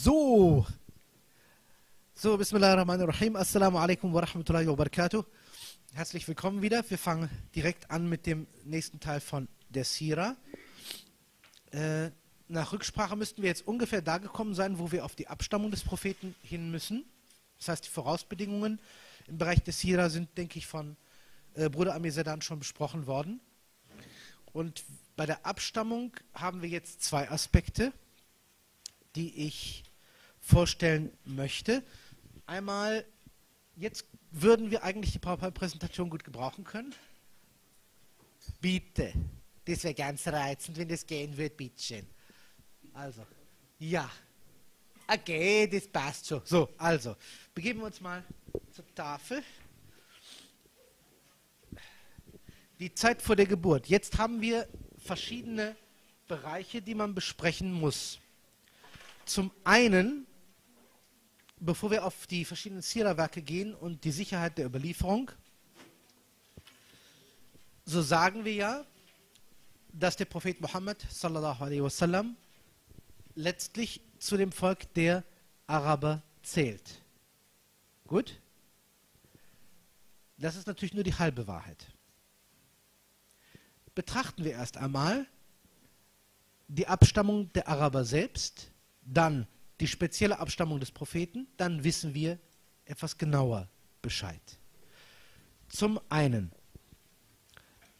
So. So, Bismillahirrahmanirrahim. Assalamu alaikum wa rahmatullahi wa barakatuh. Herzlich willkommen wieder. Wir fangen direkt an mit dem nächsten Teil von der Sira. Äh, nach Rücksprache müssten wir jetzt ungefähr da gekommen sein, wo wir auf die Abstammung des Propheten hin müssen. Das heißt, die Vorausbedingungen im Bereich der Sira sind, denke ich, von äh, Bruder Amir Sedan schon besprochen worden. Und bei der Abstammung haben wir jetzt zwei Aspekte, die ich vorstellen möchte. Einmal, jetzt würden wir eigentlich die PowerPoint-Präsentation gut gebrauchen können. Bitte. Das wäre ganz reizend, wenn das gehen würde, bitteschön. Also, ja. Okay, das passt schon. So, also, begeben wir uns mal zur Tafel. Die Zeit vor der Geburt. Jetzt haben wir verschiedene Bereiche, die man besprechen muss. Zum einen, bevor wir auf die verschiedenen Sira-Werke gehen und die Sicherheit der Überlieferung, so sagen wir ja, dass der Prophet Muhammad wasallam letztlich zu dem Volk der Araber zählt. Gut? Das ist natürlich nur die halbe Wahrheit betrachten wir erst einmal die Abstammung der Araber selbst, dann die spezielle Abstammung des Propheten, dann wissen wir etwas genauer Bescheid. Zum einen,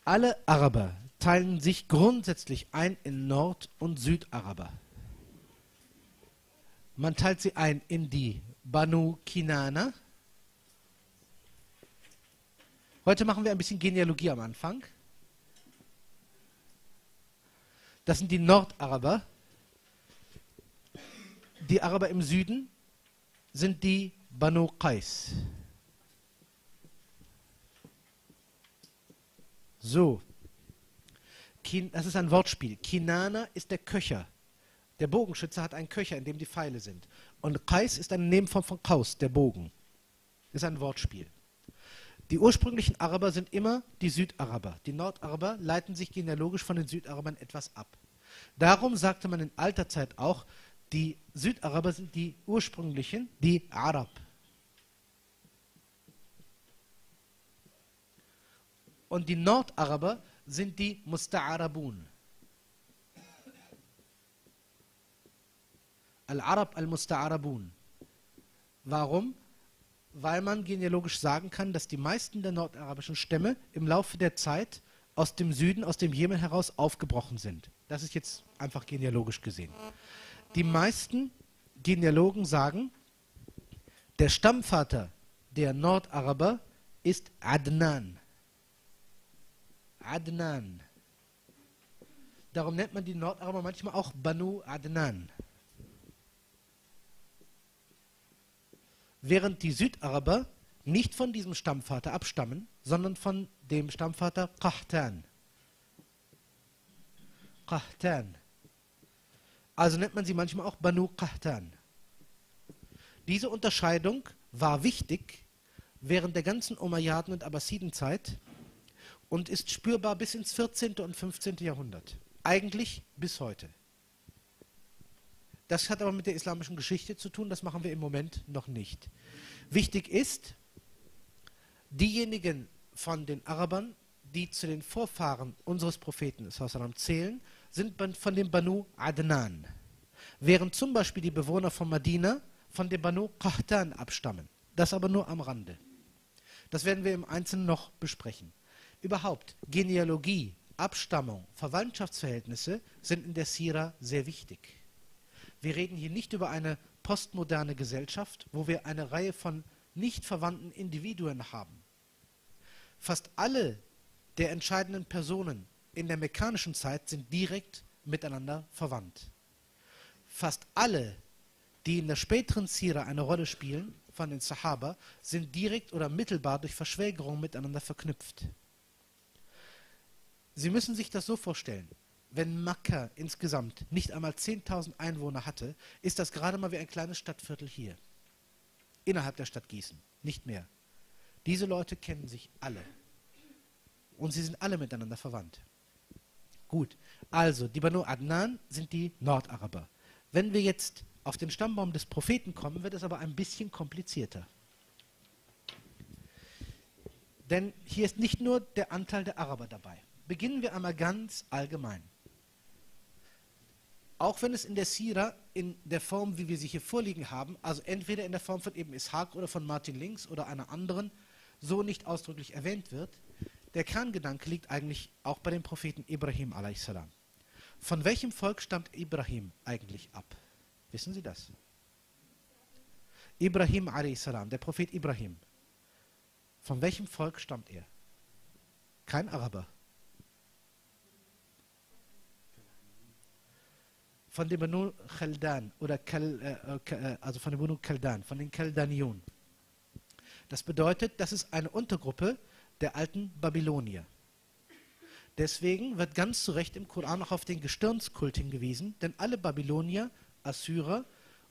alle Araber teilen sich grundsätzlich ein in Nord- und Südaraber. Man teilt sie ein in die Banu Kinana. Heute machen wir ein bisschen Genealogie am Anfang. Das sind die Nordaraber. Die Araber im Süden sind die Banu Qais. So. Das ist ein Wortspiel. Kinana ist der Köcher. Der Bogenschütze hat einen Köcher, in dem die Pfeile sind. Und Qais ist eine Nebenform von Kaus, der Bogen. Ist ein Wortspiel. Die ursprünglichen Araber sind immer die Südaraber. Die Nordaraber leiten sich genealogisch von den Südarabern etwas ab. Darum sagte man in alter Zeit auch, die Südaraber sind die ursprünglichen, die Arab. Und die Nordaraber sind die Musta'arabun. Al-Arab al-Musta'arabun. Warum? weil man genealogisch sagen kann, dass die meisten der nordarabischen Stämme im Laufe der Zeit aus dem Süden, aus dem Jemen heraus aufgebrochen sind. Das ist jetzt einfach genealogisch gesehen. Die meisten Genealogen sagen, der Stammvater der Nordaraber ist Adnan. Adnan. Darum nennt man die Nordaraber manchmal auch Banu Adnan. während die Südaraber nicht von diesem Stammvater abstammen, sondern von dem Stammvater Qahtan. Qahtan. Also nennt man sie manchmal auch Banu Qahtan. Diese Unterscheidung war wichtig während der ganzen Umayyaden- und Abbasidenzeit und ist spürbar bis ins 14. und 15. Jahrhundert. Eigentlich bis heute. Das hat aber mit der islamischen Geschichte zu tun, das machen wir im Moment noch nicht. Wichtig ist, diejenigen von den Arabern, die zu den Vorfahren unseres Propheten zählen, sind von dem Banu Adnan. Während zum Beispiel die Bewohner von Medina von dem Banu Qahtan abstammen. Das aber nur am Rande. Das werden wir im Einzelnen noch besprechen. Überhaupt, Genealogie, Abstammung, Verwandtschaftsverhältnisse sind in der Sira sehr wichtig. Wir reden hier nicht über eine postmoderne Gesellschaft, wo wir eine Reihe von nicht verwandten Individuen haben. Fast alle der entscheidenden Personen in der mechanischen Zeit sind direkt miteinander verwandt. Fast alle, die in der späteren Sira eine Rolle spielen, von den Sahaba, sind direkt oder mittelbar durch Verschwägerung miteinander verknüpft. Sie müssen sich das so vorstellen wenn Makka insgesamt nicht einmal 10.000 Einwohner hatte, ist das gerade mal wie ein kleines Stadtviertel hier. Innerhalb der Stadt Gießen, nicht mehr. Diese Leute kennen sich alle. Und sie sind alle miteinander verwandt. Gut, also die Banu Adnan sind die Nordaraber. Wenn wir jetzt auf den Stammbaum des Propheten kommen, wird es aber ein bisschen komplizierter. Denn hier ist nicht nur der Anteil der Araber dabei. Beginnen wir einmal ganz allgemein. Auch wenn es in der Sira in der Form, wie wir sie hier vorliegen haben, also entweder in der Form von Ibn Ishaq oder von Martin Links oder einer anderen, so nicht ausdrücklich erwähnt wird, der Kerngedanke liegt eigentlich auch bei dem Propheten Ibrahim a.s. Von welchem Volk stammt Ibrahim eigentlich ab? Wissen Sie das? Ibrahim a.s., der Prophet Ibrahim. Von welchem Volk stammt er? Kein Araber. Von den Banu Khaldan oder Kal, äh, äh, also von den Banu Khaldan, von den Kaldanion. Das bedeutet, das ist eine Untergruppe der alten Babylonier. Deswegen wird ganz zu Recht im Koran auch auf den Gestirnskult hingewiesen, denn alle Babylonier, Assyrer,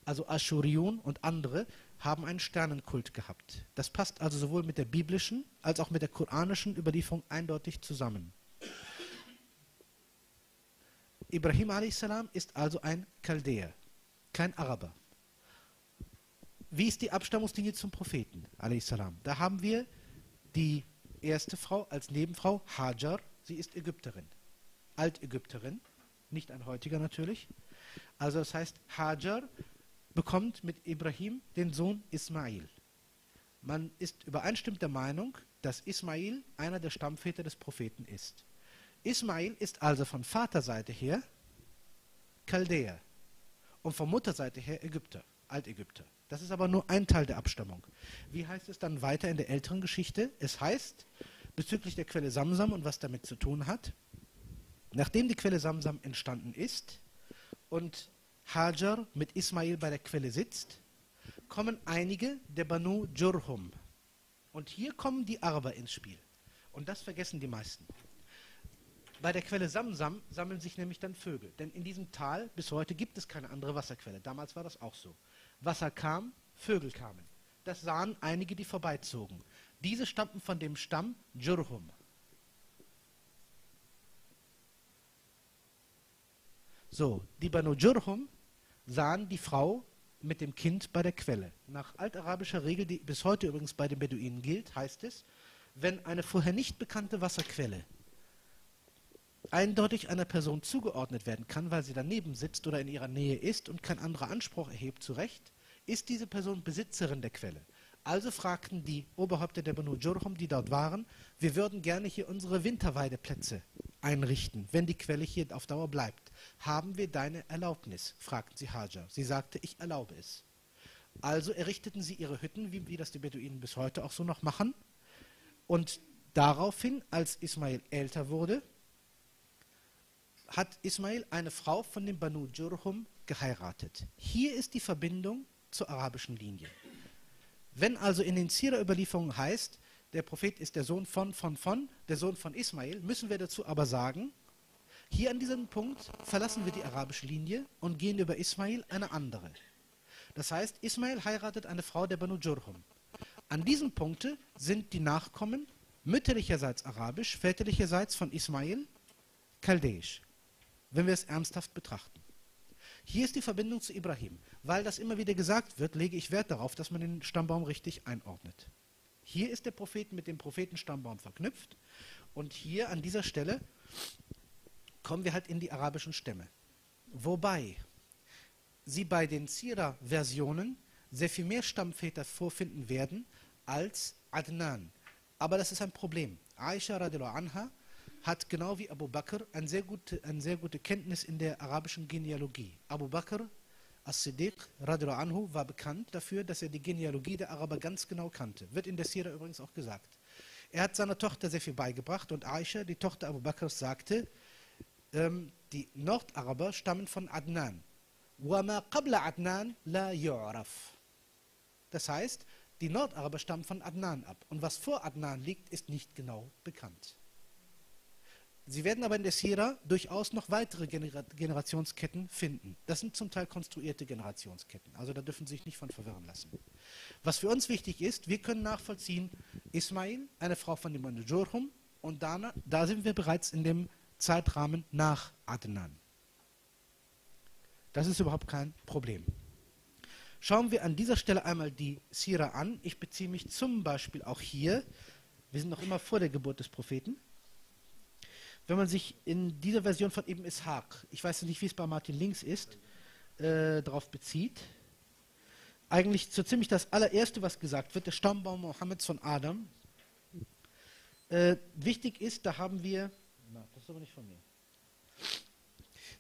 also Aschurion und andere, haben einen Sternenkult gehabt. Das passt also sowohl mit der biblischen als auch mit der koranischen Überlieferung eindeutig zusammen. Ibrahim a.s. ist also ein Chaldäer, kein Araber. Wie ist die Abstammungslinie zum Propheten a.s.? Da haben wir die erste Frau als Nebenfrau, Hajar, sie ist Ägypterin, Altägypterin, nicht ein heutiger natürlich. Also das heißt, Hajar bekommt mit Ibrahim den Sohn Ismail. Man ist übereinstimmend der Meinung, dass Ismail einer der Stammväter des Propheten ist. Ismail ist also von Vaterseite her Chaldäer und von Mutterseite her Ägypter, Altägypter. Das ist aber nur ein Teil der Abstammung. Wie heißt es dann weiter in der älteren Geschichte? Es heißt, bezüglich der Quelle Samsam und was damit zu tun hat, nachdem die Quelle Samsam entstanden ist und Hajar mit Ismail bei der Quelle sitzt, kommen einige der Banu Jurhum. Und hier kommen die Araber ins Spiel. Und das vergessen die meisten. Bei der Quelle Samsam sammeln sich nämlich dann Vögel. Denn in diesem Tal bis heute gibt es keine andere Wasserquelle. Damals war das auch so. Wasser kam, Vögel kamen. Das sahen einige, die vorbeizogen. Diese stammten von dem Stamm Jurhum. So, die Banu Jurhum sahen die Frau mit dem Kind bei der Quelle. Nach altarabischer Regel, die bis heute übrigens bei den Beduinen gilt, heißt es, wenn eine vorher nicht bekannte Wasserquelle eindeutig einer Person zugeordnet werden kann, weil sie daneben sitzt oder in ihrer Nähe ist und kein anderer Anspruch erhebt zu Recht, ist diese Person Besitzerin der Quelle. Also fragten die Oberhäupter der Banu Jurhum, die dort waren, wir würden gerne hier unsere Winterweideplätze einrichten, wenn die Quelle hier auf Dauer bleibt. Haben wir deine Erlaubnis? fragten sie Hajar. Sie sagte, ich erlaube es. Also errichteten sie ihre Hütten, wie, wie das die Beduinen bis heute auch so noch machen. Und daraufhin, als Ismail älter wurde, hat Ismail eine Frau von dem Banu Jurhum geheiratet. Hier ist die Verbindung zur arabischen Linie. Wenn also in den Zira-Überlieferungen heißt, der Prophet ist der Sohn von, von, von, der Sohn von Ismail, müssen wir dazu aber sagen, hier an diesem Punkt verlassen wir die arabische Linie und gehen über Ismail eine andere. Das heißt, Ismail heiratet eine Frau der Banu Jurhum. An diesem Punkt sind die Nachkommen mütterlicherseits arabisch, väterlicherseits von Ismail chaldäisch, wenn wir es ernsthaft betrachten. Hier ist die Verbindung zu Ibrahim. Weil das immer wieder gesagt wird, lege ich Wert darauf, dass man den Stammbaum richtig einordnet. Hier ist der Prophet mit dem Prophetenstammbaum verknüpft und hier an dieser Stelle kommen wir halt in die arabischen Stämme. Wobei sie bei den Zira-Versionen sehr viel mehr Stammväter vorfinden werden als Adnan. Aber das ist ein Problem. Aisha radiallahu anha hat genau wie Abu Bakr eine sehr, gute, eine sehr gute Kenntnis in der arabischen Genealogie. Abu Bakr as-Siddiq anhu war bekannt dafür, dass er die Genealogie der Araber ganz genau kannte. Wird in der Sira übrigens auch gesagt. Er hat seiner Tochter sehr viel beigebracht und Aisha, die Tochter Abu Bakrs, sagte, ähm, die Nordaraber stammen von Adnan. وَمَا قَبْلَ عَدْنَانَ لَا يُعْرَفْ Das heißt, die Nordaraber stammen von Adnan ab. Und was vor Adnan liegt, ist nicht genau bekannt. Sie werden aber in der Sira durchaus noch weitere Genera Generationsketten finden. Das sind zum Teil konstruierte Generationsketten. Also da dürfen Sie sich nicht von verwirren lassen. Was für uns wichtig ist, wir können nachvollziehen, Ismail, eine Frau von dem Jurhum, und da, da sind wir bereits in dem Zeitrahmen nach Adnan. Das ist überhaupt kein Problem. Schauen wir an dieser Stelle einmal die Sira an. Ich beziehe mich zum Beispiel auch hier, wir sind noch immer vor der Geburt des Propheten, wenn man sich in dieser Version von Ibn Ishaq, ich weiß nicht, wie es bei Martin Links ist, äh, darauf bezieht, eigentlich so ziemlich das allererste, was gesagt wird, der Stammbaum Mohammeds von Adam. Äh, wichtig ist, da haben wir, na, das ist aber nicht von mir.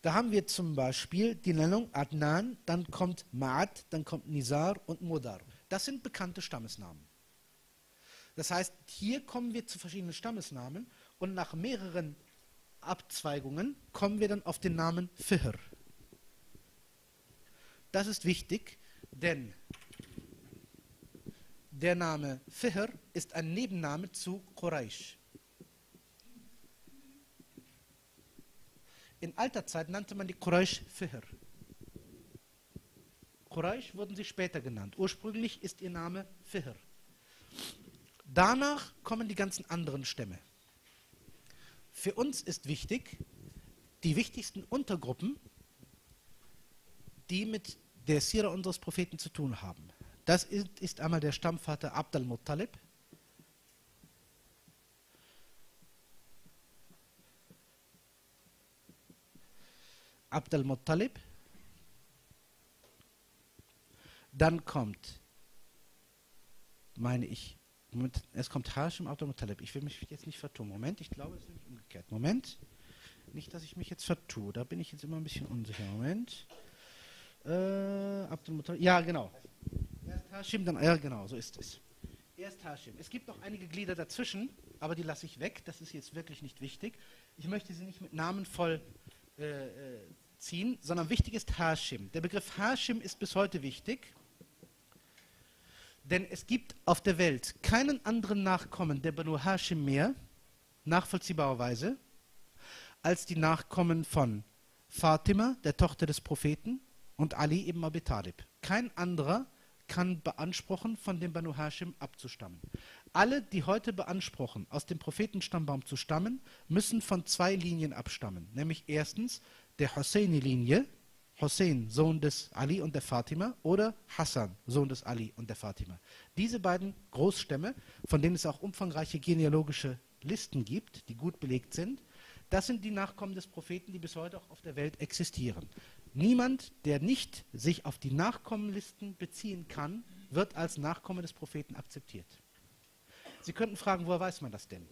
Da haben wir zum Beispiel die Nennung Adnan, dann kommt Ma'ad, dann kommt Nizar und Mudar. Das sind bekannte Stammesnamen. Das heißt, hier kommen wir zu verschiedenen Stammesnamen und nach mehreren Abzweigungen kommen wir dann auf den Namen Fihr. Das ist wichtig, denn der Name Fihr ist ein Nebenname zu Quraysh. In alter Zeit nannte man die Quraysh Fihr. Quraysh wurden sie später genannt. Ursprünglich ist ihr Name Fihr. Danach kommen die ganzen anderen Stämme. Für uns ist wichtig, die wichtigsten Untergruppen, die mit der Sira unseres Propheten zu tun haben. Das ist, ist einmal der Stammvater Abd al-Muttalib. Abd al-Muttalib. Dann kommt, meine ich, Moment, es kommt Hashim Abd al-Muttalib. Ich will mich jetzt nicht vertun. Moment, ich glaube, es ist nämlich umgekehrt. Moment. Nicht, dass ich mich jetzt vertue. Da bin ich jetzt immer ein bisschen unsicher. Moment. Äh, Abdul Muttalib. Ja, genau. Erst Hashim, dann, ja, genau, so ist es. Erst Hashim. Es gibt noch einige Glieder dazwischen, aber die lasse ich weg. Das ist jetzt wirklich nicht wichtig. Ich möchte sie nicht mit Namen voll äh, äh, ziehen, sondern wichtig ist Hashim. Der Begriff Hashim ist bis heute wichtig, denn es gibt auf der Welt keinen anderen Nachkommen der Banu Hashim mehr, nachvollziehbarerweise, als die Nachkommen von Fatima, der Tochter des Propheten, und Ali ibn Abi Talib. Kein anderer kann beanspruchen, von dem Banu Hashim abzustammen. Alle, die heute beanspruchen, aus dem Prophetenstammbaum zu stammen, müssen von zwei Linien abstammen. Nämlich erstens der Hosseini-Linie, Hossein, Sohn des Ali und der Fatima, oder Hassan, Sohn des Ali und der Fatima. Diese beiden Großstämme, von denen es auch umfangreiche genealogische Listen gibt, die gut belegt sind, das sind die Nachkommen des Propheten, die bis heute auch auf der Welt existieren. Niemand, der nicht sich auf die Nachkommenlisten beziehen kann, wird als Nachkomme des Propheten akzeptiert. Sie könnten fragen, woher weiß man das denn?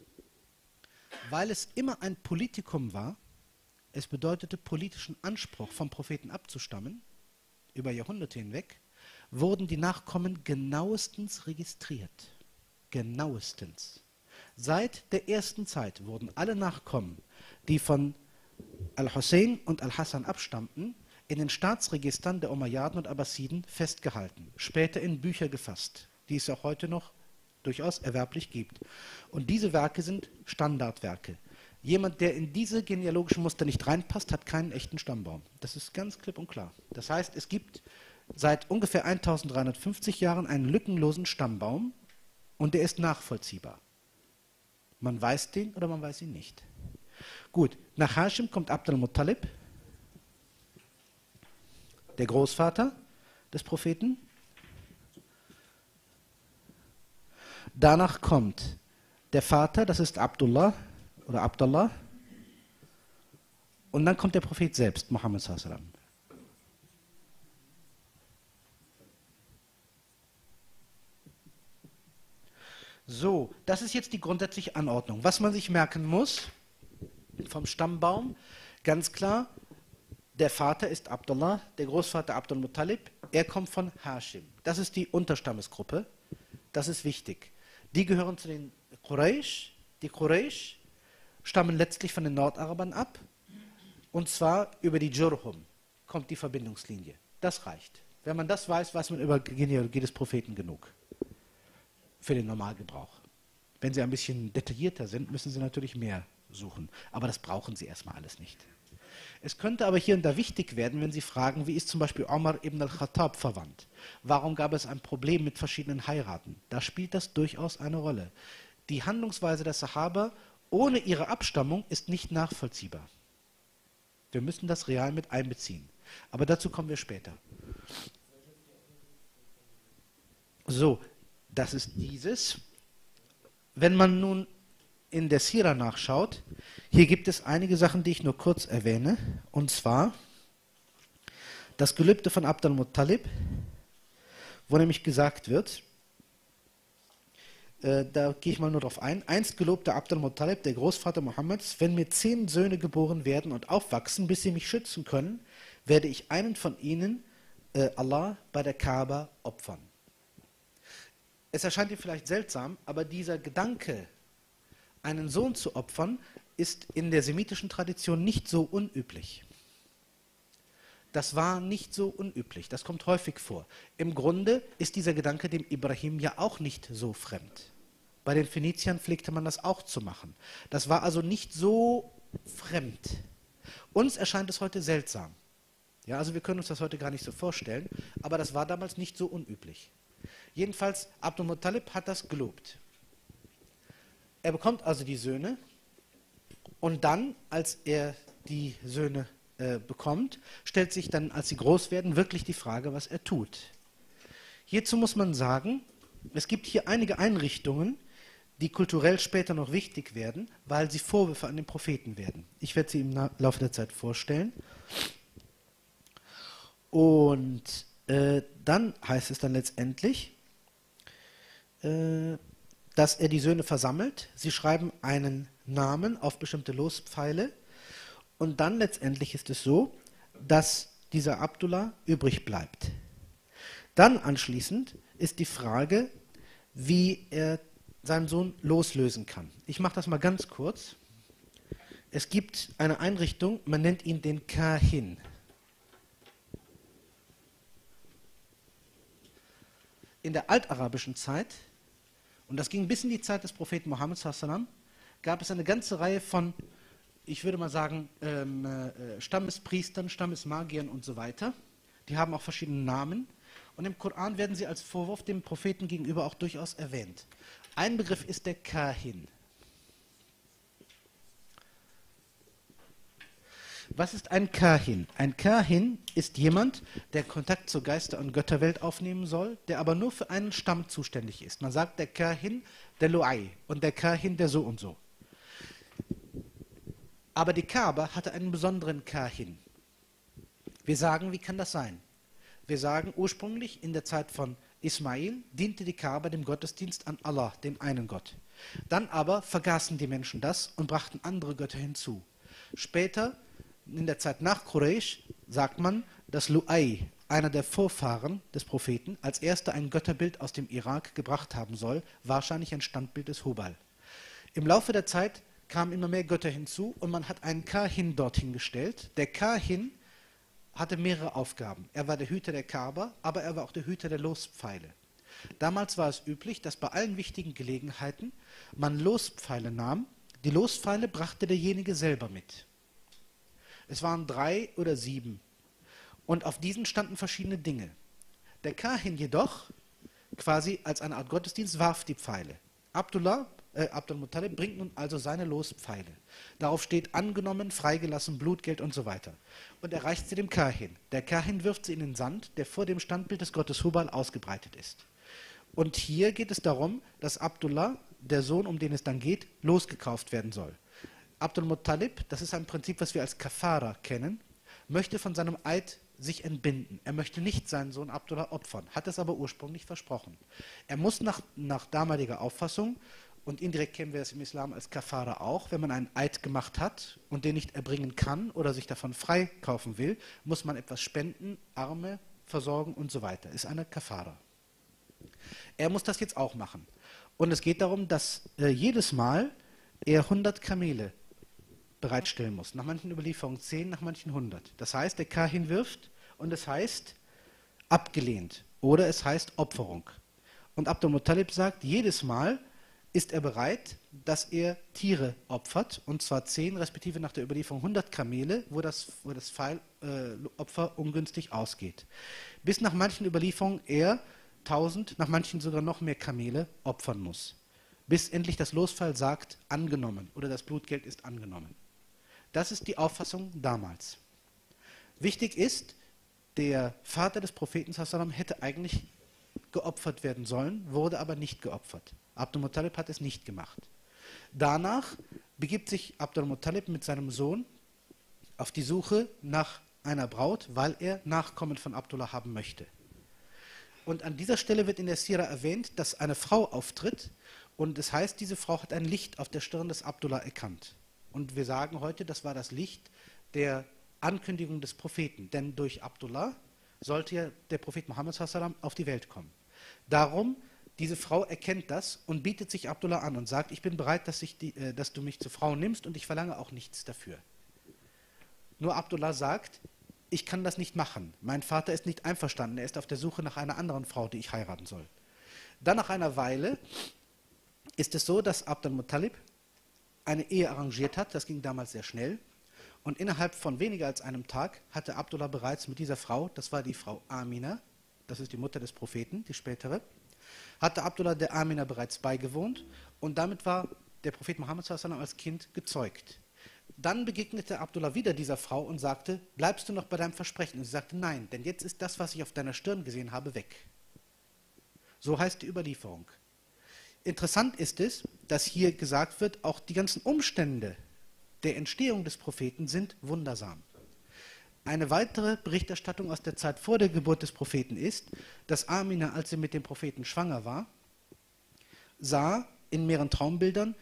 Weil es immer ein Politikum war, es bedeutete politischen Anspruch vom Propheten abzustammen, über Jahrhunderte hinweg, wurden die Nachkommen genauestens registriert. Genauestens. Seit der ersten Zeit wurden alle Nachkommen, die von Al-Hussein und Al-Hassan abstammten, in den Staatsregistern der Umayyaden und Abbasiden festgehalten, später in Bücher gefasst, die es auch heute noch durchaus erwerblich gibt. Und diese Werke sind Standardwerke. Jemand, der in diese genealogischen Muster nicht reinpasst, hat keinen echten Stammbaum. Das ist ganz klipp und klar. Das heißt, es gibt seit ungefähr 1350 Jahren einen lückenlosen Stammbaum und der ist nachvollziehbar. Man weiß den oder man weiß ihn nicht. Gut, nach Hashim kommt Abd al-Muttalib, der Großvater des Propheten. Danach kommt der Vater, das ist Abdullah oder Abdullah. Und dann kommt der Prophet selbst, Muhammad sallam. So, das ist jetzt die grundsätzliche Anordnung. Was man sich merken muss vom Stammbaum, ganz klar, der Vater ist Abdullah, der Großvater Abdul Muttalib. Er kommt von Hashim. Das ist die Unterstammesgruppe. Das ist wichtig. Die gehören zu den Quraysh. Die Quraysh stammen letztlich von den Nordarabern ab. Und zwar über die Jurhum kommt die Verbindungslinie. Das reicht. Wenn man das weiß, weiß man über Genealogie des Propheten genug. Für den Normalgebrauch. Wenn Sie ein bisschen detaillierter sind, müssen Sie natürlich mehr suchen. Aber das brauchen Sie erstmal alles nicht. Es könnte aber hier und da wichtig werden, wenn Sie fragen, wie ist zum Beispiel Omar ibn al-Khattab verwandt? Warum gab es ein Problem mit verschiedenen Heiraten? Da spielt das durchaus eine Rolle. Die Handlungsweise der Sahaba ohne ihre Abstammung ist nicht nachvollziehbar. Wir müssen das real mit einbeziehen. Aber dazu kommen wir später. So, das ist dieses. Wenn man nun in der Sira nachschaut, hier gibt es einige Sachen, die ich nur kurz erwähne. Und zwar das Gelübde von Abd al-Muttalib, wo nämlich gesagt wird, äh, da gehe ich mal nur drauf ein, einst gelobte Abd al-Muttalib, der Großvater Mohammeds, wenn mir zehn Söhne geboren werden und aufwachsen, bis sie mich schützen können, werde ich einen von ihnen, äh, Allah, bei der Kaaba opfern. Es erscheint dir vielleicht seltsam, aber dieser Gedanke, einen Sohn zu opfern, ist in der semitischen Tradition nicht so unüblich. Das war nicht so unüblich, das kommt häufig vor. Im Grunde ist dieser Gedanke dem Ibrahim ja auch nicht so fremd. Bei den Phöniziern pflegte man das auch zu machen. Das war also nicht so fremd. Uns erscheint es heute seltsam. Ja, also wir können uns das heute gar nicht so vorstellen, aber das war damals nicht so unüblich. Jedenfalls, Abdul Muttalib hat das gelobt. Er bekommt also die Söhne und dann, als er die Söhne äh, bekommt, stellt sich dann, als sie groß werden, wirklich die Frage, was er tut. Hierzu muss man sagen, es gibt hier einige Einrichtungen, die kulturell später noch wichtig werden, weil sie Vorwürfe an den Propheten werden. Ich werde sie im Laufe der Zeit vorstellen. Und äh, dann heißt es dann letztendlich, äh, dass er die Söhne versammelt. Sie schreiben einen Namen auf bestimmte Lospfeile. Und dann letztendlich ist es so, dass dieser Abdullah übrig bleibt. Dann anschließend ist die Frage, wie er seinen Sohn loslösen kann. Ich mache das mal ganz kurz. Es gibt eine Einrichtung, man nennt ihn den Kahin. In der altarabischen Zeit und das ging bis in die Zeit des Propheten Mohammed, gab es eine ganze Reihe von, ich würde mal sagen, ähm, äh, Stammespriestern, Stammesmagiern und so weiter. Die haben auch verschiedene Namen. Und im Koran werden sie als Vorwurf dem Propheten gegenüber auch durchaus erwähnt. Ein Begriff ist der Kahin. Was ist ein Kahin? Ein Kahin ist jemand, der Kontakt zur Geister- und Götterwelt aufnehmen soll, der aber nur für einen Stamm zuständig ist. Man sagt der Kahin der Lu'ai und der Kahin der so und so. Aber die Kaaba hatte einen besonderen Kahin. Wir sagen, wie kann das sein? Wir sagen, ursprünglich in der Zeit von Ismail diente die Kaaba dem Gottesdienst an Allah, dem einen Gott. Dann aber vergaßen die Menschen das und brachten andere Götter hinzu. Später in der Zeit nach Quraysh sagt man, dass Lu'ay, einer der Vorfahren des Propheten, als erster ein Götterbild aus dem Irak gebracht haben soll, wahrscheinlich ein Standbild des Hubal. Im Laufe der Zeit kamen immer mehr Götter hinzu und man hat einen Kahin dorthin gestellt. Der Kahin hatte mehrere Aufgaben. Er war der Hüter der Kaaba, aber er war auch der Hüter der Lospfeile. Damals war es üblich, dass bei allen wichtigen Gelegenheiten man Lospfeile nahm. Die Lospfeile brachte derjenige selber mit. Es waren drei oder sieben. Und auf diesen standen verschiedene Dinge. Der Kahin jedoch, quasi als eine Art Gottesdienst, warf die Pfeile. Abdullah, äh, Abdul Muttalib bringt nun also seine Lospfeile. Darauf steht angenommen, freigelassen, Blutgeld und so weiter. Und er reicht sie dem Kahin. Der Kahin wirft sie in den Sand, der vor dem Standbild des Gottes Hubal ausgebreitet ist. Und hier geht es darum, dass Abdullah, der Sohn, um den es dann geht, losgekauft werden soll. Abdul Muttalib, das ist ein Prinzip, was wir als Kafara kennen, möchte von seinem Eid sich entbinden. Er möchte nicht seinen Sohn Abdullah opfern, hat es aber ursprünglich versprochen. Er muss nach, nach damaliger Auffassung, und indirekt kennen wir es im Islam als Kafara auch, wenn man einen Eid gemacht hat und den nicht erbringen kann oder sich davon freikaufen will, muss man etwas spenden, Arme versorgen und so weiter. Ist eine Kafara. Er muss das jetzt auch machen. Und es geht darum, dass äh, jedes Mal er 100 Kamele bereitstellen muss. Nach manchen Überlieferungen 10, nach manchen 100. Das heißt, der Kahin wirft und es heißt abgelehnt oder es heißt Opferung. Und Abdul Muttalib sagt, jedes Mal ist er bereit, dass er Tiere opfert, und zwar 10, respektive nach der Überlieferung 100 Kamele, wo das, wo das Pfeilopfer äh, ungünstig ausgeht. Bis nach manchen Überlieferungen er 1000, nach manchen sogar noch mehr Kamele opfern muss. Bis endlich das Losfall sagt, angenommen oder das Blutgeld ist angenommen. Das ist die Auffassung damals. Wichtig ist, der Vater des Propheten hätte eigentlich geopfert werden sollen, wurde aber nicht geopfert. Abdul Muttalib hat es nicht gemacht. Danach begibt sich Abdul Muttalib mit seinem Sohn auf die Suche nach einer Braut, weil er Nachkommen von Abdullah haben möchte. Und an dieser Stelle wird in der Sira erwähnt, dass eine Frau auftritt und es heißt, diese Frau hat ein Licht auf der Stirn des Abdullah erkannt. Und wir sagen heute, das war das Licht der Ankündigung des Propheten, denn durch Abdullah sollte ja der Prophet Muhammad auf die Welt kommen. Darum, diese Frau erkennt das und bietet sich Abdullah an und sagt, ich bin bereit, dass, die, äh, dass du mich zur Frau nimmst und ich verlange auch nichts dafür. Nur Abdullah sagt, ich kann das nicht machen. Mein Vater ist nicht einverstanden. Er ist auf der Suche nach einer anderen Frau, die ich heiraten soll. Dann nach einer Weile ist es so, dass Abdul Muttalib eine Ehe arrangiert hat. Das ging damals sehr schnell. Und innerhalb von weniger als einem Tag hatte Abdullah bereits mit dieser Frau, das war die Frau Amina, das ist die Mutter des Propheten, die spätere, hatte Abdullah der Amina bereits beigewohnt und damit war der Prophet Muhammad als Kind gezeugt. Dann begegnete Abdullah wieder dieser Frau und sagte, bleibst du noch bei deinem Versprechen? Und sie sagte, nein, denn jetzt ist das, was ich auf deiner Stirn gesehen habe, weg. So heißt die Überlieferung. Interessant ist es, dass hier gesagt wird, auch die ganzen Umstände der Entstehung des Propheten sind wundersam. Eine weitere Berichterstattung aus der Zeit vor der Geburt des Propheten ist, dass Amina, als sie mit dem Propheten schwanger war, sah in mehreren Traumbildern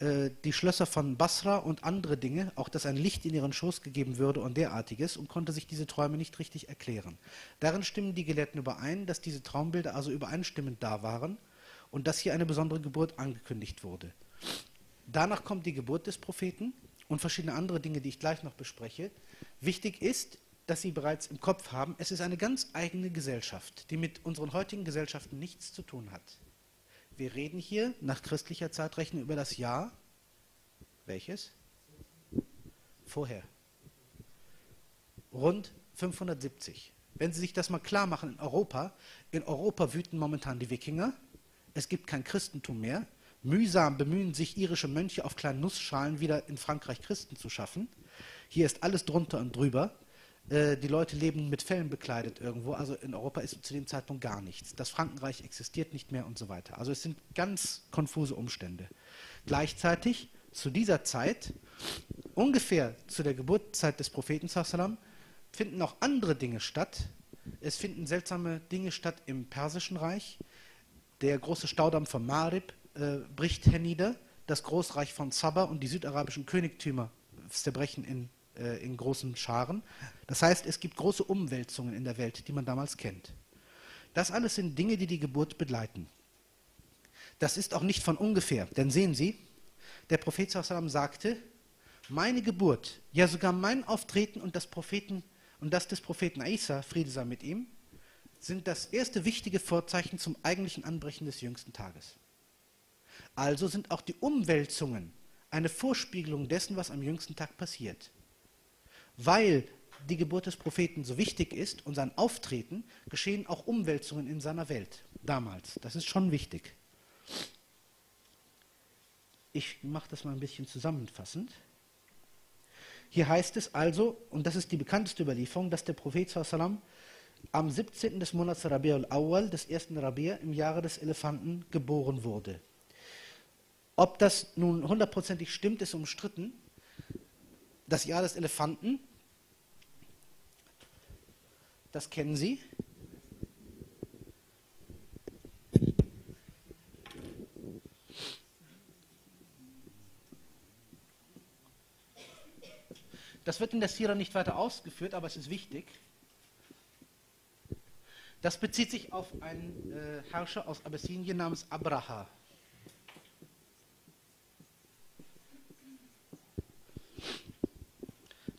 äh, die Schlösser von Basra und andere Dinge, auch dass ein Licht in ihren Schoß gegeben würde und derartiges, und konnte sich diese Träume nicht richtig erklären. Darin stimmen die Gelehrten überein, dass diese Traumbilder also übereinstimmend da waren und dass hier eine besondere Geburt angekündigt wurde. Danach kommt die Geburt des Propheten und verschiedene andere Dinge, die ich gleich noch bespreche. Wichtig ist, dass Sie bereits im Kopf haben, es ist eine ganz eigene Gesellschaft, die mit unseren heutigen Gesellschaften nichts zu tun hat. Wir reden hier nach christlicher Zeitrechnung über das Jahr. Welches? Vorher. Rund 570. Wenn Sie sich das mal klar machen in Europa, in Europa wüten momentan die Wikinger, es gibt kein Christentum mehr, mühsam bemühen sich irische Mönche auf kleinen Nussschalen wieder in Frankreich Christen zu schaffen. Hier ist alles drunter und drüber. Äh, die Leute leben mit Fellen bekleidet irgendwo. Also in Europa ist zu dem Zeitpunkt gar nichts. Das Frankenreich existiert nicht mehr und so weiter. Also es sind ganz konfuse Umstände. Gleichzeitig zu dieser Zeit, ungefähr zu der Geburtszeit des Propheten, finden auch andere Dinge statt. Es finden seltsame Dinge statt im Persischen Reich. Der große Staudamm von Marib äh, bricht hernieder. Das Großreich von Saba und die südarabischen Königtümer zerbrechen in äh, in großen Scharen. Das heißt, es gibt große Umwälzungen in der Welt, die man damals kennt. Das alles sind Dinge, die die Geburt begleiten. Das ist auch nicht von ungefähr, denn sehen Sie, der Prophet sagte, meine Geburt, ja sogar mein Auftreten und das, Propheten, und das des Propheten Isa, Friede sei mit ihm, sind das erste wichtige Vorzeichen zum eigentlichen Anbrechen des jüngsten Tages. Also sind auch die Umwälzungen eine Vorspiegelung dessen, was am jüngsten Tag passiert weil die Geburt des Propheten so wichtig ist und sein Auftreten, geschehen auch Umwälzungen in seiner Welt damals. Das ist schon wichtig. Ich mache das mal ein bisschen zusammenfassend. Hier heißt es also, und das ist die bekannteste Überlieferung, dass der Prophet sallam, am 17. des Monats Rabi'ul Awwal, des ersten Rabi' im Jahre des Elefanten, geboren wurde. Ob das nun hundertprozentig stimmt, ist umstritten. Das Jahr des Elefanten, das kennen Sie. Das wird in der Sira nicht weiter ausgeführt, aber es ist wichtig. Das bezieht sich auf einen äh, Herrscher aus Abessinien namens Abraha.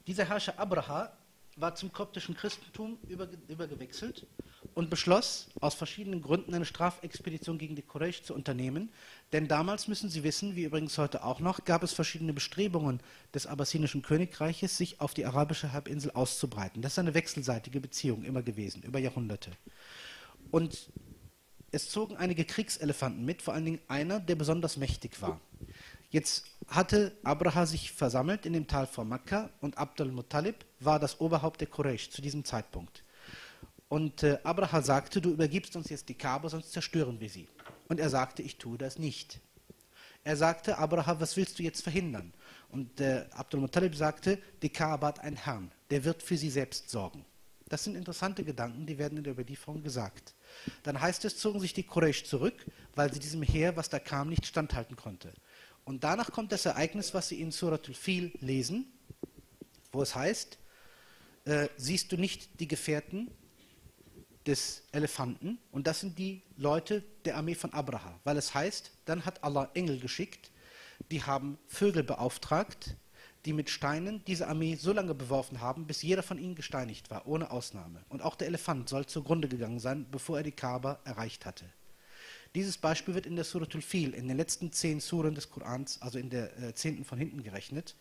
Dieser Herrscher Abraha war zum koptischen Christentum überge übergewechselt und beschloss, aus verschiedenen Gründen eine Strafexpedition gegen die Quraysh zu unternehmen. Denn damals, müssen Sie wissen, wie übrigens heute auch noch, gab es verschiedene Bestrebungen des abassinischen Königreiches, sich auf die arabische Halbinsel auszubreiten. Das ist eine wechselseitige Beziehung immer gewesen, über Jahrhunderte. Und es zogen einige Kriegselefanten mit, vor allen Dingen einer, der besonders mächtig war. Jetzt hatte Abraha sich versammelt in dem Tal vor Mekka und Abdul Muttalib war das Oberhaupt der Quraysh zu diesem Zeitpunkt. Und äh, Abraha sagte, du übergibst uns jetzt die Kaaba, sonst zerstören wir sie. Und er sagte, ich tue das nicht. Er sagte, Abraha, was willst du jetzt verhindern? Und äh, Abdul Muttalib sagte, die Kaaba hat einen Herrn, der wird für sie selbst sorgen. Das sind interessante Gedanken, die werden in der Überlieferung gesagt. Dann heißt es, zogen sich die Quraysh zurück, weil sie diesem Heer, was da kam, nicht standhalten konnte. Und danach kommt das Ereignis, was sie in Suratul Fil lesen, wo es heißt, äh, siehst du nicht die Gefährten des Elefanten? Und das sind die Leute der Armee von Abraha, weil es heißt, dann hat Allah Engel geschickt, die haben Vögel beauftragt, die mit Steinen diese Armee so lange beworfen haben, bis jeder von ihnen gesteinigt war, ohne Ausnahme. Und auch der Elefant soll zugrunde gegangen sein, bevor er die Kaaba erreicht hatte. Dieses Beispiel wird in der Suratul Fil, in den letzten zehn Suren des Korans, also in der äh, zehnten von hinten gerechnet,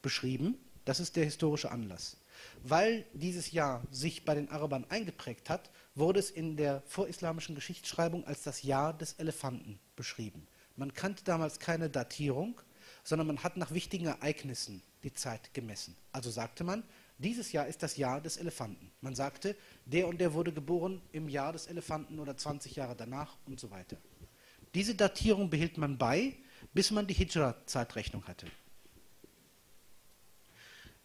beschrieben. Das ist der historische Anlass. Weil dieses Jahr sich bei den Arabern eingeprägt hat, wurde es in der vorislamischen Geschichtsschreibung als das Jahr des Elefanten beschrieben. Man kannte damals keine Datierung, sondern man hat nach wichtigen Ereignissen die Zeit gemessen. Also sagte man, dieses Jahr ist das Jahr des Elefanten. Man sagte, der und der wurde geboren im Jahr des Elefanten oder 20 Jahre danach und so weiter. Diese Datierung behielt man bei, bis man die Hijra-Zeitrechnung hatte.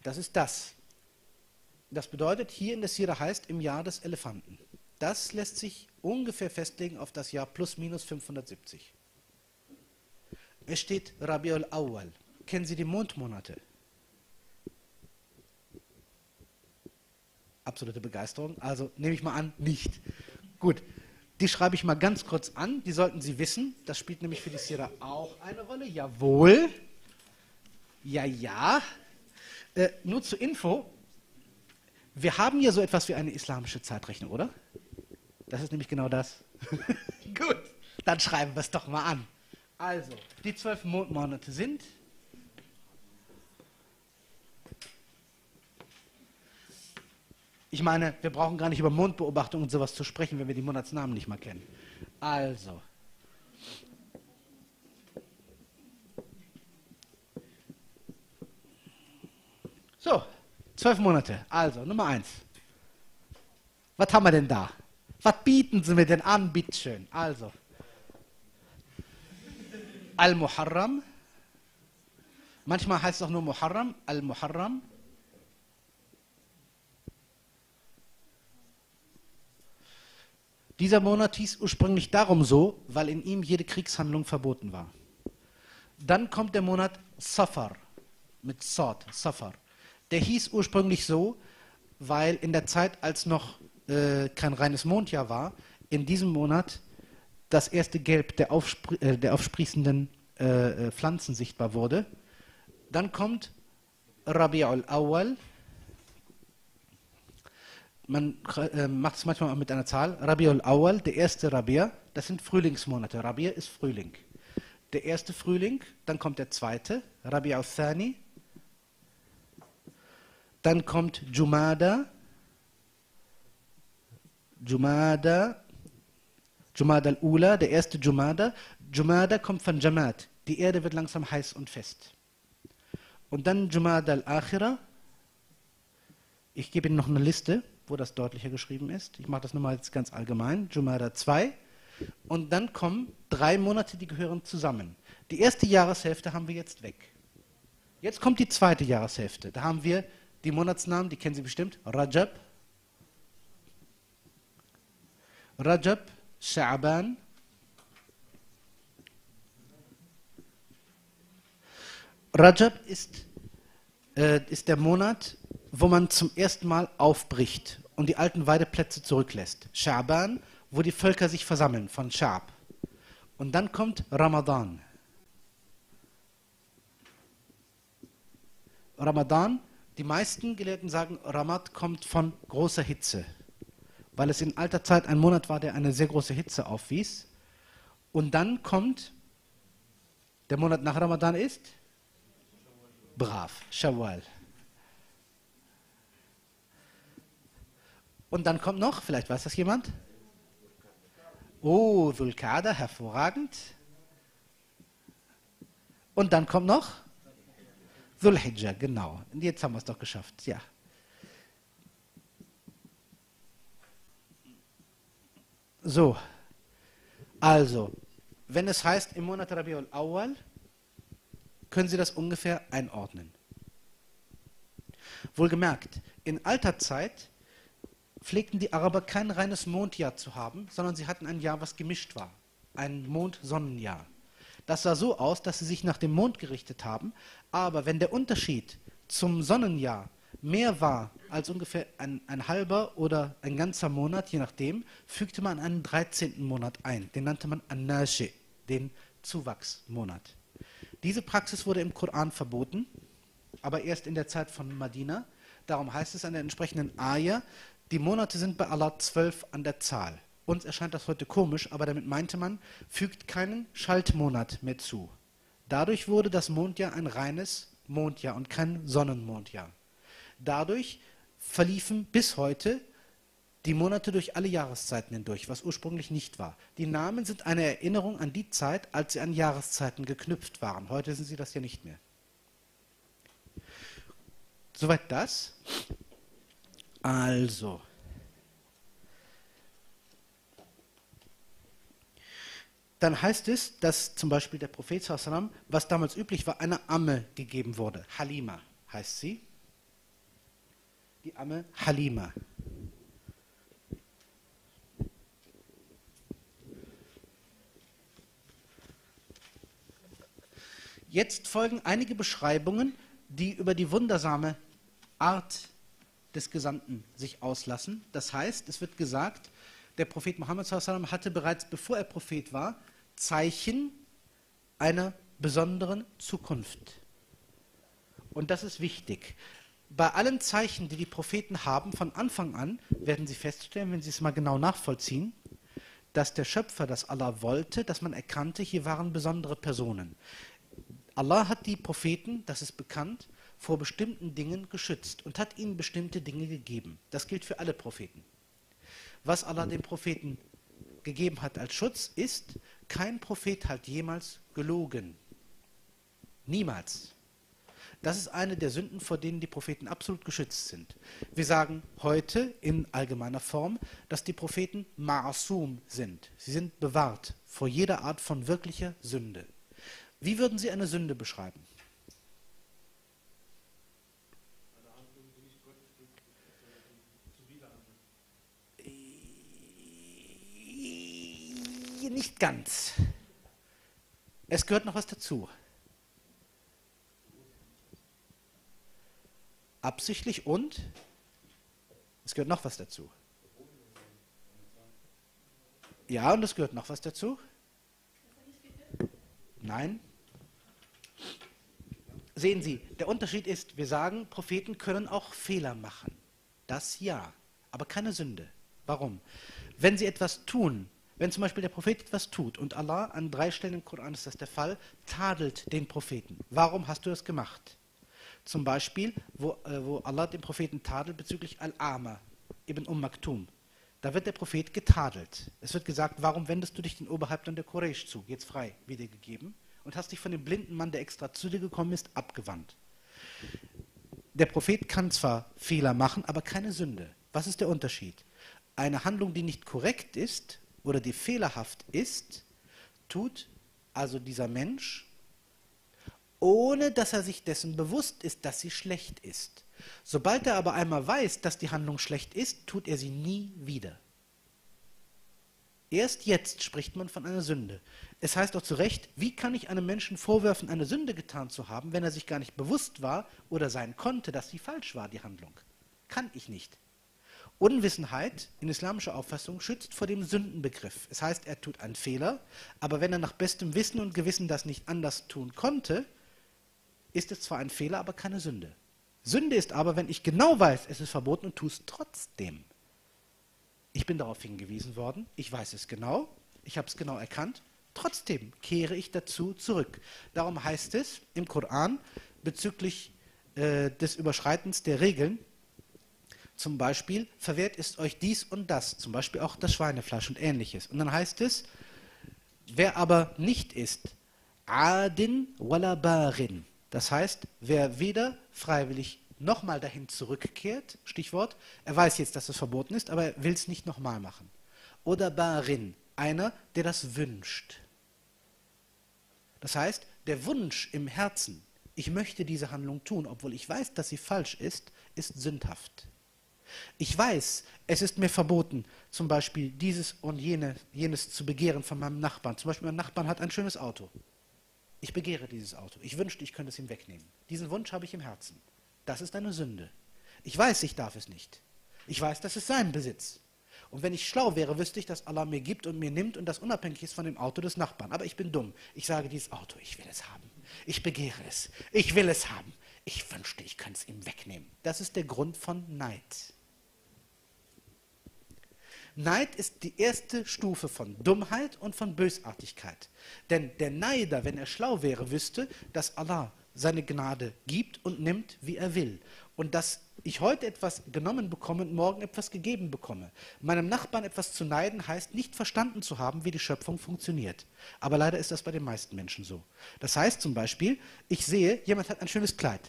Das ist das. Das bedeutet, hier in der Sira heißt im Jahr des Elefanten. Das lässt sich ungefähr festlegen auf das Jahr plus minus 570. Es steht Rabiul Awwal. Kennen Sie die Mondmonate? Absolute Begeisterung. Also nehme ich mal an, nicht. Gut, die schreibe ich mal ganz kurz an. Die sollten Sie wissen. Das spielt nämlich für die Sira auch eine Rolle. Jawohl. Ja, ja. Äh, nur zur Info. Wir haben hier so etwas wie eine islamische Zeitrechnung, oder? Das ist nämlich genau das. Gut, dann schreiben wir es doch mal an. Also, die zwölf Mondmonate sind Ich meine, wir brauchen gar nicht über Mondbeobachtung und sowas zu sprechen, wenn wir die Monatsnamen nicht mal kennen. Also. So, zwölf Monate. Also, Nummer eins. Was haben wir denn da? Was bieten Sie mir denn an, bitteschön? Also. Al-Muharram. Manchmal heißt es auch nur Muharram. Al-Muharram. Dieser Monat hieß ursprünglich darum so, weil in ihm jede Kriegshandlung verboten war. Dann kommt der Monat Safar mit Sod, Safar. Der hieß ursprünglich so, weil in der Zeit, als noch äh, kein reines Mondjahr war, in diesem Monat das erste Gelb der, aufspr äh, der aufsprießenden äh, äh Pflanzen sichtbar wurde. Dann kommt Rabi'ul Awal, man äh, macht es manchmal mit einer Zahl, Rabiul Awal, der erste Rabia, das sind Frühlingsmonate. Rabia ist Frühling. Der erste Frühling, dann kommt der zweite, Rabi al-Thani, dann kommt Jumada, Jumada, Jumada al-Ula, der erste Jumada. Jumada kommt von Jamad, die Erde wird langsam heiß und fest. Und dann Jumada al-Akhira, ich gebe Ihnen noch eine Liste wo das deutlicher geschrieben ist. Ich mache das nochmal jetzt ganz allgemein. Jumada 2. Und dann kommen drei Monate, die gehören zusammen. Die erste Jahreshälfte haben wir jetzt weg. Jetzt kommt die zweite Jahreshälfte. Da haben wir die Monatsnamen, die kennen Sie bestimmt. Rajab, Rajab, Sha'ban, Rajab ist, äh, ist der Monat, wo man zum ersten Mal aufbricht und die alten Weideplätze zurücklässt. Sha'ban, wo die Völker sich versammeln, von Sha'b. Und dann kommt Ramadan. Ramadan, die meisten Gelehrten sagen, Ramad kommt von großer Hitze, weil es in alter Zeit ein Monat war, der eine sehr große Hitze aufwies. Und dann kommt, der Monat nach Ramadan ist? Brav, Shawwal. Und dann kommt noch, vielleicht weiß das jemand? Oh, Vulkada, hervorragend. Und dann kommt noch Dhul-Hijjah, genau. Und jetzt haben wir es doch geschafft, ja. So, also, wenn es heißt im Monat Rabiul Awal, können Sie das ungefähr einordnen. Wohlgemerkt, in alter Zeit pflegten die Araber kein reines Mondjahr zu haben, sondern sie hatten ein Jahr, was gemischt war. Ein Mond-Sonnenjahr. Das sah so aus, dass sie sich nach dem Mond gerichtet haben, aber wenn der Unterschied zum Sonnenjahr mehr war als ungefähr ein, ein, halber oder ein ganzer Monat, je nachdem, fügte man einen 13. Monat ein. Den nannte man An-Nashi, den Zuwachsmonat. Diese Praxis wurde im Koran verboten, aber erst in der Zeit von Madina. Darum heißt es an der entsprechenden Ayah, die Monate sind bei Allah zwölf an der Zahl. Uns erscheint das heute komisch, aber damit meinte man, fügt keinen Schaltmonat mehr zu. Dadurch wurde das Mondjahr ein reines Mondjahr und kein Sonnenmondjahr. Dadurch verliefen bis heute die Monate durch alle Jahreszeiten hindurch, was ursprünglich nicht war. Die Namen sind eine Erinnerung an die Zeit, als sie an Jahreszeiten geknüpft waren. Heute sind sie das ja nicht mehr. Soweit das. Also. Dann heißt es, dass zum Beispiel der Prophet, was damals üblich war, eine Amme gegeben wurde. Halima heißt sie. Die Amme Halima. Jetzt folgen einige Beschreibungen, die über die wundersame Art des Gesandten sich auslassen. Das heißt, es wird gesagt, der Prophet Muhammad hatte bereits, bevor er Prophet war, Zeichen einer besonderen Zukunft. Und das ist wichtig. Bei allen Zeichen, die die Propheten haben, von Anfang an werden sie feststellen, wenn sie es mal genau nachvollziehen, dass der Schöpfer, das Allah wollte, dass man erkannte, hier waren besondere Personen. Allah hat die Propheten, das ist bekannt, vor bestimmten Dingen geschützt und hat ihnen bestimmte Dinge gegeben. Das gilt für alle Propheten. Was Allah den Propheten gegeben hat als Schutz, ist, kein Prophet hat jemals gelogen. Niemals. Das ist eine der Sünden, vor denen die Propheten absolut geschützt sind. Wir sagen heute in allgemeiner Form, dass die Propheten ma'asum sind. Sie sind bewahrt vor jeder Art von wirklicher Sünde. Wie würden Sie eine Sünde beschreiben? Nicht ganz. Es gehört noch was dazu. Absichtlich und es gehört noch was dazu. Ja, und es gehört noch was dazu? Nein. Sehen Sie, der Unterschied ist, wir sagen, Propheten können auch Fehler machen. Das ja, aber keine Sünde. Warum? Wenn sie etwas tun, wenn zum Beispiel der Prophet etwas tut und Allah, an drei Stellen im Koran ist das der Fall, tadelt den Propheten. Warum hast du das gemacht? Zum Beispiel, wo, äh, wo Allah den Propheten tadelt bezüglich Al-Ama, Ibn Umm Maktum. Da wird der Prophet getadelt. Es wird gesagt, warum wendest du dich den Oberhäuptern der Quraysh zu? Jetzt frei, wiedergegeben und hast dich von dem blinden Mann, der extra zu dir gekommen ist, abgewandt. Der Prophet kann zwar Fehler machen, aber keine Sünde. Was ist der Unterschied? Eine Handlung, die nicht korrekt ist oder die fehlerhaft ist, tut also dieser Mensch, ohne dass er sich dessen bewusst ist, dass sie schlecht ist. Sobald er aber einmal weiß, dass die Handlung schlecht ist, tut er sie nie wieder. Erst jetzt spricht man von einer Sünde. Es heißt auch zu Recht, wie kann ich einem Menschen vorwerfen, eine Sünde getan zu haben, wenn er sich gar nicht bewusst war oder sein konnte, dass sie falsch war, die Handlung? Kann ich nicht. Unwissenheit in islamischer Auffassung schützt vor dem Sündenbegriff. Es heißt, er tut einen Fehler, aber wenn er nach bestem Wissen und Gewissen das nicht anders tun konnte, ist es zwar ein Fehler, aber keine Sünde. Sünde ist aber, wenn ich genau weiß, es ist verboten und tue es trotzdem. Ich bin darauf hingewiesen worden, ich weiß es genau, ich habe es genau erkannt, trotzdem kehre ich dazu zurück. Darum heißt es im Koran bezüglich äh, des Überschreitens der Regeln, zum Beispiel, verwehrt ist euch dies und das, zum Beispiel auch das Schweinefleisch und ähnliches. Und dann heißt es, wer aber nicht isst, adin wala barin, das heißt, wer weder freiwillig nochmal dahin zurückkehrt, Stichwort, er weiß jetzt, dass es verboten ist, aber er will es nicht nochmal machen. Oder Barin, einer, der das wünscht. Das heißt, der Wunsch im Herzen, ich möchte diese Handlung tun, obwohl ich weiß, dass sie falsch ist, ist sündhaft. Ich weiß, es ist mir verboten, zum Beispiel dieses und jene, jenes zu begehren von meinem Nachbarn. Zum Beispiel mein Nachbarn hat ein schönes Auto. Ich begehre dieses Auto. Ich wünschte, ich könnte es ihm wegnehmen. Diesen Wunsch habe ich im Herzen. Das ist eine Sünde. Ich weiß, ich darf es nicht. Ich weiß, das ist sein Besitz. Und wenn ich schlau wäre, wüsste ich, dass Allah mir gibt und mir nimmt und das unabhängig ist von dem Auto des Nachbarn. Aber ich bin dumm. Ich sage, dieses Auto, ich will es haben. Ich begehre es. Ich will es haben. Ich wünschte, ich könnte es ihm wegnehmen. Das ist der Grund von Neid. Neid ist die erste Stufe von Dummheit und von Bösartigkeit. Denn der Neider, wenn er schlau wäre, wüsste, dass Allah seine Gnade gibt und nimmt, wie er will. Und dass ich heute etwas genommen bekomme und morgen etwas gegeben bekomme. Meinem Nachbarn etwas zu neiden heißt nicht verstanden zu haben, wie die Schöpfung funktioniert. Aber leider ist das bei den meisten Menschen so. Das heißt zum Beispiel, ich sehe, jemand hat ein schönes Kleid.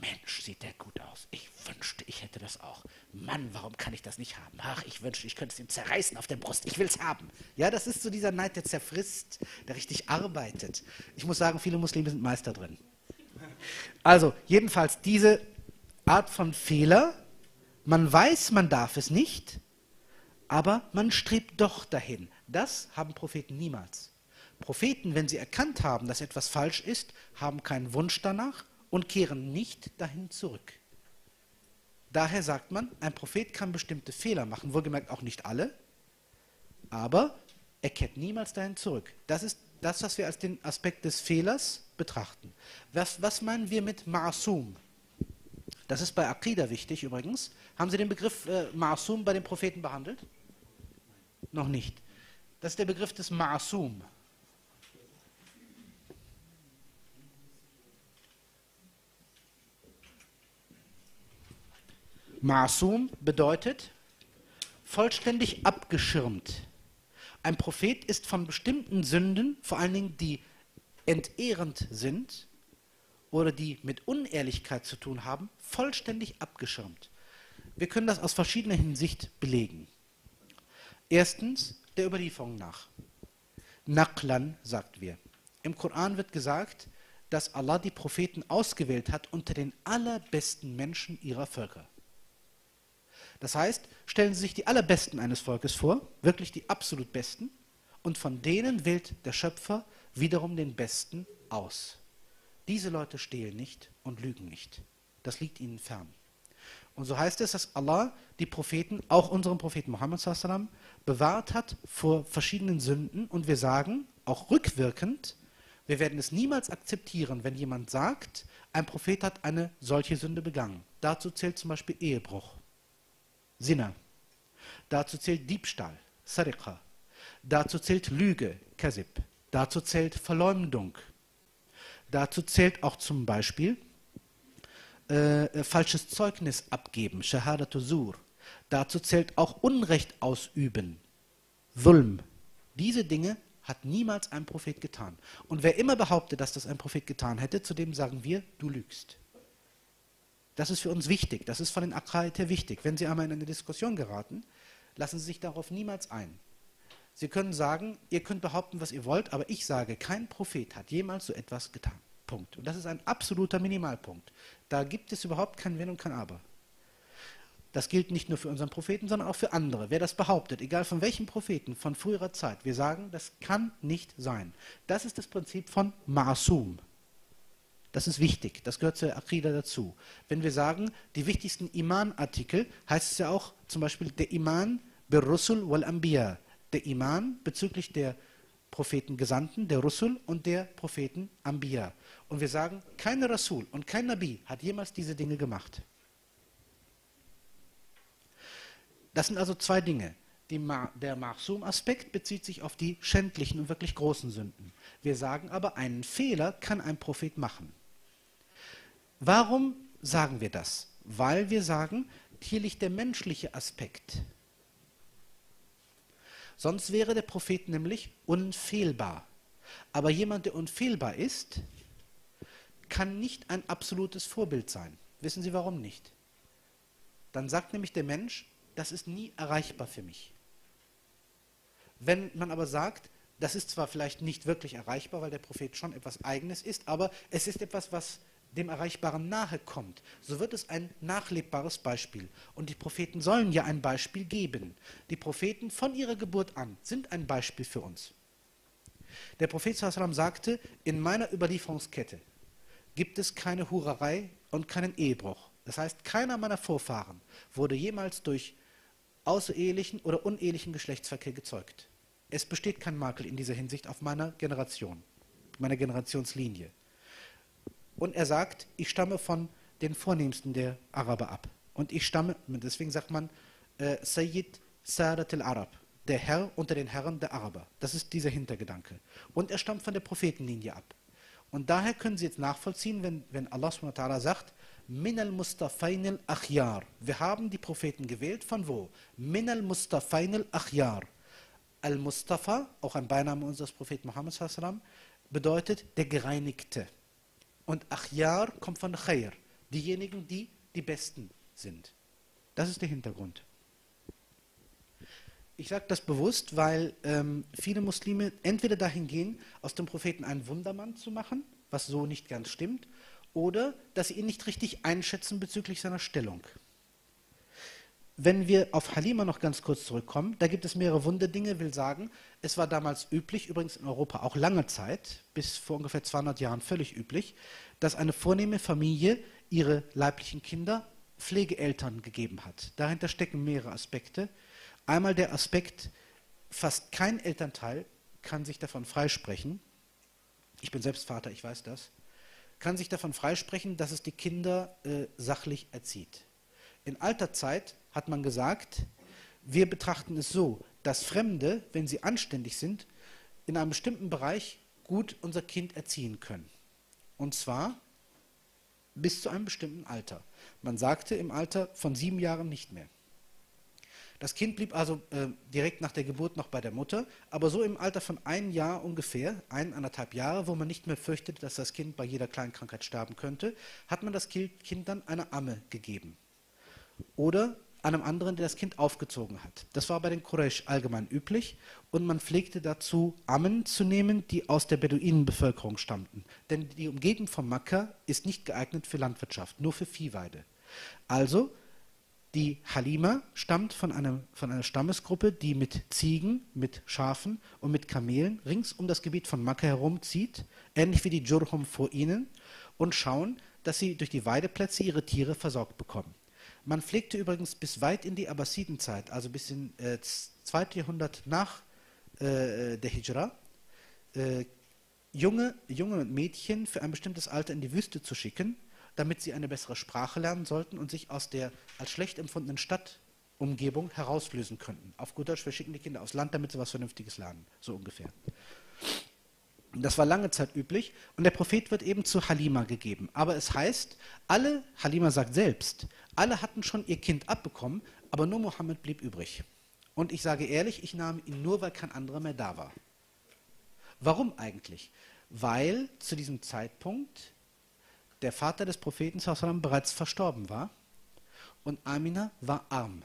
Mensch, sieht der gut aus. Ich wünschte, ich hätte das auch. Mann, warum kann ich das nicht haben? Ach, ich wünschte, ich könnte es ihm zerreißen auf der Brust. Ich will es haben. Ja, das ist so dieser Neid, der zerfrisst, der richtig arbeitet. Ich muss sagen, viele Muslime sind Meister drin. Also, jedenfalls diese Art von Fehler, man weiß, man darf es nicht, aber man strebt doch dahin. Das haben Propheten niemals. Propheten, wenn sie erkannt haben, dass etwas falsch ist, haben keinen Wunsch danach und kehren nicht dahin zurück. Daher sagt man, ein Prophet kann bestimmte Fehler machen, wohlgemerkt auch nicht alle, aber er kehrt niemals dahin zurück. Das ist das, was wir als den Aspekt des Fehlers betrachten. Was, was meinen wir mit Ma'asum? Das ist bei Aqidah wichtig übrigens. Haben Sie den Begriff äh, Ma'asum bei den Propheten behandelt? Noch nicht. Das ist der Begriff des Ma'asum. Ma'asum bedeutet vollständig abgeschirmt. Ein Prophet ist von bestimmten Sünden, vor allen Dingen die entehrend sind oder die mit Unehrlichkeit zu tun haben, vollständig abgeschirmt. Wir können das aus verschiedener Hinsicht belegen. Erstens der Überlieferung nach. Naklan sagt wir. Im Koran wird gesagt, dass Allah die Propheten ausgewählt hat unter den allerbesten Menschen ihrer Völker. Das heißt, stellen Sie sich die allerbesten eines Volkes vor, wirklich die absolut besten, und von denen wählt der Schöpfer wiederum den Besten aus. Diese Leute stehlen nicht und lügen nicht. Das liegt ihnen fern. Und so heißt es, dass Allah die Propheten, auch unseren Propheten Muhammad sallam, bewahrt hat vor verschiedenen Sünden und wir sagen, auch rückwirkend, wir werden es niemals akzeptieren, wenn jemand sagt, ein Prophet hat eine solche Sünde begangen. Dazu zählt zum Beispiel Ehebruch. Sinna. Dazu zählt Diebstahl, Sariqa. Dazu zählt Lüge, Kasib. Dazu zählt Verleumdung. Dazu zählt auch zum Beispiel äh, äh, falsches Zeugnis abgeben, Shahadatu Sur. Dazu zählt auch Unrecht ausüben, Wulm. Diese Dinge hat niemals ein Prophet getan. Und wer immer behauptet, dass das ein Prophet getan hätte, zu dem sagen wir, du lügst. Das ist für uns wichtig, das ist von den Akraite wichtig. Wenn Sie einmal in eine Diskussion geraten, lassen Sie sich darauf niemals ein. Sie können sagen, ihr könnt behaupten, was ihr wollt, aber ich sage, kein Prophet hat jemals so etwas getan. Punkt. Und das ist ein absoluter Minimalpunkt. Da gibt es überhaupt kein Wenn und kein Aber. Das gilt nicht nur für unseren Propheten, sondern auch für andere. Wer das behauptet, egal von welchem Propheten von früherer Zeit, wir sagen, das kann nicht sein. Das ist das Prinzip von Ma'asum. Das ist wichtig, das gehört zur Akrida dazu. Wenn wir sagen, die wichtigsten Iman-Artikel, heißt es ja auch zum Beispiel der Iman Rusul wal Anbiya. Der Iman bezüglich der Propheten Gesandten, der Rusul und der Propheten Anbiya. Und wir sagen, kein Rasul und kein Nabi hat jemals diese Dinge gemacht. Das sind also zwei Dinge. Ma der Machsum-Aspekt bezieht sich auf die schändlichen und wirklich großen Sünden. Wir sagen aber, einen Fehler kann ein Prophet machen. Warum sagen wir das? Weil wir sagen, hier liegt der menschliche Aspekt. Sonst wäre der Prophet nämlich unfehlbar. Aber jemand, der unfehlbar ist, kann nicht ein absolutes Vorbild sein. Wissen Sie warum nicht? Dann sagt nämlich der Mensch, das ist nie erreichbar für mich. Wenn man aber sagt, das ist zwar vielleicht nicht wirklich erreichbar, weil der Prophet schon etwas Eigenes ist, aber es ist etwas, was dem Erreichbaren nahe kommt, so wird es ein nachlebbares Beispiel. Und die Propheten sollen ja ein Beispiel geben. Die Propheten von ihrer Geburt an sind ein Beispiel für uns. Der Prophet sagte, in meiner Überlieferungskette gibt es keine Hurerei und keinen Ehebruch. Das heißt, keiner meiner Vorfahren wurde jemals durch außerehelichen oder unehelichen Geschlechtsverkehr gezeugt. Es besteht kein Makel in dieser Hinsicht auf meiner Generation, meiner Generationslinie. Und er sagt, ich stamme von den Vornehmsten der Araber ab. Und ich stamme, deswegen sagt man, äh, Sayyid Sadat al-Arab, der Herr unter den Herren der Araber. Das ist dieser Hintergedanke. Und er stammt von der Prophetenlinie ab. Und daher können Sie jetzt nachvollziehen, wenn, wenn Allah sagt, Min al-Mustafain al-Achyar. Wir haben die Propheten gewählt von wo? Min al-Mustafain al-Achyar. Al-Mustafa, auch ein Beiname unseres Propheten Muhammad bedeutet der Gereinigte. Und Achyar kommt von Khair, diejenigen, die die Besten sind. Das ist der Hintergrund. Ich sage das bewusst, weil ähm, viele Muslime entweder dahin gehen, aus dem Propheten einen Wundermann zu machen, was so nicht ganz stimmt, oder dass sie ihn nicht richtig einschätzen bezüglich seiner Stellung. Wenn wir auf Halima noch ganz kurz zurückkommen, da gibt es mehrere Wunderdinge, will sagen, es war damals üblich, übrigens in Europa auch lange Zeit, bis vor ungefähr 200 Jahren völlig üblich, dass eine vornehme Familie ihre leiblichen Kinder Pflegeeltern gegeben hat. Dahinter stecken mehrere Aspekte. Einmal der Aspekt, fast kein Elternteil kann sich davon freisprechen, ich bin selbst Vater, ich weiß das, kann sich davon freisprechen, dass es die Kinder äh, sachlich erzieht. In alter Zeit hat man gesagt, wir betrachten es so, dass Fremde, wenn sie anständig sind, in einem bestimmten Bereich gut unser Kind erziehen können. Und zwar bis zu einem bestimmten Alter. Man sagte im Alter von sieben Jahren nicht mehr. Das Kind blieb also äh, direkt nach der Geburt noch bei der Mutter, aber so im Alter von einem Jahr ungefähr, eineinhalb Jahre, wo man nicht mehr fürchtete, dass das Kind bei jeder kleinen Krankheit sterben könnte, hat man das Kind dann einer Amme gegeben. Oder einem anderen, der das Kind aufgezogen hat. Das war bei den Quraysh allgemein üblich und man pflegte dazu, Ammen zu nehmen, die aus der Beduinenbevölkerung stammten. Denn die Umgebung von Makka ist nicht geeignet für Landwirtschaft, nur für Viehweide. Also, die Halima stammt von, einem, von einer Stammesgruppe, die mit Ziegen, mit Schafen und mit Kamelen rings um das Gebiet von Makka herumzieht, ähnlich wie die Jurhum vor ihnen, und schauen, dass sie durch die Weideplätze ihre Tiere versorgt bekommen. Man pflegte übrigens bis weit in die Abbasidenzeit, also bis in äh, 2. Jahrhundert nach äh, der Hijra, äh, junge, junge Mädchen für ein bestimmtes Alter in die Wüste zu schicken, damit sie eine bessere Sprache lernen sollten und sich aus der als schlecht empfundenen Stadtumgebung herauslösen könnten. Auf gut Deutsch, wir schicken die Kinder aufs Land, damit sie was Vernünftiges lernen, so ungefähr. Das war lange Zeit üblich und der Prophet wird eben zu Halima gegeben. Aber es heißt, alle, Halima sagt selbst, alle hatten schon ihr Kind abbekommen, aber nur Mohammed blieb übrig. Und ich sage ehrlich, ich nahm ihn nur, weil kein anderer mehr da war. Warum eigentlich? Weil zu diesem Zeitpunkt der Vater des Propheten bereits verstorben war und Amina war arm.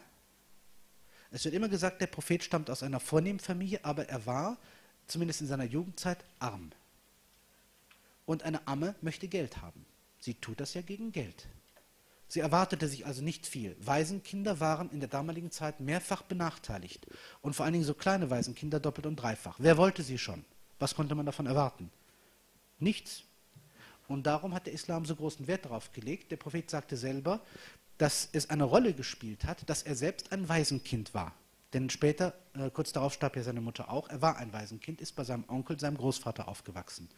Es wird immer gesagt, der Prophet stammt aus einer vornehmen Familie, aber er war zumindest in seiner Jugendzeit, arm. Und eine Amme möchte Geld haben. Sie tut das ja gegen Geld. Sie erwartete sich also nicht viel. Waisenkinder waren in der damaligen Zeit mehrfach benachteiligt. Und vor allen Dingen so kleine Waisenkinder doppelt und dreifach. Wer wollte sie schon? Was konnte man davon erwarten? Nichts. Und darum hat der Islam so großen Wert darauf gelegt. Der Prophet sagte selber, dass es eine Rolle gespielt hat, dass er selbst ein Waisenkind war. Denn später, äh, kurz darauf starb ja seine Mutter auch. Er war ein Waisenkind, ist bei seinem Onkel, seinem Großvater aufgewachsen.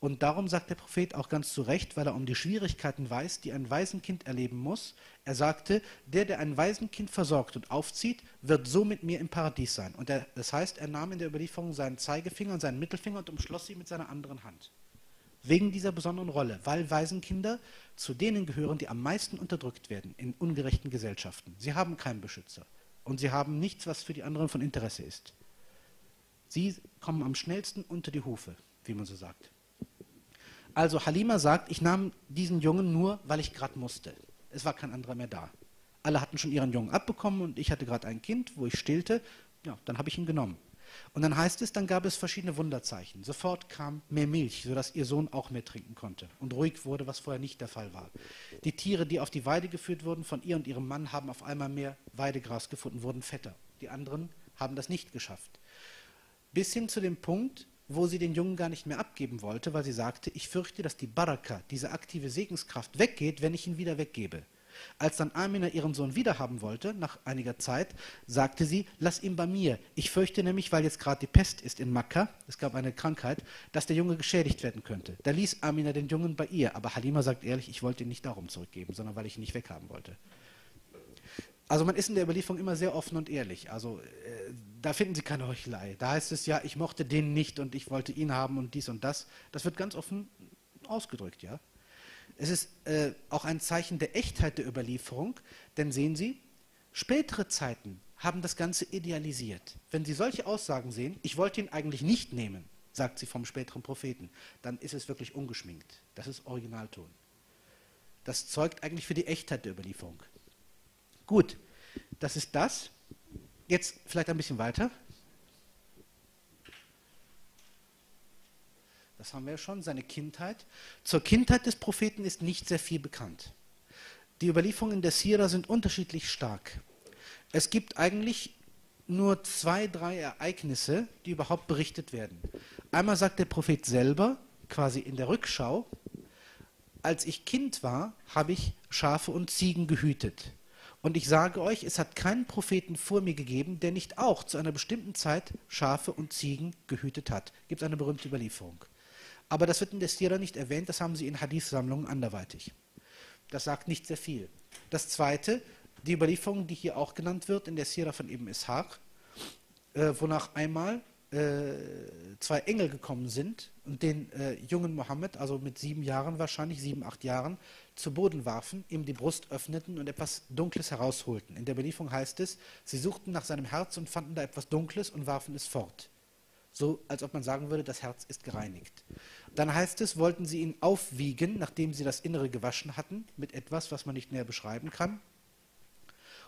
Und darum sagt der Prophet auch ganz zu Recht, weil er um die Schwierigkeiten weiß, die ein Waisenkind erleben muss. Er sagte, der, der ein Waisenkind versorgt und aufzieht, wird so mit mir im Paradies sein. Und er, das heißt, er nahm in der Überlieferung seinen Zeigefinger und seinen Mittelfinger und umschloss sie mit seiner anderen Hand. Wegen dieser besonderen Rolle, weil Waisenkinder zu denen gehören, die am meisten unterdrückt werden in ungerechten Gesellschaften. Sie haben keinen Beschützer und sie haben nichts, was für die anderen von Interesse ist. Sie kommen am schnellsten unter die Hufe, wie man so sagt. Also Halima sagt, ich nahm diesen Jungen nur, weil ich gerade musste. Es war kein anderer mehr da. Alle hatten schon ihren Jungen abbekommen und ich hatte gerade ein Kind, wo ich stillte. Ja, dann habe ich ihn genommen. Und dann heißt es, dann gab es verschiedene Wunderzeichen. Sofort kam mehr Milch, sodass ihr Sohn auch mehr trinken konnte und ruhig wurde, was vorher nicht der Fall war. Die Tiere, die auf die Weide geführt wurden von ihr und ihrem Mann, haben auf einmal mehr Weidegras gefunden, wurden fetter. Die anderen haben das nicht geschafft. Bis hin zu dem Punkt, wo sie den Jungen gar nicht mehr abgeben wollte, weil sie sagte, ich fürchte, dass die Baraka, diese aktive Segenskraft, weggeht, wenn ich ihn wieder weggebe. Als dann Amina ihren Sohn wiederhaben wollte, nach einiger Zeit, sagte sie, lass ihn bei mir. Ich fürchte nämlich, weil jetzt gerade die Pest ist in Makka, es gab eine Krankheit, dass der Junge geschädigt werden könnte. Da ließ Amina den Jungen bei ihr, aber Halima sagt ehrlich, ich wollte ihn nicht darum zurückgeben, sondern weil ich ihn nicht weghaben wollte. Also man ist in der Überlieferung immer sehr offen und ehrlich. Also äh, da finden Sie keine Heuchelei. Da heißt es ja, ich mochte den nicht und ich wollte ihn haben und dies und das. Das wird ganz offen ausgedrückt, ja. Es ist äh, auch ein Zeichen der Echtheit der Überlieferung, denn sehen Sie, spätere Zeiten haben das Ganze idealisiert. Wenn Sie solche Aussagen sehen, ich wollte ihn eigentlich nicht nehmen, sagt sie vom späteren Propheten, dann ist es wirklich ungeschminkt. Das ist Originalton. Das zeugt eigentlich für die Echtheit der Überlieferung. Gut, das ist das. Jetzt vielleicht ein bisschen weiter. Das haben wir ja schon, seine Kindheit. Zur Kindheit des Propheten ist nicht sehr viel bekannt. Die Überlieferungen der Sira sind unterschiedlich stark. Es gibt eigentlich nur zwei, drei Ereignisse, die überhaupt berichtet werden. Einmal sagt der Prophet selber, quasi in der Rückschau, als ich Kind war, habe ich Schafe und Ziegen gehütet. Und ich sage euch, es hat keinen Propheten vor mir gegeben, der nicht auch zu einer bestimmten Zeit Schafe und Ziegen gehütet hat. Gibt eine berühmte Überlieferung. Aber das wird in der Sira nicht erwähnt, das haben sie in Hadith-Sammlungen anderweitig. Das sagt nicht sehr viel. Das zweite, die Überlieferung, die hier auch genannt wird, in der Sira von Ibn Ishaq, äh, wonach einmal äh, zwei Engel gekommen sind und den äh, jungen Mohammed, also mit sieben Jahren wahrscheinlich, sieben, acht Jahren, zu Boden warfen, ihm die Brust öffneten und etwas Dunkles herausholten. In der Überlieferung heißt es, sie suchten nach seinem Herz und fanden da etwas Dunkles und warfen es fort. So als ob man sagen würde, das Herz ist gereinigt. Dann heißt es, wollten sie ihn aufwiegen, nachdem sie das Innere gewaschen hatten, mit etwas, was man nicht näher beschreiben kann.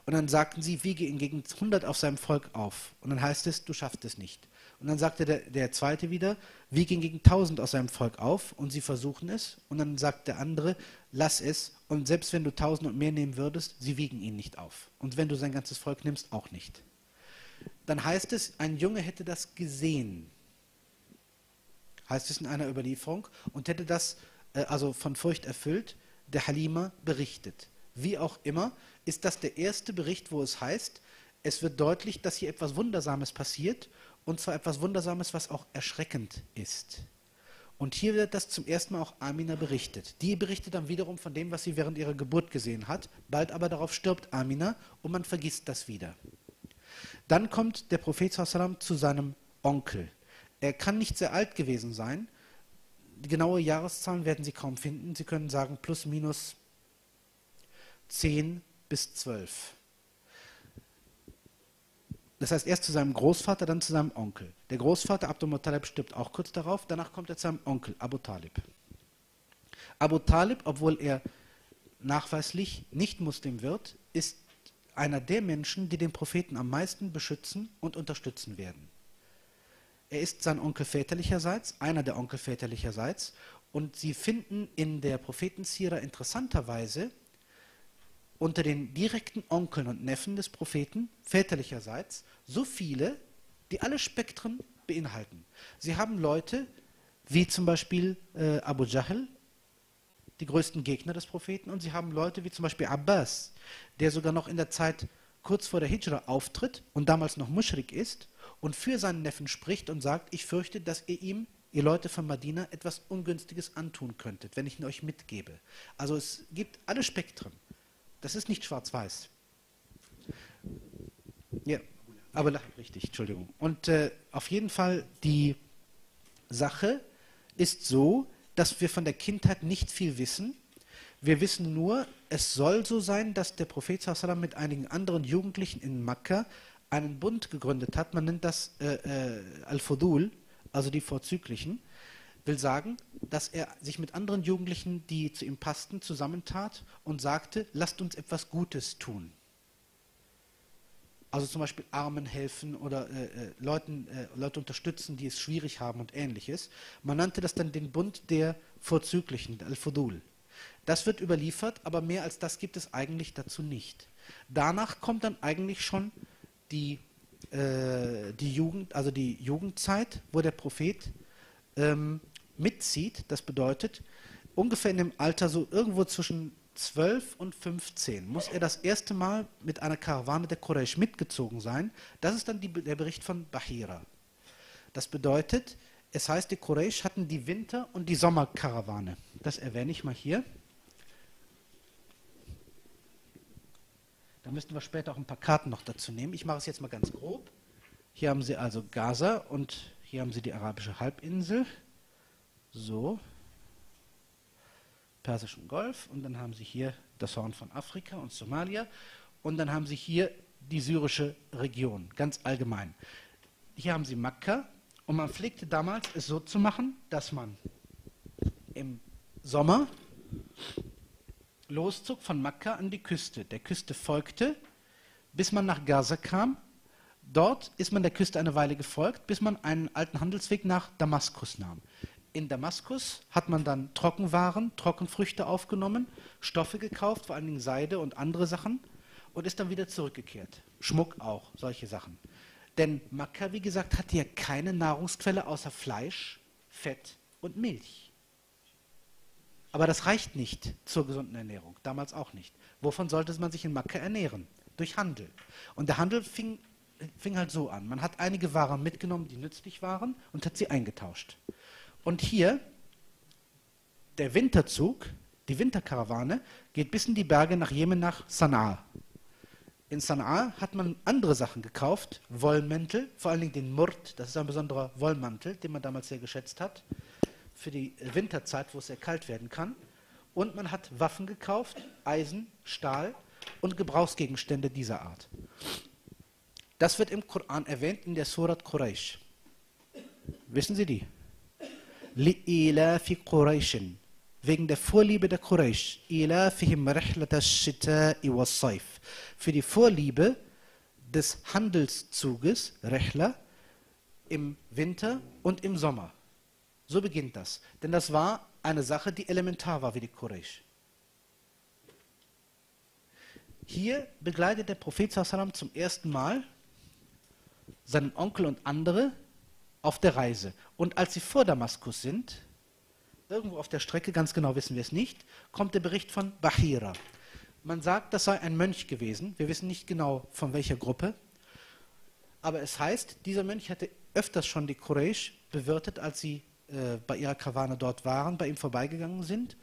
Und dann sagten sie, wiege ihn gegen 100 auf seinem Volk auf. Und dann heißt es, du schaffst es nicht. Und dann sagte der, der zweite wieder, wiege ihn gegen 1000 aus seinem Volk auf. Und sie versuchen es. Und dann sagt der andere, lass es. Und selbst wenn du 1000 und mehr nehmen würdest, sie wiegen ihn nicht auf. Und wenn du sein ganzes Volk nimmst, auch nicht. Dann heißt es, ein Junge hätte das gesehen heißt es in einer Überlieferung, und hätte das äh, also von Furcht erfüllt, der Halima berichtet. Wie auch immer, ist das der erste Bericht, wo es heißt, es wird deutlich, dass hier etwas Wundersames passiert, und zwar etwas Wundersames, was auch erschreckend ist. Und hier wird das zum ersten Mal auch Amina berichtet. Die berichtet dann wiederum von dem, was sie während ihrer Geburt gesehen hat. Bald aber darauf stirbt Amina und man vergisst das wieder. Dann kommt der Prophet zu seinem Onkel, er kann nicht sehr alt gewesen sein. Die genaue Jahreszahlen werden Sie kaum finden. Sie können sagen plus minus 10 bis 12. Das heißt, erst zu seinem Großvater, dann zu seinem Onkel. Der Großvater Abdul Muttalib stirbt auch kurz darauf, danach kommt er zu seinem Onkel Abu Talib. Abu Talib, obwohl er nachweislich nicht Muslim wird, ist einer der Menschen, die den Propheten am meisten beschützen und unterstützen werden. Er ist sein Onkel väterlicherseits, einer der Onkel väterlicherseits. Und sie finden in der Prophetensira interessanterweise unter den direkten Onkeln und Neffen des Propheten väterlicherseits so viele, die alle Spektren beinhalten. Sie haben Leute wie zum Beispiel äh, Abu Jahl, die größten Gegner des Propheten, und sie haben Leute wie zum Beispiel Abbas, der sogar noch in der Zeit kurz vor der Hijra auftritt und damals noch Mushrik ist und für seinen Neffen spricht und sagt, ich fürchte, dass ihr ihm, ihr Leute von Medina, etwas Ungünstiges antun könntet, wenn ich ihn euch mitgebe. Also es gibt alle Spektren. Das ist nicht schwarz-weiß. Ja, aber richtig, Entschuldigung. Und äh, auf jeden Fall, die Sache ist so, dass wir von der Kindheit nicht viel wissen. Wir wissen nur, es soll so sein, dass der Prophet mit einigen anderen Jugendlichen in Makkah einen Bund gegründet hat, man nennt das äh, äh, Al-Fudul, also die Vorzüglichen, will sagen, dass er sich mit anderen Jugendlichen, die zu ihm passten, zusammentat und sagte, lasst uns etwas Gutes tun. Also zum Beispiel Armen helfen oder äh, äh, Leuten, äh, Leute unterstützen, die es schwierig haben und ähnliches. Man nannte das dann den Bund der Vorzüglichen, Al-Fudul. Das wird überliefert, aber mehr als das gibt es eigentlich dazu nicht. Danach kommt dann eigentlich schon die, äh, die Jugend, also die Jugendzeit, wo der Prophet ähm, mitzieht. Das bedeutet, ungefähr in dem Alter so irgendwo zwischen 12 und 15 muss er das erste Mal mit einer Karawane der Quraysh mitgezogen sein. Das ist dann die, der Bericht von Bahira. Das bedeutet, es heißt, die Quraysh hatten die Winter- und die Sommerkarawane. Das erwähne ich mal hier. Da müssten wir später auch ein paar Karten noch dazu nehmen. Ich mache es jetzt mal ganz grob. Hier haben Sie also Gaza und hier haben Sie die arabische Halbinsel. So, Persischen Golf und dann haben sie hier das Horn von Afrika und Somalia und dann haben sie hier die syrische Region, ganz allgemein. Hier haben sie Makka und man pflegte damals es so zu machen, dass man im Sommer loszog von Makka an die Küste. Der Küste folgte, bis man nach Gaza kam. Dort ist man der Küste eine Weile gefolgt, bis man einen alten Handelsweg nach Damaskus nahm in Damaskus hat man dann Trockenwaren, Trockenfrüchte aufgenommen, Stoffe gekauft, vor allen Dingen Seide und andere Sachen und ist dann wieder zurückgekehrt. Schmuck auch, solche Sachen. Denn Makka, wie gesagt, hatte ja keine Nahrungsquelle außer Fleisch, Fett und Milch. Aber das reicht nicht zur gesunden Ernährung, damals auch nicht. Wovon sollte man sich in Makka ernähren? Durch Handel. Und der Handel fing, fing halt so an. Man hat einige Waren mitgenommen, die nützlich waren, und hat sie eingetauscht. Und hier, der Winterzug, die Winterkarawane, geht bis in die Berge nach Jemen, nach Sana'a. In Sana'a hat man andere Sachen gekauft, Wollmäntel, vor allen Dingen den Murt, das ist ein besonderer Wollmantel, den man damals sehr geschätzt hat, für die Winterzeit, wo es sehr kalt werden kann. Und man hat Waffen gekauft, Eisen, Stahl und Gebrauchsgegenstände dieser Art. Das wird im Koran erwähnt in der Surat Quraysh. Wissen Sie die? لإيلاف قريش wegen der Vorliebe der Quraysh إلافهم رحلة الشتاء والصيف für die Vorliebe des Handelszuges Rehla im Winter und im Sommer. So beginnt das. Denn das war eine Sache, die elementar war wie die Quraysh. Hier begleitet der Prophet zum ersten Mal seinen Onkel und andere auf der Reise. Und als sie vor Damaskus sind, irgendwo auf der Strecke, ganz genau wissen wir es nicht, kommt der Bericht von Bahira. Man sagt, das sei ein Mönch gewesen. Wir wissen nicht genau von welcher Gruppe. Aber es heißt, dieser Mönch hatte öfters schon die Quraysh bewirtet, als sie äh, bei ihrer Karawane dort waren, bei ihm vorbeigegangen sind.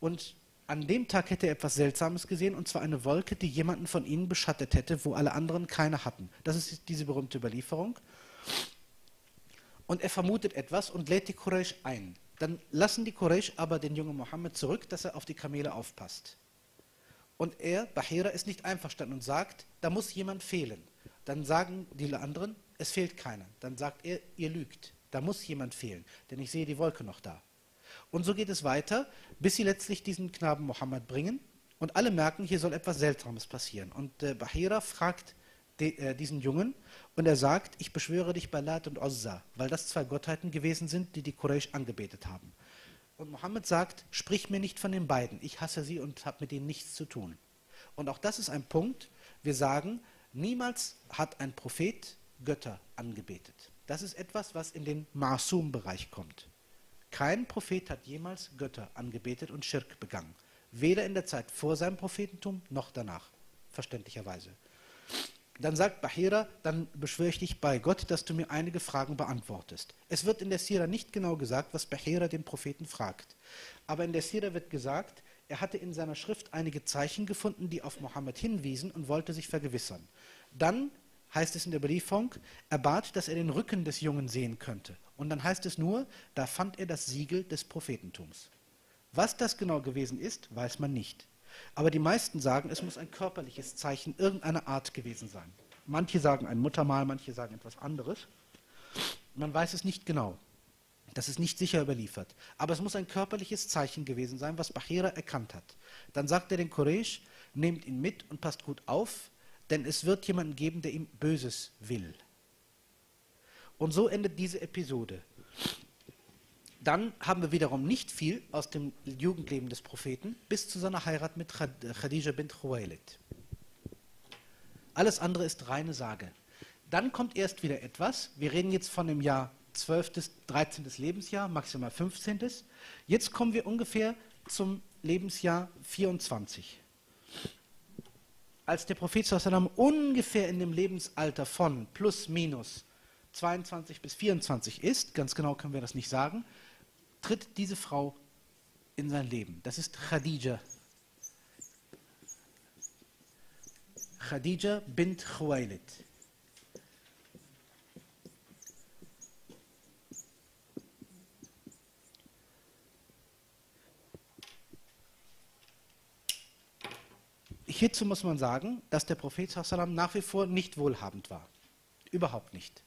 Und an dem Tag hätte er etwas Seltsames gesehen, und zwar eine Wolke, die jemanden von ihnen beschattet hätte, wo alle anderen keine hatten. Das ist diese berühmte Überlieferung und er vermutet etwas und lädt die Quraysh ein. Dann lassen die Quraysh aber den jungen Mohammed zurück, dass er auf die Kamele aufpasst. Und er, Bahira, ist nicht einverstanden und sagt, da muss jemand fehlen. Dann sagen die anderen, es fehlt keiner. Dann sagt er, ihr lügt, da muss jemand fehlen, denn ich sehe die Wolke noch da. Und so geht es weiter, bis sie letztlich diesen Knaben Mohammed bringen und alle merken, hier soll etwas Seltsames passieren. Und äh, Bahira fragt de, äh, diesen Jungen und er sagt, ich beschwöre dich bei Lat und Ozza, weil das zwei Gottheiten gewesen sind, die die Quraysh angebetet haben. Und Mohammed sagt, sprich mir nicht von den beiden, ich hasse sie und habe mit ihnen nichts zu tun. Und auch das ist ein Punkt, wir sagen, niemals hat ein Prophet Götter angebetet. Das ist etwas, was in den Masum-Bereich kommt. Kein Prophet hat jemals Götter angebetet und Schirk begangen. Weder in der Zeit vor seinem Prophetentum noch danach, verständlicherweise. Dann sagt Bahira, dann beschwöre ich dich bei Gott, dass du mir einige Fragen beantwortest. Es wird in der Sira nicht genau gesagt, was Bahira den Propheten fragt. Aber in der Sira wird gesagt, er hatte in seiner Schrift einige Zeichen gefunden, die auf Mohammed hinwiesen und wollte sich vergewissern. Dann heißt es in der Belieferung, er bat, dass er den Rücken des Jungen sehen könnte. Und dann heißt es nur, da fand er das Siegel des Prophetentums. Was das genau gewesen ist, weiß man nicht. Aber die meisten sagen, es muss ein körperliches Zeichen irgendeiner Art gewesen sein. Manche sagen ein Muttermal, manche sagen etwas anderes. Man weiß es nicht genau. Das ist nicht sicher überliefert. Aber es muss ein körperliches Zeichen gewesen sein, was Bahira erkannt hat. Dann sagt er den Quraysh, nehmt ihn mit und passt gut auf, denn es wird jemanden geben, der ihm Böses will. Und so endet diese Episode. Dann haben wir wiederum nicht viel aus dem Jugendleben des Propheten bis zu seiner Heirat mit Khadija bint Khuwailid. Alles andere ist reine Sage. Dann kommt erst wieder etwas. Wir reden jetzt von dem Jahr 12. bis 13. Lebensjahr, maximal 15. Jetzt kommen wir ungefähr zum Lebensjahr 24. Als der Prophet sallam, ungefähr in dem Lebensalter von plus minus 22 bis 24 ist, ganz genau können wir das nicht sagen, tritt diese Frau in sein Leben. Das ist Khadija. Khadija bint Khuwailid. Hierzu muss man sagen, dass der Prophet nach wie vor nicht wohlhabend war. Überhaupt nicht.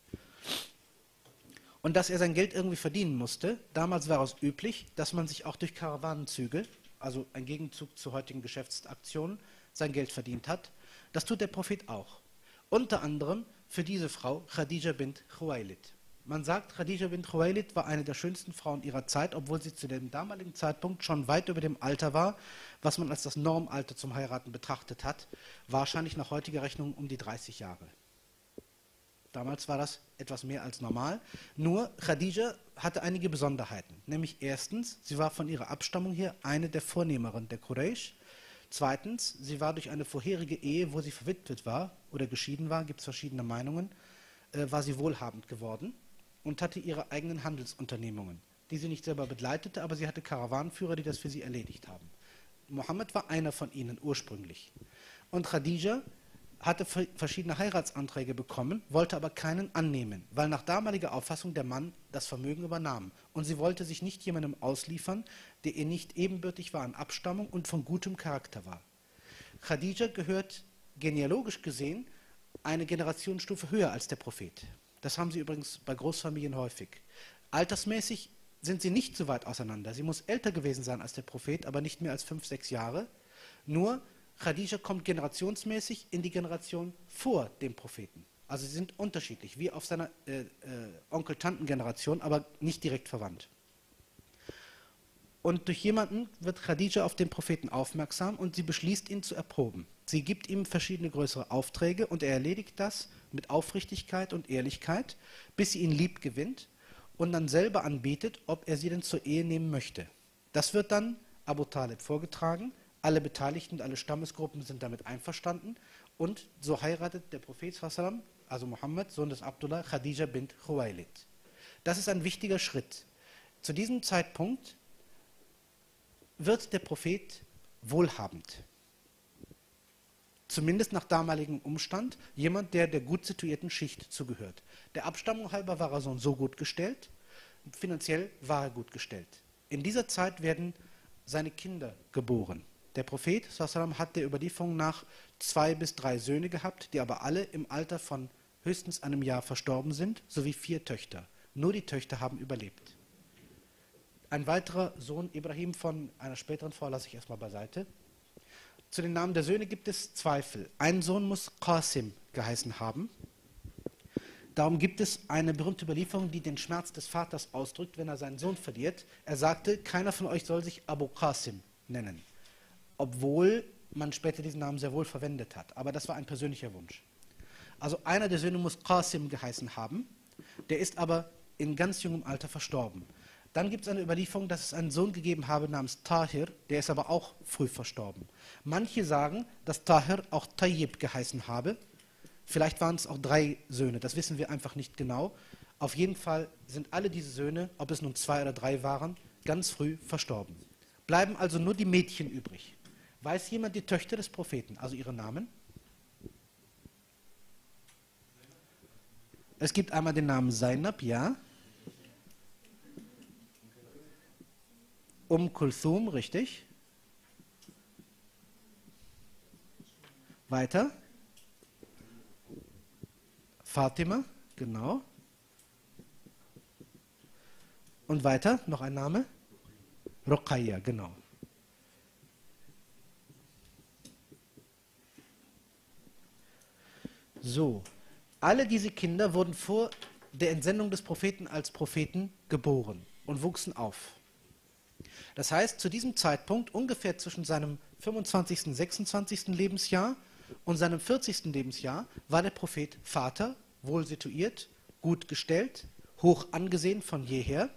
Und dass er sein Geld irgendwie verdienen musste. Damals war es üblich, dass man sich auch durch Karawanenzüge, also ein Gegenzug zu heutigen Geschäftsaktionen, sein Geld verdient hat. Das tut der Prophet auch. Unter anderem für diese Frau Khadija bint Khuwailid. Man sagt, Khadija bint Khuwailid war eine der schönsten Frauen ihrer Zeit, obwohl sie zu dem damaligen Zeitpunkt schon weit über dem Alter war, was man als das Normalter zum Heiraten betrachtet hat, wahrscheinlich nach heutiger Rechnung um die 30 Jahre. Damals war das etwas mehr als normal. Nur Khadija hatte einige Besonderheiten. Nämlich erstens, sie war von ihrer Abstammung her eine der Vornehmeren der Quraysh. Zweitens, sie war durch eine vorherige Ehe, wo sie verwitwet war oder geschieden war, gibt es verschiedene Meinungen, äh, war sie wohlhabend geworden und hatte ihre eigenen Handelsunternehmungen, die sie nicht selber begleitete, aber sie hatte Karawanenführer, die das für sie erledigt haben. Mohammed war einer von ihnen ursprünglich. Und Khadija hatte verschiedene Heiratsanträge bekommen, wollte aber keinen annehmen, weil nach damaliger Auffassung der Mann das Vermögen übernahm. Und sie wollte sich nicht jemandem ausliefern, der ihr nicht ebenbürtig war an Abstammung und von gutem Charakter war. Khadija gehört genealogisch gesehen eine Generationsstufe höher als der Prophet. Das haben sie übrigens bei Großfamilien häufig. Altersmäßig sind sie nicht so weit auseinander. Sie muss älter gewesen sein als der Prophet, aber nicht mehr als fünf, sechs Jahre. Nur Khadija kommt generationsmäßig in die Generation vor dem Propheten. Also sie sind unterschiedlich, wie auf seiner äh, äh, Onkel-Tanten-Generation, aber nicht direkt verwandt. Und durch jemanden wird Khadija auf den Propheten aufmerksam und sie beschließt, ihn zu erproben. Sie gibt ihm verschiedene größere Aufträge und er erledigt das mit Aufrichtigkeit und Ehrlichkeit, bis sie ihn lieb gewinnt und dann selber anbietet, ob er sie denn zur Ehe nehmen möchte. Das wird dann Abu Talib vorgetragen. Alle Beteiligten, alle Stammesgruppen sind damit einverstanden und so heiratet der Prophet, also Mohammed, Sohn des Abdullah, Khadija bint Khuwailid. Das ist ein wichtiger Schritt. Zu diesem Zeitpunkt wird der Prophet wohlhabend zumindest nach damaligem Umstand, jemand, der der gut situierten Schicht zugehört. Der Abstammung halber war er so gut gestellt, finanziell war er gut gestellt. In dieser Zeit werden seine Kinder geboren. Der Prophet sallam, hat der Überlieferung nach zwei bis drei Söhne gehabt, die aber alle im Alter von höchstens einem Jahr verstorben sind, sowie vier Töchter. Nur die Töchter haben überlebt. Ein weiterer Sohn, Ibrahim von einer späteren Frau, lasse ich erstmal beiseite, zu den Namen der Söhne gibt es Zweifel. Ein Sohn muss Qasim geheißen haben. Darum gibt es eine berühmte Überlieferung, die den Schmerz des Vaters ausdrückt, wenn er seinen Sohn verliert. Er sagte, keiner von euch soll sich Abu Qasim nennen. Obwohl man später diesen Namen sehr wohl verwendet hat. Aber das war ein persönlicher Wunsch. Also einer der Söhne muss Qasim geheißen haben. Der ist aber in ganz jungem Alter verstorben. Dann gibt es eine Überlieferung, dass es einen Sohn gegeben habe namens Tahir, der ist aber auch früh verstorben. Manche sagen, dass Tahir auch Tayyib geheißen habe. Vielleicht waren es auch drei Söhne, das wissen wir einfach nicht genau. Auf jeden Fall sind alle diese Söhne, ob es nun zwei oder drei waren, ganz früh verstorben. Bleiben also nur die Mädchen übrig. Weiß jemand die Töchter des Propheten, also ihre Namen? Es gibt einmal den Namen Zainab, ja. Um Kulthum, richtig. Weiter. Fatima, genau. Und weiter, noch ein Name? Ruqayya, genau. So, alle diese Kinder wurden vor der Entsendung des Propheten als Propheten geboren und wuchsen auf. Das heißt, zu diesem Zeitpunkt, ungefähr zwischen seinem 25. und 26. Lebensjahr und seinem 40. Lebensjahr, war der Prophet Vater, wohl situiert, gut gestellt, hoch angesehen von jeher.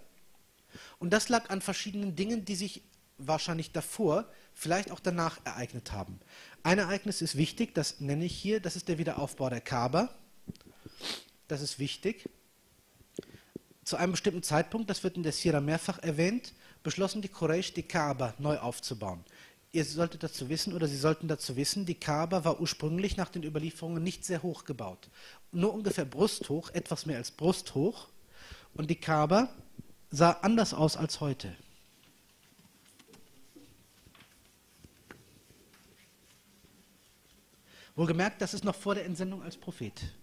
Und das lag an verschiedenen Dingen, die sich wahrscheinlich davor, vielleicht auch danach ereignet haben. Ein Ereignis ist wichtig, das nenne ich hier, das ist der Wiederaufbau der Kaaba. Das ist wichtig. Zu einem bestimmten Zeitpunkt, das wird in der Sira mehrfach erwähnt, beschlossen die Quraysh, die Kaaba neu aufzubauen. Ihr solltet dazu wissen, oder Sie sollten dazu wissen, die Kaaba war ursprünglich nach den Überlieferungen nicht sehr hoch gebaut. Nur ungefähr brusthoch, etwas mehr als brusthoch. Und die Kaaba sah anders aus als heute. Wohlgemerkt, das ist noch vor der Entsendung als Prophet.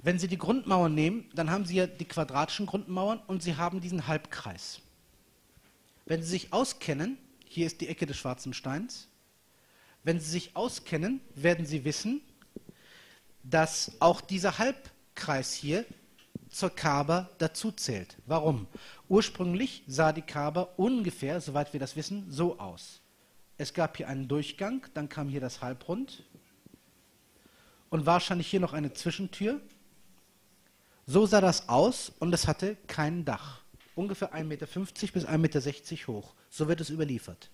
Wenn Sie die Grundmauern nehmen, dann haben Sie ja die quadratischen Grundmauern und Sie haben diesen Halbkreis. Wenn Sie sich auskennen, hier ist die Ecke des schwarzen Steins, wenn Sie sich auskennen, werden Sie wissen, dass auch dieser Halbkreis hier zur Kaaba dazu zählt. Warum? Ursprünglich sah die Kaaba ungefähr, soweit wir das wissen, so aus. Es gab hier einen Durchgang, dann kam hier das Halbrund und wahrscheinlich hier noch eine Zwischentür. So sah das aus und es hatte kein Dach ungefähr 1,50 Meter bis 1,60 Meter hoch. So wird es überliefert.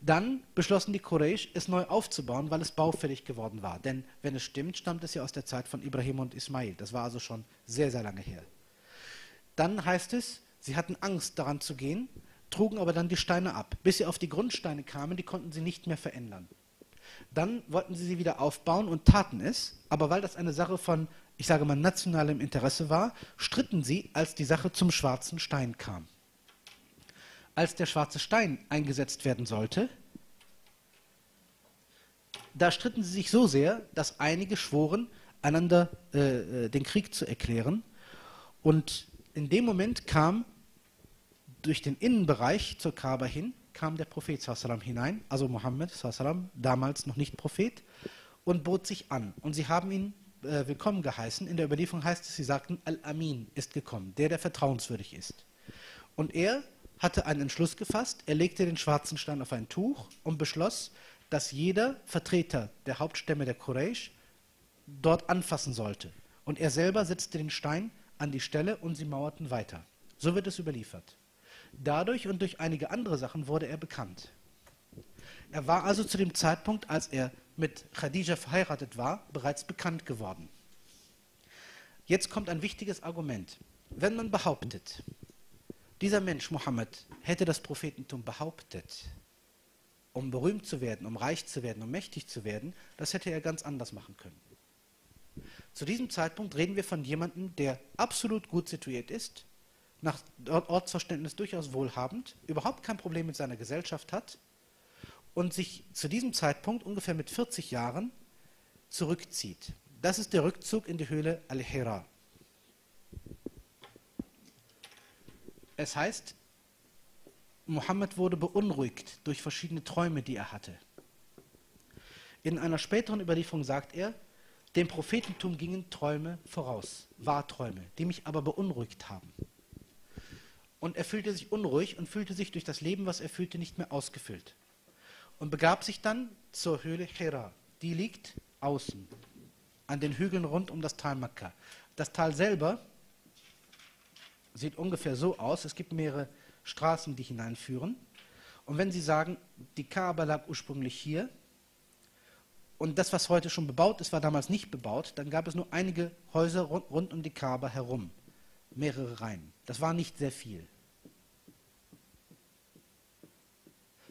Dann beschlossen die Quraysh, es neu aufzubauen, weil es baufällig geworden war. Denn wenn es stimmt, stammt es ja aus der Zeit von Ibrahim und Ismail. Das war also schon sehr, sehr lange her. Dann heißt es, sie hatten Angst daran zu gehen, trugen aber dann die Steine ab. Bis sie auf die Grundsteine kamen, die konnten sie nicht mehr verändern. Dann wollten sie sie wieder aufbauen und taten es, aber weil das eine Sache von ich sage mal, nationalem Interesse war, stritten sie, als die Sache zum schwarzen Stein kam. Als der schwarze Stein eingesetzt werden sollte, da stritten sie sich so sehr, dass einige schworen, einander äh, äh den Krieg zu erklären. Und in dem Moment kam durch den Innenbereich zur Kaaba hin, kam der Prophet sallam, hinein, also Mohammed, sallam, damals noch nicht Prophet, und bot sich an. Und sie haben ihn äh, willkommen geheißen. In der Überlieferung heißt es, sie sagten, Al-Amin ist gekommen, der, der vertrauenswürdig ist. Und er hatte einen Entschluss gefasst, er legte den schwarzen Stein auf ein Tuch und beschloss, dass jeder Vertreter der Hauptstämme der Quraysh dort anfassen sollte. Und er selber setzte den Stein an die Stelle und sie mauerten weiter. So wird es überliefert. Dadurch und durch einige andere Sachen wurde er bekannt. Er war also zu dem Zeitpunkt, als er mit Khadija verheiratet war, bereits bekannt geworden. Jetzt kommt ein wichtiges Argument. Wenn man behauptet, dieser Mensch Mohammed hätte das Prophetentum behauptet, um berühmt zu werden, um reich zu werden, um mächtig zu werden, das hätte er ganz anders machen können. Zu diesem Zeitpunkt reden wir von jemandem, der absolut gut situiert ist, nach Ortsverständnis durchaus wohlhabend, überhaupt kein Problem mit seiner Gesellschaft hat und sich zu diesem Zeitpunkt ungefähr mit 40 Jahren zurückzieht. Das ist der Rückzug in die Höhle Al-Hira. Es heißt, Mohammed wurde beunruhigt durch verschiedene Träume, die er hatte. In einer späteren Überlieferung sagt er, dem Prophetentum gingen Träume voraus, Wahrträume, die mich aber beunruhigt haben. Und er fühlte sich unruhig und fühlte sich durch das Leben, was er fühlte, nicht mehr ausgefüllt und begab sich dann zur Höhle Hira. Die liegt außen, an den Hügeln rund um das Tal Mekka. Das Tal selber sieht ungefähr so aus. Es gibt mehrere Straßen, die hineinführen. Und wenn Sie sagen, die Kaaba lag ursprünglich hier und das, was heute schon bebaut ist, war damals nicht bebaut, dann gab es nur einige Häuser rund, rund um die Kaaba herum, mehrere Reihen. Das war nicht sehr viel.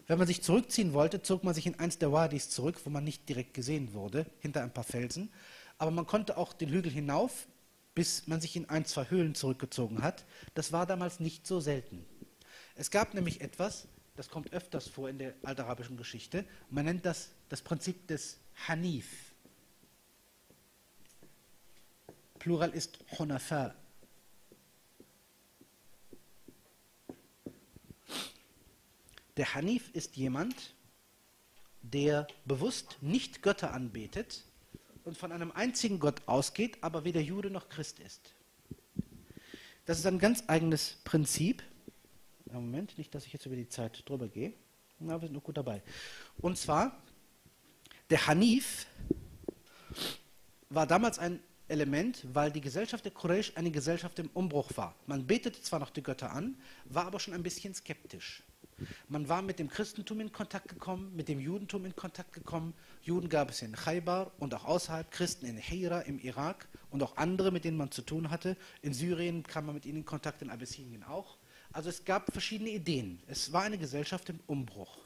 Wenn man sich zurückziehen wollte, zog man sich in eins der Wadis zurück, wo man nicht direkt gesehen wurde, hinter ein paar Felsen. Aber man konnte auch den Hügel hinauf, bis man sich in ein, zwei Höhlen zurückgezogen hat. Das war damals nicht so selten. Es gab nämlich etwas, das kommt öfters vor in der altarabischen Geschichte. Man nennt das das Prinzip des Hanif. Plural ist Hunafa, Der Hanif ist jemand, der bewusst nicht Götter anbetet, und von einem einzigen Gott ausgeht, aber weder Jude noch Christ ist. Das ist ein ganz eigenes Prinzip. Moment, nicht, dass ich jetzt über die Zeit drüber gehe. Na, wir sind noch gut dabei. Und zwar, der Hanif war damals ein Element, weil die Gesellschaft der Quraysh eine Gesellschaft im Umbruch war. Man betete zwar noch die Götter an, war aber schon ein bisschen skeptisch. Man war mit dem Christentum in Kontakt gekommen, mit dem Judentum in Kontakt gekommen. Juden gab es in Khaybar und auch außerhalb, Christen in Hira im Irak und auch andere, mit denen man zu tun hatte. In Syrien kam man mit ihnen in Kontakt, in Abyssinien auch. Also es gab verschiedene Ideen. Es war eine Gesellschaft im Umbruch.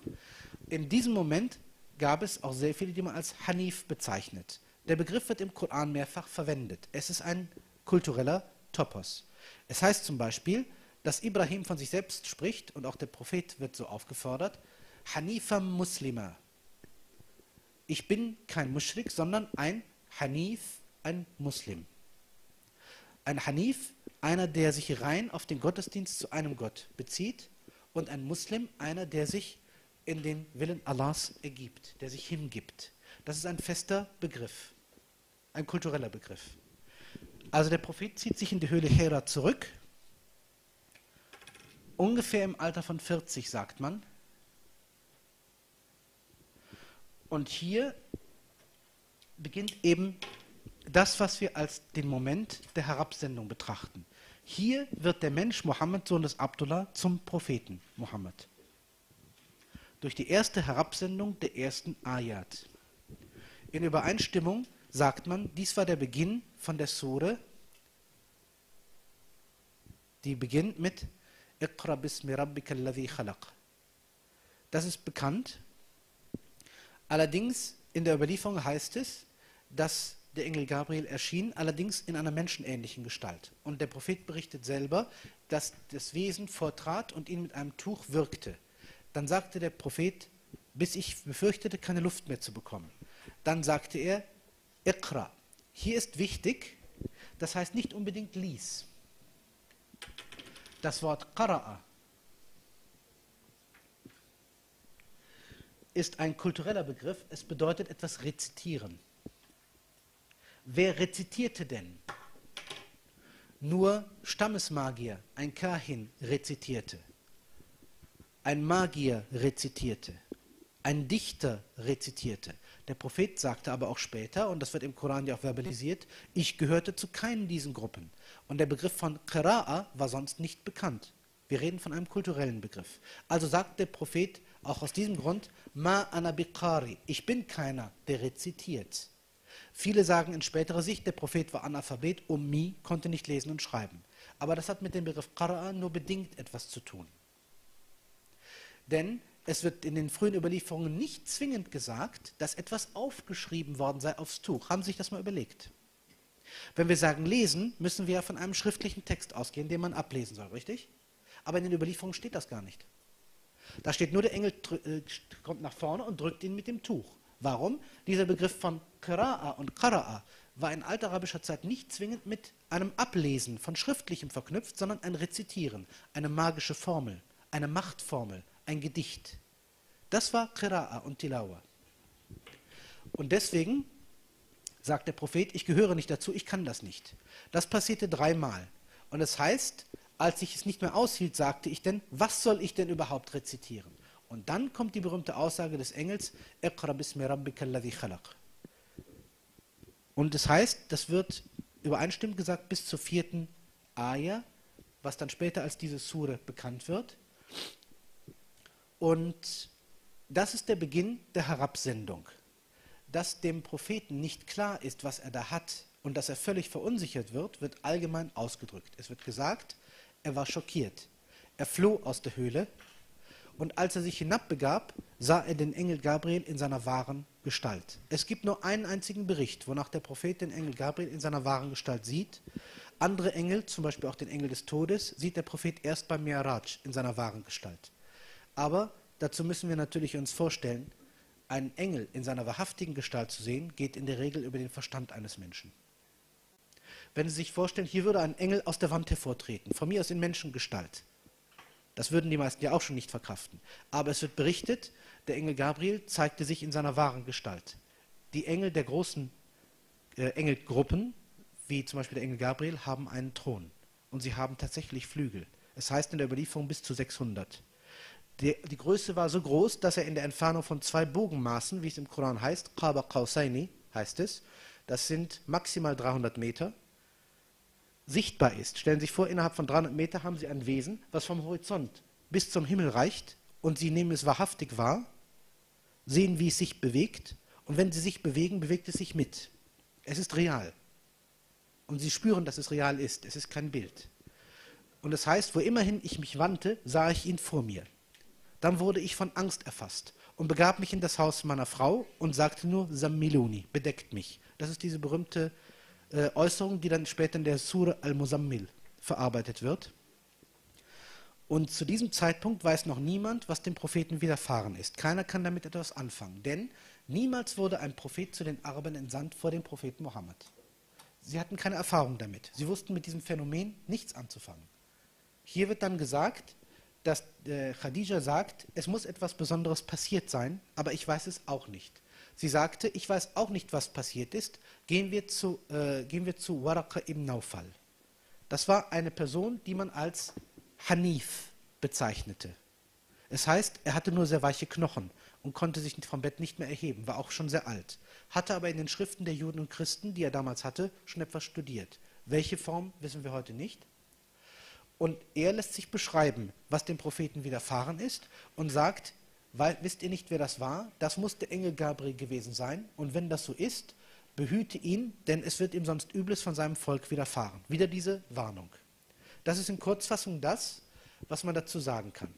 In diesem Moment gab es auch sehr viele, die man als Hanif bezeichnet. Der Begriff wird im Koran mehrfach verwendet. Es ist ein kultureller Topos. Es heißt zum Beispiel, dass Ibrahim von sich selbst spricht und auch der Prophet wird so aufgefordert, Hanifam Muslima. Ich bin kein Mushrik, sondern ein Hanif, ein Muslim. Ein Hanif, einer, der sich rein auf den Gottesdienst zu einem Gott bezieht und ein Muslim, einer, der sich in den Willen Allahs ergibt, der sich hingibt. Das ist ein fester Begriff, ein kultureller Begriff. Also der Prophet zieht sich in die Höhle Hera zurück ungefähr im Alter von 40, sagt man. Und hier beginnt eben das, was wir als den Moment der Herabsendung betrachten. Hier wird der Mensch Mohammed, Sohn des Abdullah, zum Propheten Mohammed. Durch die erste Herabsendung der ersten Ayat. In Übereinstimmung sagt man, dies war der Beginn von der Sure, die beginnt mit Iqra bismi rabbika alladhi khalaq. Das ist bekannt. Allerdings in der Überlieferung heißt es, dass der Engel Gabriel erschien, allerdings in einer menschenähnlichen Gestalt. Und der Prophet berichtet selber, dass das Wesen vortrat und ihn mit einem Tuch wirkte. Dann sagte der Prophet, bis ich befürchtete, keine Luft mehr zu bekommen. Dann sagte er, Iqra. Hier ist wichtig, das heißt nicht unbedingt lies. Das Wort Qara'a ist ein kultureller Begriff. Es bedeutet etwas rezitieren. Wer rezitierte denn? Nur Stammesmagier, ein Kahin rezitierte. Ein Magier rezitierte. Ein Dichter rezitierte. Der Prophet sagte aber auch später, und das wird im Koran ja auch verbalisiert, ich gehörte zu keinen diesen Gruppen. Und der Begriff von Qira'a war sonst nicht bekannt. Wir reden von einem kulturellen Begriff. Also sagt der Prophet auch aus diesem Grund, Ma anabiqari, ich bin keiner, der rezitiert. Viele sagen in späterer Sicht, der Prophet war Analphabet, Ummi, konnte nicht lesen und schreiben. Aber das hat mit dem Begriff Qara'a nur bedingt etwas zu tun. Denn es wird in den frühen Überlieferungen nicht zwingend gesagt, dass etwas aufgeschrieben worden sei aufs Tuch. Haben Sie sich das mal überlegt? Wenn wir sagen lesen, müssen wir ja von einem schriftlichen Text ausgehen, den man ablesen soll, richtig? Aber in den Überlieferungen steht das gar nicht. Da steht nur, der Engel äh, kommt nach vorne und drückt ihn mit dem Tuch. Warum? Dieser Begriff von Qira'a und Qara'a war in altarabischer Zeit nicht zwingend mit einem Ablesen von Schriftlichem verknüpft, sondern ein Rezitieren, eine magische Formel, eine Machtformel, ein Gedicht. Das war Qira'a und Tilawa. Und deswegen sagt der Prophet, ich gehöre nicht dazu, ich kann das nicht. Das passierte dreimal. Und das heißt, als ich es nicht mehr aushielt, sagte ich denn, was soll ich denn überhaupt rezitieren? Und dann kommt die berühmte Aussage des Engels, Iqra bismi rabbika alladhi khalaq. Und das heißt, das wird übereinstimmend gesagt bis zur vierten Ayah, was dann später als diese Sure bekannt wird. Und das ist der Beginn der Herabsendung dass dem Propheten nicht klar ist, was er da hat und dass er völlig verunsichert wird, wird allgemein ausgedrückt. Es wird gesagt, er war schockiert. Er floh aus der Höhle und als er sich hinabbegab, sah er den Engel Gabriel in seiner wahren Gestalt. Es gibt nur einen einzigen Bericht, wonach der Prophet den Engel Gabriel in seiner wahren Gestalt sieht. Andere Engel, zum Beispiel auch den Engel des Todes, sieht der Prophet erst beim Mi'raj in seiner wahren Gestalt. Aber dazu müssen wir natürlich uns vorstellen, einen Engel in seiner wahrhaftigen Gestalt zu sehen, geht in der Regel über den Verstand eines Menschen. Wenn Sie sich vorstellen, hier würde ein Engel aus der Wand hervortreten, von mir aus in Menschengestalt. Das würden die meisten ja auch schon nicht verkraften. Aber es wird berichtet, der Engel Gabriel zeigte sich in seiner wahren Gestalt. Die Engel der großen äh, Engelgruppen, wie zum Beispiel der Engel Gabriel, haben einen Thron. Und sie haben tatsächlich Flügel. Es heißt in der Überlieferung bis zu 600. Die, die, Größe war so groß, dass er in der Entfernung von zwei Bogenmaßen, wie es im Koran heißt, Qaba Qausaini heißt es, das sind maximal 300 Meter, sichtbar ist. Stellen Sie sich vor, innerhalb von 300 Meter haben Sie ein Wesen, was vom Horizont bis zum Himmel reicht und Sie nehmen es wahrhaftig wahr, sehen, wie es sich bewegt und wenn Sie sich bewegen, bewegt es sich mit. Es ist real. Und Sie spüren, dass es real ist. Es ist kein Bild. Und das heißt, wo immerhin ich mich wandte, sah ich ihn vor mir. Dann wurde ich von Angst erfasst und begab mich in das Haus meiner Frau und sagte nur, Sammiluni, bedeckt mich. Das ist diese berühmte äh, Äußerung, die dann später in der Surah al-Muzammil verarbeitet wird. Und zu diesem Zeitpunkt weiß noch niemand, was dem Propheten widerfahren ist. Keiner kann damit etwas anfangen, denn niemals wurde ein Prophet zu den Arabern entsandt vor dem Propheten Mohammed. Sie hatten keine Erfahrung damit. Sie wussten mit diesem Phänomen nichts anzufangen. Hier wird dann gesagt, dass äh, Khadija sagt, es muss etwas Besonderes passiert sein, aber ich weiß es auch nicht. Sie sagte, ich weiß auch nicht, was passiert ist. Gehen wir zu, äh, gehen wir zu Waraka ibn Naufal. Das war eine Person, die man als Hanif bezeichnete. Es heißt, er hatte nur sehr weiche Knochen und konnte sich vom Bett nicht mehr erheben, war auch schon sehr alt, hatte aber in den Schriften der Juden und Christen, die er damals hatte, schon etwas studiert. Welche Form wissen wir heute nicht. Und er lässt sich beschreiben, was dem Propheten widerfahren ist und sagt, weil, wisst ihr nicht, wer das war? Das muss der Engel Gabriel gewesen sein. Und wenn das so ist, behüte ihn, denn es wird ihm sonst Übles von seinem Volk widerfahren. Wieder diese Warnung. Das ist in Kurzfassung das, was man dazu sagen kann.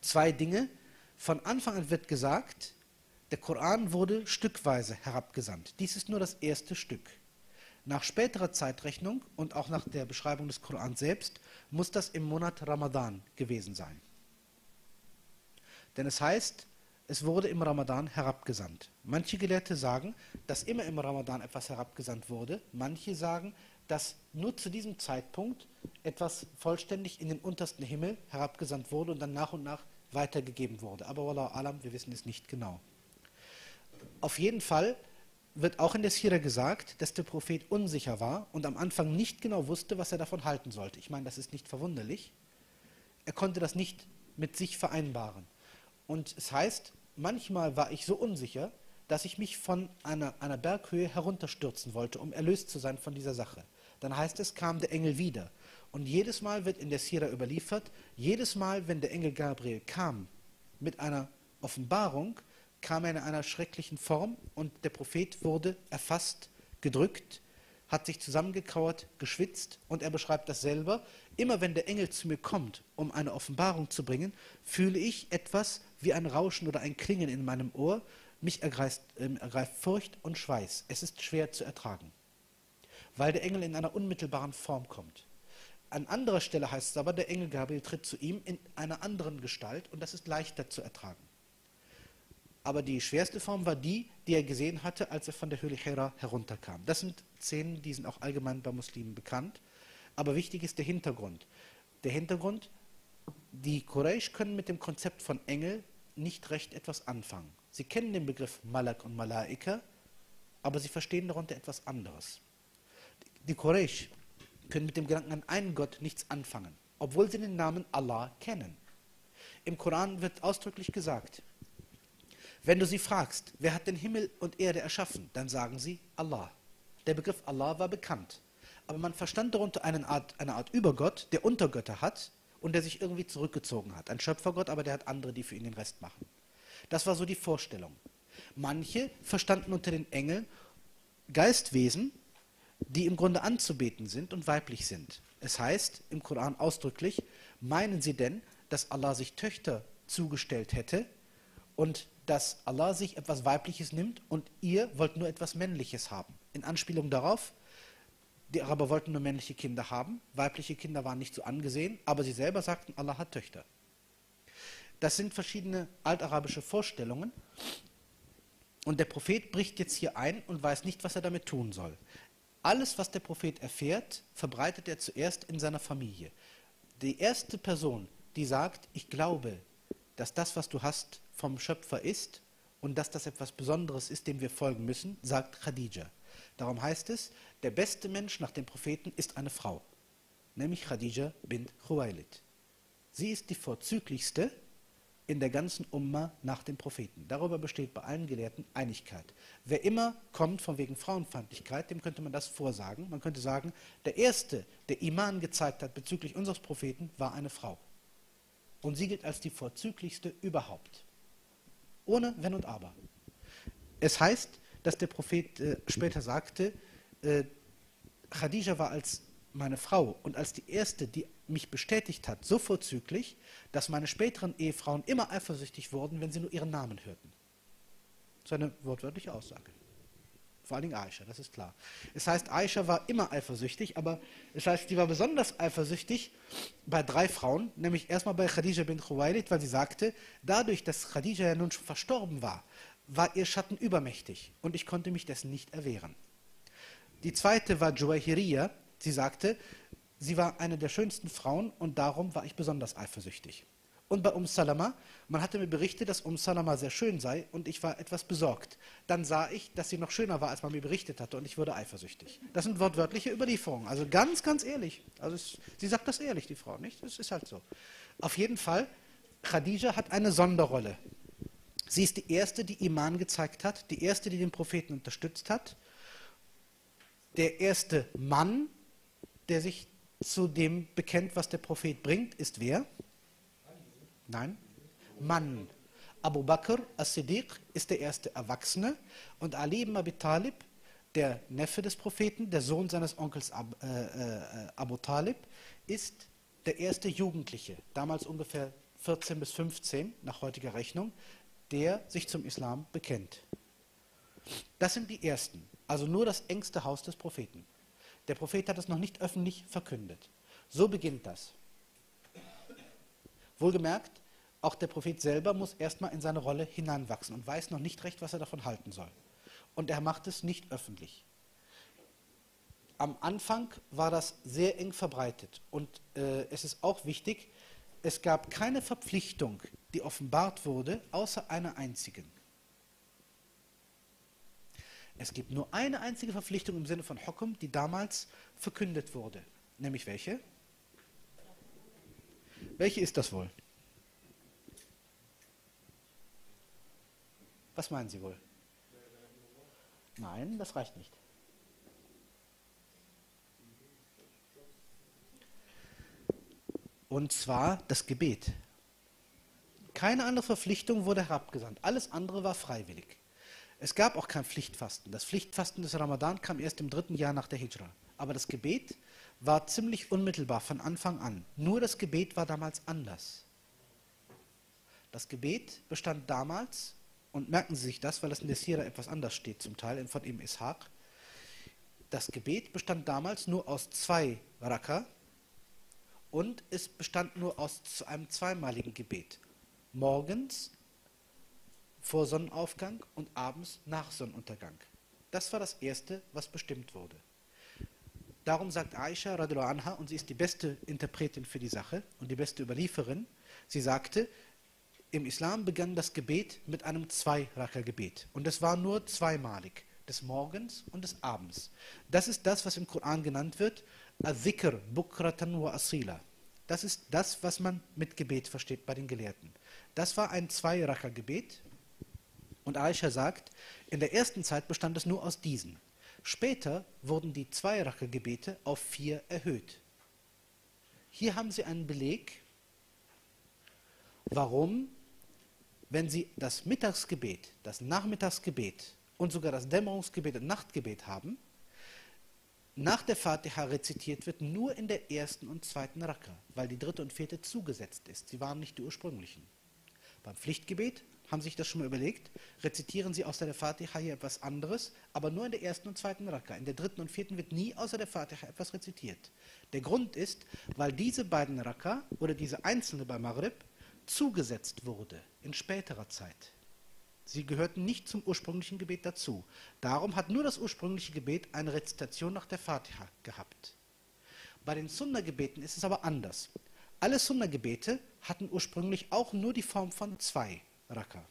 Zwei Dinge. Von Anfang an wird gesagt, der Koran wurde stückweise herabgesandt. Dies ist nur das erste Stück. Nach späterer Zeitrechnung und auch nach der Beschreibung des Koran selbst muss das im Monat Ramadan gewesen sein. Denn es heißt, es wurde im Ramadan herabgesandt. Manche Gelehrte sagen, dass immer im Ramadan etwas herabgesandt wurde. Manche sagen, dass nur zu diesem Zeitpunkt etwas vollständig in den untersten Himmel herabgesandt wurde und dann nach und nach weitergegeben wurde. Aber Wallah alam, wir wissen es nicht genau. Auf jeden Fall wird auch in der Sira gesagt, dass der Prophet unsicher war und am Anfang nicht genau wusste, was er davon halten sollte. Ich meine, das ist nicht verwunderlich. Er konnte das nicht mit sich vereinbaren. Und es heißt, manchmal war ich so unsicher, dass ich mich von einer, einer Berghöhe herunterstürzen wollte, um erlöst zu sein von dieser Sache dann heißt es, kam der Engel wieder. Und jedes Mal wird in der Sira überliefert, jedes Mal, wenn der Engel Gabriel kam mit einer Offenbarung, kam er in einer schrecklichen Form und der Prophet wurde erfasst, gedrückt, hat sich zusammengekauert, geschwitzt und er beschreibt das selber. Immer wenn der Engel zu mir kommt, um eine Offenbarung zu bringen, fühle ich etwas wie ein Rauschen oder ein Klingen in meinem Ohr. Mich ergreift, äh, ergreift Furcht und Schweiß. Es ist schwer zu ertragen weil der Engel in einer unmittelbaren Form kommt. An anderer Stelle heißt es aber, der Engel Gabriel tritt zu ihm in einer anderen Gestalt und das ist leichter zu ertragen. Aber die schwerste Form war die, die er gesehen hatte, als er von der Höhle Hera herunterkam. Das sind Szenen, die sind auch allgemein bei Muslimen bekannt. Aber wichtig ist der Hintergrund. Der Hintergrund, die Quraysh können mit dem Konzept von Engel nicht recht etwas anfangen. Sie kennen den Begriff Malak und Malaika, aber sie verstehen darunter etwas anderes. Die Quraysh können mit dem Gedanken an einen Gott nichts anfangen, obwohl sie den Namen Allah kennen. Im Koran wird ausdrücklich gesagt, wenn du sie fragst, wer hat den Himmel und Erde erschaffen, dann sagen sie Allah. Der Begriff Allah war bekannt, aber man verstand darunter eine Art, eine Art Übergott, der Untergötter hat und der sich irgendwie zurückgezogen hat. Ein Schöpfergott, aber der hat andere, die für ihn den Rest machen. Das war so die Vorstellung. Manche verstanden unter den Engeln Geistwesen, die im Grunde anzubeten sind und weiblich sind. Es heißt im Koran ausdrücklich, meinen Sie denn, dass Allah sich Töchter zugestellt hätte und dass Allah sich etwas Weibliches nimmt und ihr wollt nur etwas Männliches haben? In Anspielung darauf, die Araber wollten nur männliche Kinder haben, weibliche Kinder waren nicht so angesehen, aber sie selber sagten, Allah hat Töchter. Das sind verschiedene altarabische Vorstellungen. Und der Prophet bricht jetzt hier ein und weiß nicht, was er damit tun soll. Alles, was der Prophet erfährt, verbreitet er zuerst in seiner Familie. Die erste Person, die sagt, ich glaube, dass das, was du hast, vom Schöpfer ist und dass das etwas Besonderes ist, dem wir folgen müssen, sagt Khadija. Darum heißt es, der beste Mensch nach dem Propheten ist eine Frau, nämlich Khadija bint Khuwailid. Sie ist die vorzüglichste in der ganzen Umma nach dem Propheten. Darüber besteht bei allen Gelehrten Einigkeit. Wer immer kommt von wegen Frauenfeindlichkeit, dem könnte man das vorsagen. Man könnte sagen, der Erste, der Iman gezeigt hat bezüglich unseres Propheten, war eine Frau. Und sie gilt als die vorzüglichste überhaupt. Ohne Wenn und Aber. Es heißt, dass der Prophet äh, später sagte, äh, Khadija war als meine Frau und als die erste, die mich bestätigt hat, so vorzüglich, dass meine späteren Ehefrauen immer eifersüchtig wurden, wenn sie nur ihren Namen hörten. Das ist eine wortwörtliche Aussage. Vor allen Dingen Aisha, das ist klar. Es heißt, Aisha war immer eifersüchtig, aber es heißt, sie war besonders eifersüchtig bei drei Frauen, nämlich erstmal bei Khadija bin Khuwailid, weil sie sagte, dadurch, dass Khadija ja nun schon verstorben war, war ihr Schatten übermächtig und ich konnte mich dessen nicht erwehren. Die zweite war Juwahiriya, sie sagte, sie war eine der schönsten Frauen und darum war ich besonders eifersüchtig. Und bei Um Salama, man hatte mir berichtet, dass Um Salama sehr schön sei und ich war etwas besorgt. Dann sah ich, dass sie noch schöner war, als man mir berichtet hatte und ich wurde eifersüchtig. Das sind wortwörtliche Überlieferungen. Also ganz, ganz ehrlich. Also es, sie sagt das ehrlich, die Frau, nicht? Das ist halt so. Auf jeden Fall, Khadija hat eine Sonderrolle. Sie ist die erste, die Iman gezeigt hat, die erste, die den Propheten unterstützt hat, der erste Mann, der sich zu dem bekennt, was der Prophet bringt, ist wer? Nein, Mann. Abu Bakr as-Siddiq ist der erste Erwachsene und Ali ibn Abi Talib, der Neffe des Propheten, der Sohn seines Onkels Ab, äh, äh, Abu Talib, ist der erste Jugendliche, damals ungefähr 14 bis 15 nach heutiger Rechnung, der sich zum Islam bekennt. Das sind die ersten, also nur das engste Haus des Propheten. Der Prophet hat es noch nicht öffentlich verkündet. So beginnt das. Wohlgemerkt, auch der Prophet selber muss erstmal in seine Rolle hineinwachsen und weiß noch nicht recht, was er davon halten soll. Und er macht es nicht öffentlich. Am Anfang war das sehr eng verbreitet und äh, es ist auch wichtig, es gab keine Verpflichtung, die offenbart wurde, außer einer einzigen. Es gibt nur eine einzige Verpflichtung im Sinne von Hokum, die damals verkündet wurde. Nämlich welche? Welche ist das wohl? Was meinen Sie wohl? Nein, das reicht nicht. Und zwar das Gebet. Keine andere Verpflichtung wurde herabgesandt. Alles andere war freiwillig. Es gab auch kein Pflichtfasten. Das Pflichtfasten des Ramadan kam erst im dritten Jahr nach der Hijra. Aber das Gebet war ziemlich unmittelbar von Anfang an. Nur das Gebet war damals anders. Das Gebet bestand damals, und merken Sie sich das, weil das in der Sira etwas anders steht zum Teil, von Ibn Ishaq. Das Gebet bestand damals nur aus zwei Raka und es bestand nur aus einem zweimaligen Gebet. Morgens vor Sonnenaufgang und abends nach Sonnenuntergang. Das war das Erste, was bestimmt wurde. Darum sagt Aisha radiallahu anha, und sie ist die beste Interpretin für die Sache und die beste Überlieferin, sie sagte, im Islam begann das Gebet mit einem Zwei-Raka-Gebet. Und es war nur zweimalig, des Morgens und des Abends. Das ist das, was im Koran genannt wird, Adhikr bukratan wa asila. Das ist das, was man mit Gebet versteht bei den Gelehrten. Das war ein Zwei-Raka-Gebet, und Aisha sagt, in der ersten Zeit bestand es nur aus diesen. Später wurden die Zweirache-Gebete auf vier erhöht. Hier haben Sie einen Beleg, warum, wenn Sie das Mittagsgebet, das Nachmittagsgebet und sogar das Dämmerungsgebet und Nachtgebet haben, nach der Fatiha rezitiert wird nur in der ersten und zweiten Raka, weil die dritte und vierte zugesetzt ist. Sie waren nicht die ursprünglichen. Beim Pflichtgebet haben Sie sich das schon mal überlegt? Rezitieren Sie außer der Fatiha hier etwas anderes, aber nur in der ersten und zweiten Raka. In der dritten und vierten wird nie außer der Fatiha etwas rezitiert. Der Grund ist, weil diese beiden Raka oder diese einzelne bei Maghrib zugesetzt wurde in späterer Zeit. Sie gehörten nicht zum ursprünglichen Gebet dazu. Darum hat nur das ursprüngliche Gebet eine Rezitation nach der Fatiha gehabt. Bei den Sunna-Gebeten ist es aber anders. Alle Sunna-Gebete hatten ursprünglich auch nur die Form von zwei Raka.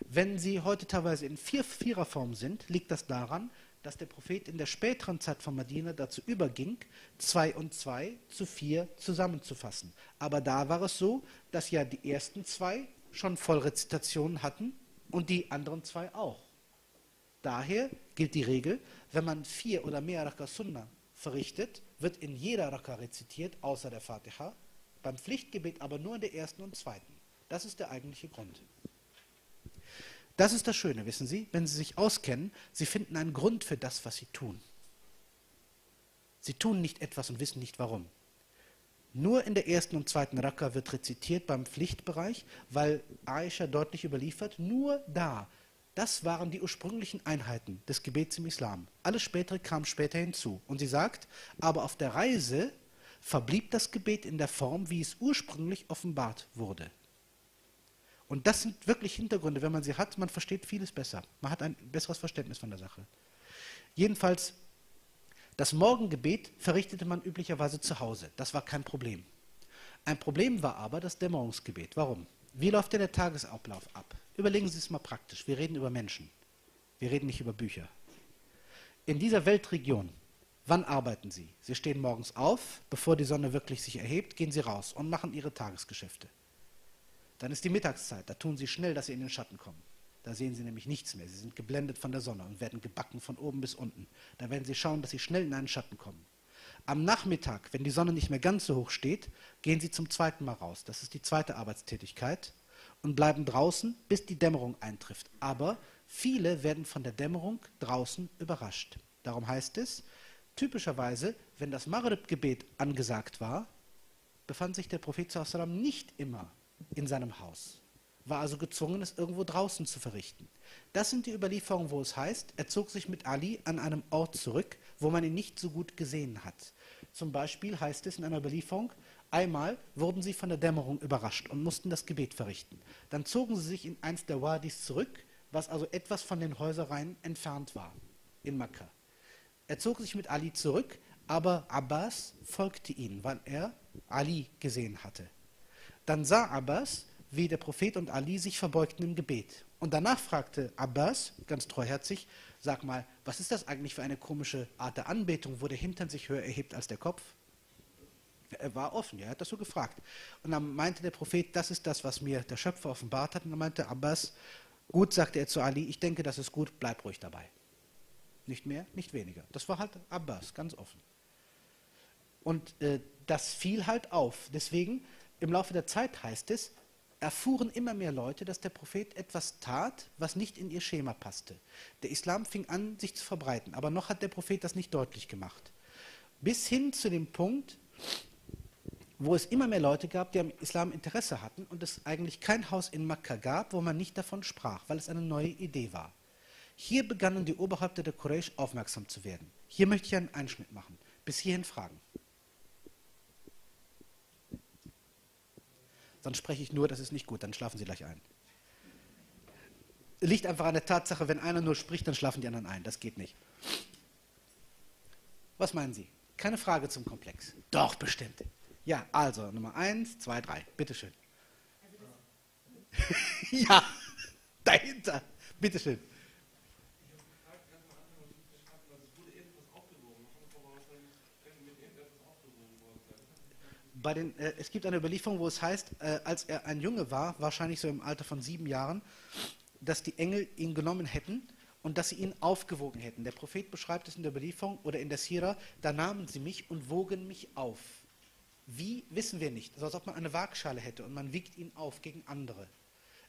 Wenn sie heute teilweise in vier Viererform sind, liegt das daran, dass der Prophet in der späteren Zeit von Medina dazu überging, zwei und zwei zu vier zusammenzufassen. Aber da war es so, dass ja die ersten zwei schon Vollrezitationen hatten und die anderen zwei auch. Daher gilt die Regel, wenn man vier oder mehr Raka Sunnah verrichtet, wird in jeder Raka rezitiert, außer der Fatiha, beim Pflichtgebet aber nur in der ersten und zweiten. Das ist der eigentliche Grund. Das ist das Schöne, wissen Sie, wenn Sie sich auskennen, Sie finden einen Grund für das, was Sie tun. Sie tun nicht etwas und wissen nicht warum. Nur in der ersten und zweiten Raka wird rezitiert beim Pflichtbereich, weil Aisha deutlich überliefert, nur da. Das waren die ursprünglichen Einheiten des Gebets im Islam. Alles spätere kam später hinzu. Und sie sagt, aber auf der Reise verblieb das Gebet in der Form, wie es ursprünglich offenbart wurde. Und das sind wirklich Hintergründe, wenn man sie hat, man versteht vieles besser. Man hat ein besseres Verständnis von der Sache. Jedenfalls, das Morgengebet verrichtete man üblicherweise zu Hause. Das war kein Problem. Ein Problem war aber das Dämmerungsgebet. Warum? Wie läuft denn der Tagesablauf ab? Überlegen Sie es mal praktisch. Wir reden über Menschen. Wir reden nicht über Bücher. In dieser Weltregion, wann arbeiten Sie? Sie stehen morgens auf, bevor die Sonne wirklich sich erhebt, gehen Sie raus und machen Ihre Tagesgeschäfte. Dann ist die Mittagszeit, da tun sie schnell, dass sie in den Schatten kommen. Da sehen sie nämlich nichts mehr. Sie sind geblendet von der Sonne und werden gebacken von oben bis unten. Da werden sie schauen, dass sie schnell in einen Schatten kommen. Am Nachmittag, wenn die Sonne nicht mehr ganz so hoch steht, gehen sie zum zweiten Mal raus. Das ist die zweite Arbeitstätigkeit und bleiben draußen, bis die Dämmerung eintrifft. Aber viele werden von der Dämmerung draußen überrascht. Darum heißt es, typischerweise, wenn das Maghrib-Gebet angesagt war, befand sich der Prophet nicht immer in seinem Haus, war also gezwungen, es irgendwo draußen zu verrichten. Das sind die Überlieferungen, wo es heißt, er zog sich mit Ali an einem Ort zurück, wo man ihn nicht so gut gesehen hat. Zum Beispiel heißt es in einer Überlieferung, einmal wurden sie von der Dämmerung überrascht und mussten das Gebet verrichten. Dann zogen sie sich in eins der Wadis zurück, was also etwas von den Häusereien entfernt war, in Makkah. Er zog sich mit Ali zurück, aber Abbas folgte ihnen, weil er Ali gesehen hatte. Dann sah Abbas, wie der Prophet und Ali sich verbeugten im Gebet. Und danach fragte Abbas, ganz treuherzig, sag mal, was ist das eigentlich für eine komische Art der Anbetung, wo der Hintern sich höher erhebt als der Kopf? Er war offen, er hat das so gefragt. Und dann meinte der Prophet, das ist das, was mir der Schöpfer offenbart hat. Und dann meinte Abbas, gut, sagte er zu Ali, ich denke, das ist gut, bleib ruhig dabei. Nicht mehr, nicht weniger. Das war halt Abbas, ganz offen. Und äh, das fiel halt auf. Deswegen im Laufe der Zeit heißt es, erfuhren immer mehr Leute, dass der Prophet etwas tat, was nicht in ihr Schema passte. Der Islam fing an, sich zu verbreiten, aber noch hat der Prophet das nicht deutlich gemacht. Bis hin zu dem Punkt, wo es immer mehr Leute gab, die am Islam Interesse hatten und es eigentlich kein Haus in Mekka gab, wo man nicht davon sprach, weil es eine neue Idee war. Hier begannen die Oberhäupter der Quraysh aufmerksam zu werden. Hier möchte ich einen Einschnitt machen. Bis hierhin Fragen. Sonst spreche ich nur, das ist nicht gut, dann schlafen Sie gleich ein. Liegt einfach an der Tatsache, wenn einer nur spricht, dann schlafen die anderen ein. Das geht nicht. Was meinen Sie? Keine Frage zum Komplex. Doch, bestimmt. Ja, also Nummer eins, zwei, drei. Bitteschön. ja, dahinter. Bitteschön. Bei den, äh, es gibt eine Überlieferung, wo es heißt, äh, als er ein Junge war, wahrscheinlich so im Alter von sieben Jahren, dass die Engel ihn genommen hätten und dass sie ihn aufgewogen hätten. Der Prophet beschreibt es in der Überlieferung oder in der Sira, da nahmen sie mich und wogen mich auf. Wie, wissen wir nicht. So als ob man eine Waagschale hätte und man wiegt ihn auf gegen andere.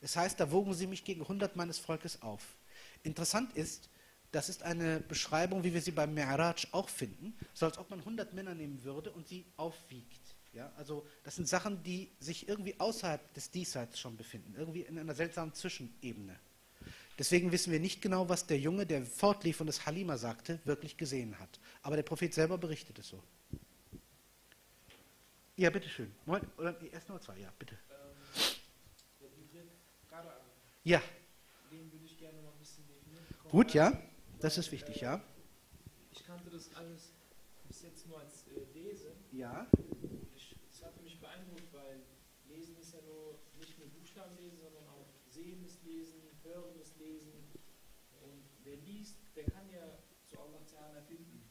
Es heißt, da wogen sie mich gegen 100 meines Volkes auf. Interessant ist, das ist eine Beschreibung, wie wir sie beim Mi'raj auch finden, so als ob man 100 Männer nehmen würde und sie aufwiegt. Ja, also das sind Sachen, die sich irgendwie außerhalb des Diesseits schon befinden, irgendwie in einer seltsamen Zwischenebene. Deswegen wissen wir nicht genau, was der Junge, der fortlief und es Halima sagte, wirklich gesehen hat. Aber der Prophet selber berichtet es so. Ja, bitteschön. Oder erst nur zwei, ja, bitte. Ja. Gut, ja, das ist wichtig, ja. Ich kannte das alles bis jetzt nur als äh, Lesen. Ja. sehendes Lesen, hörendes Lesen. Und wer liest, der kann ja zu Allah Ta'ala finden.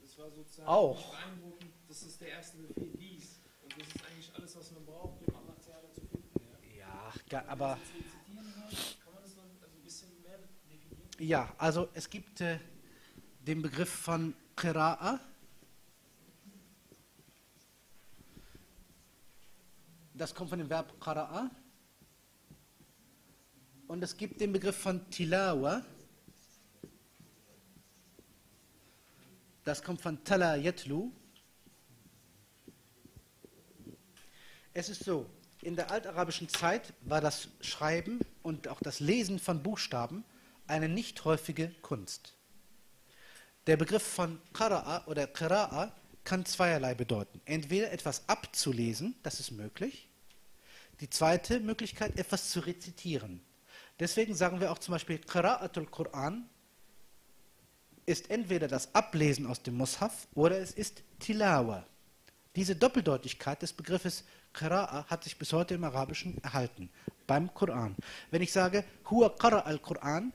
Das war sozusagen Auch. beeindruckend. Das ist der erste Befehl, dies. Und das ist eigentlich alles, was man braucht, um Ta'ala zu finden. Ja? Ja, aber also ja, also es gibt äh, den Begriff von Qira'a. Das kommt von dem Verb Qara'a. Und es gibt den Begriff von Tilawa. Das kommt von Tala Yatlu. Es ist so, in der altarabischen Zeit war das Schreiben und auch das Lesen von Buchstaben eine nicht häufige Kunst. Der Begriff von Qara'a oder Qira'a kann zweierlei bedeuten. Entweder etwas abzulesen, das ist möglich. Die zweite Möglichkeit, etwas zu rezitieren. Deswegen sagen wir auch zum Beispiel Qira'atul Quran ist entweder das Ablesen aus dem Mushaf oder es ist Tilawa. Diese Doppeldeutigkeit des Begriffes Qira'a hat sich bis heute im Arabischen erhalten, beim Koran. Wenn ich sage, Huwa Qara al-Quran,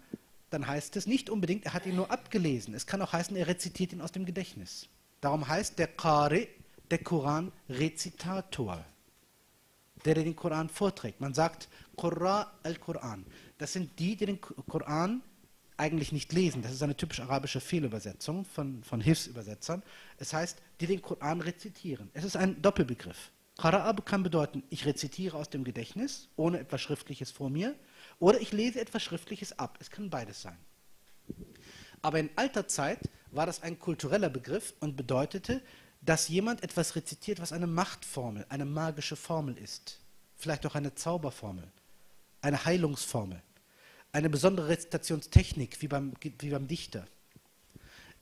dann heißt es nicht unbedingt, er hat ihn nur abgelesen. Es kann auch heißen, er rezitiert ihn aus dem Gedächtnis. Darum heißt der Qari, der Koran-Rezitator, der, der den Koran vorträgt. Man sagt Qurra al-Quran. Das sind die, die den Koran eigentlich nicht lesen. Das ist eine typisch arabische Fehlübersetzung von, von Hilfsübersetzern. Es heißt, die den Koran rezitieren. Es ist ein Doppelbegriff. Qara'a kann bedeuten, ich rezitiere aus dem Gedächtnis, ohne etwas Schriftliches vor mir, oder ich lese etwas Schriftliches ab. Es kann beides sein. Aber in alter Zeit war das ein kultureller Begriff und bedeutete, dass jemand etwas rezitiert, was eine Machtformel, eine magische Formel ist. Vielleicht auch eine Zauberformel, eine Heilungsformel, eine besondere Rezitationstechnik, wie beim, wie beim Dichter.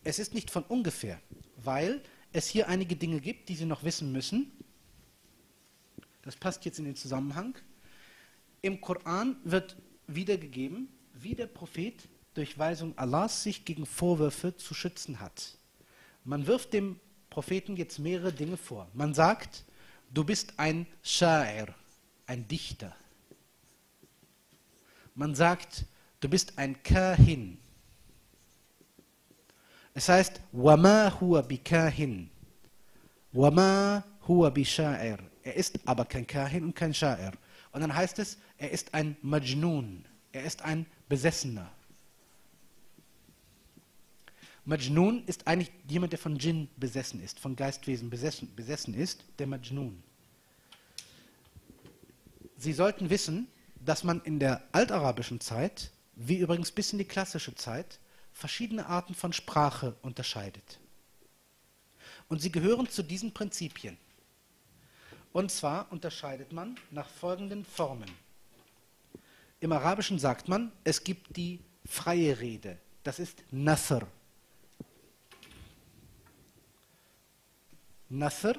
Es ist nicht von ungefähr, weil es hier einige Dinge gibt, die Sie noch wissen müssen. Das passt jetzt in den Zusammenhang. Im Koran wird wiedergegeben, wie der Prophet durch Weisung Allahs sich gegen Vorwürfe zu schützen hat. Man wirft dem Propheten jetzt mehrere Dinge vor. Man sagt, du bist ein Sha'ir, ein Dichter. Man sagt, du bist ein Kahin. Es heißt, wama huwa bikahin. Wama huwa bisha'ir. Er ist aber kein Kahin und kein Sha'ir. Und dann heißt es, er ist ein Majnun. Er ist ein Besessener. Majnun ist eigentlich jemand, der von Djinn besessen ist, von Geistwesen besessen, besessen ist, der Majnun. Sie sollten wissen, dass man in der altarabischen Zeit, wie übrigens bis in die klassische Zeit, verschiedene Arten von Sprache unterscheidet. Und sie gehören zu diesen Prinzipien. Und zwar unterscheidet man nach folgenden Formen. Im Arabischen sagt man, es gibt die freie Rede, das ist Nasr. Nasr.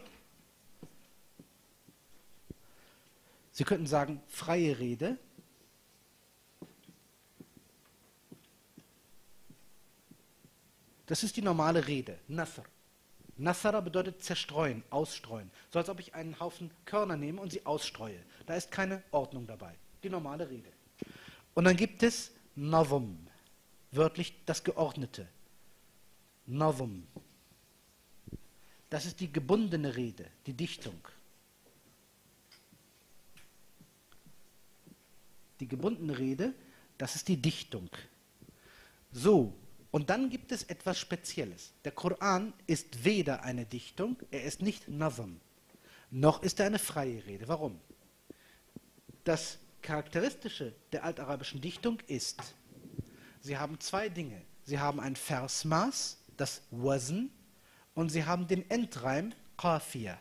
Sie könnten sagen freie Rede. Das ist die normale Rede, Nasr. Nasara bedeutet zerstreuen, ausstreuen. So als ob ich einen Haufen Körner nehme und sie ausstreue. Da ist keine Ordnung dabei. Die normale Rede. Und dann gibt es Nazm, wörtlich das Geordnete. Nazm. Das ist die gebundene Rede, die Dichtung. Die gebundene Rede, das ist die Dichtung. So, und dann gibt es etwas Spezielles. Der Koran ist weder eine Dichtung, er ist nicht Nazm, noch ist er eine freie Rede. Warum? Das Charakteristische der altarabischen Dichtung ist, sie haben zwei Dinge. Sie haben ein Versmaß, das Wazn, und sie haben den Endreim Qafiyah.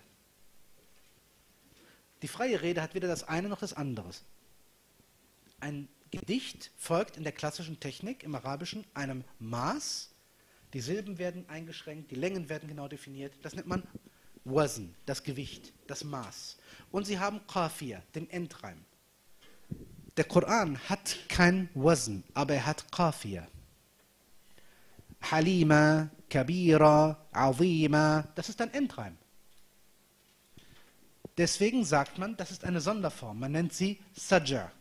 Die freie Rede hat weder das eine noch das andere. Ein Gedicht folgt in der klassischen Technik im Arabischen einem Maß. Die Silben werden eingeschränkt, die Längen werden genau definiert. Das nennt man Wazn, das Gewicht, das Maß. Und sie haben Qafiyah, den Endreim. Der Koran hat kein Wazn, aber er hat Qafiyah. Halima, Kabira, Azima, das ist ein Endreim. Deswegen sagt man, das ist eine Sonderform. Man nennt sie Sajja.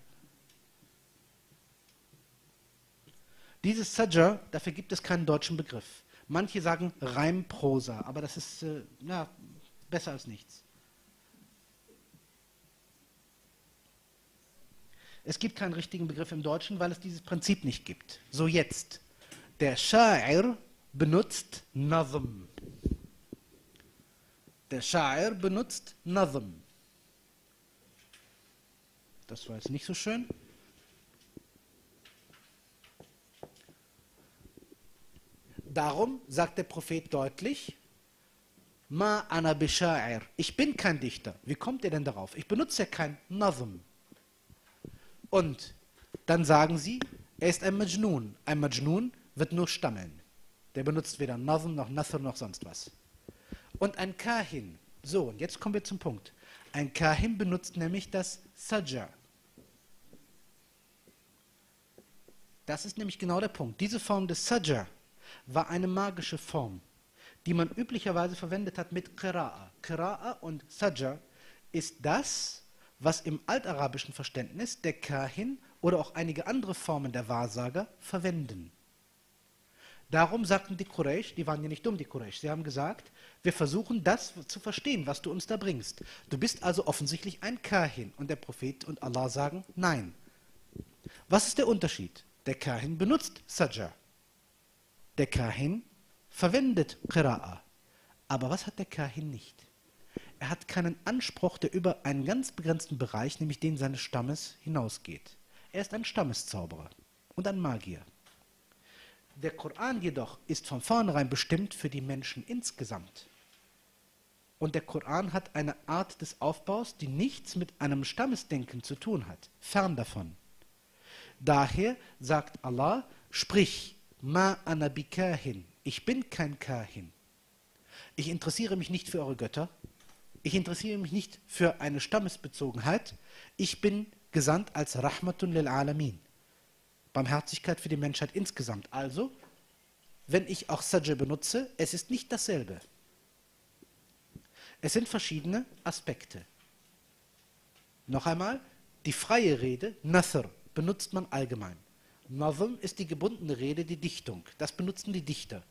Dieses Sajr, dafür gibt es keinen deutschen Begriff. Manche sagen Reimprosa, aber das ist äh, na, besser als nichts. Es gibt keinen richtigen Begriff im Deutschen, weil es dieses Prinzip nicht gibt. So jetzt. Der Sha'ir benutzt Nazm. Der Sha'ir benutzt Nazm. Das war jetzt nicht so schön. Darum sagt der Prophet deutlich, Ma ana bisha'ir. Ich bin kein Dichter. Wie kommt ihr denn darauf? Ich benutze ja kein Nazm. Und dann sagen sie, er ist ein Majnun. Ein Majnun wird nur stammeln. Der benutzt weder Nazm noch Nasr noch sonst was. Und ein Kahin, so, und jetzt kommen wir zum Punkt. Ein Kahin benutzt nämlich das Sajja. Das ist nämlich genau der Punkt. Diese Form des Sajja war eine magische Form, die man üblicherweise verwendet hat mit Qira'a. Qira'a und Sajja ist das, was im altarabischen Verständnis der Kahin oder auch einige andere Formen der Wahrsager verwenden. Darum sagten die Quraysh, die waren ja nicht dumm, die Quraysh, sie haben gesagt, wir versuchen das zu verstehen, was du uns da bringst. Du bist also offensichtlich ein Kahin. Und der Prophet und Allah sagen, nein. Was ist der Unterschied? Der Kahin benutzt Sajja. Der Kahin verwendet Qira'a. Aber was hat der Kahin nicht? Er hat keinen Anspruch, der über einen ganz begrenzten Bereich, nämlich den seines Stammes, hinausgeht. Er ist ein Stammeszauberer und ein Magier. Der Koran jedoch ist von vornherein bestimmt für die Menschen insgesamt. Und der Koran hat eine Art des Aufbaus, die nichts mit einem Stammesdenken zu tun hat. Fern davon. Daher sagt Allah, sprich, ma anabikahin, ich bin kein Kahin. Ich interessiere mich nicht für eure Götter. Ich interessiere mich nicht für eine Stammesbezogenheit. Ich bin gesandt als Rahmatun lil Alamin. Barmherzigkeit für die Menschheit insgesamt. Also, wenn ich auch Sajja benutze, es ist nicht dasselbe. Es sind verschiedene Aspekte. Noch einmal, die freie Rede, Nathr, benutzt man allgemein. Nazm ist die gebundene Rede, die Dichtung. Das benutzen die Dichter.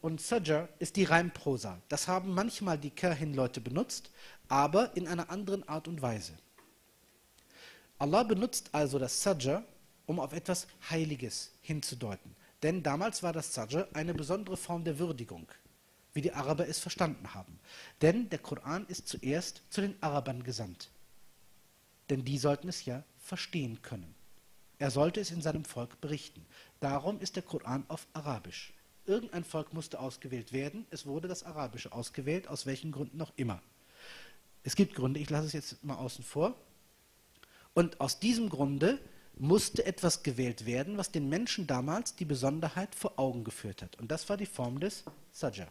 Und Sajja ist die Reimprosa. Das haben manchmal die Kahin-Leute benutzt, aber in einer anderen Art und Weise. Allah benutzt also das Sajja, um auf etwas Heiliges hinzudeuten. Denn damals war das Sajja eine besondere Form der Würdigung, wie die Araber es verstanden haben. Denn der Koran ist zuerst zu den Arabern gesandt. Denn die sollten es ja verstehen können. Er sollte es in seinem Volk berichten. Darum ist der Koran auf Arabisch. Irgendein Volk musste ausgewählt werden. Es wurde das Arabische ausgewählt, aus welchen Gründen auch immer. Es gibt Gründe, ich lasse es jetzt mal außen vor. Und aus diesem Grunde musste etwas gewählt werden, was den Menschen damals die Besonderheit vor Augen geführt hat. Und das war die Form des Sajja.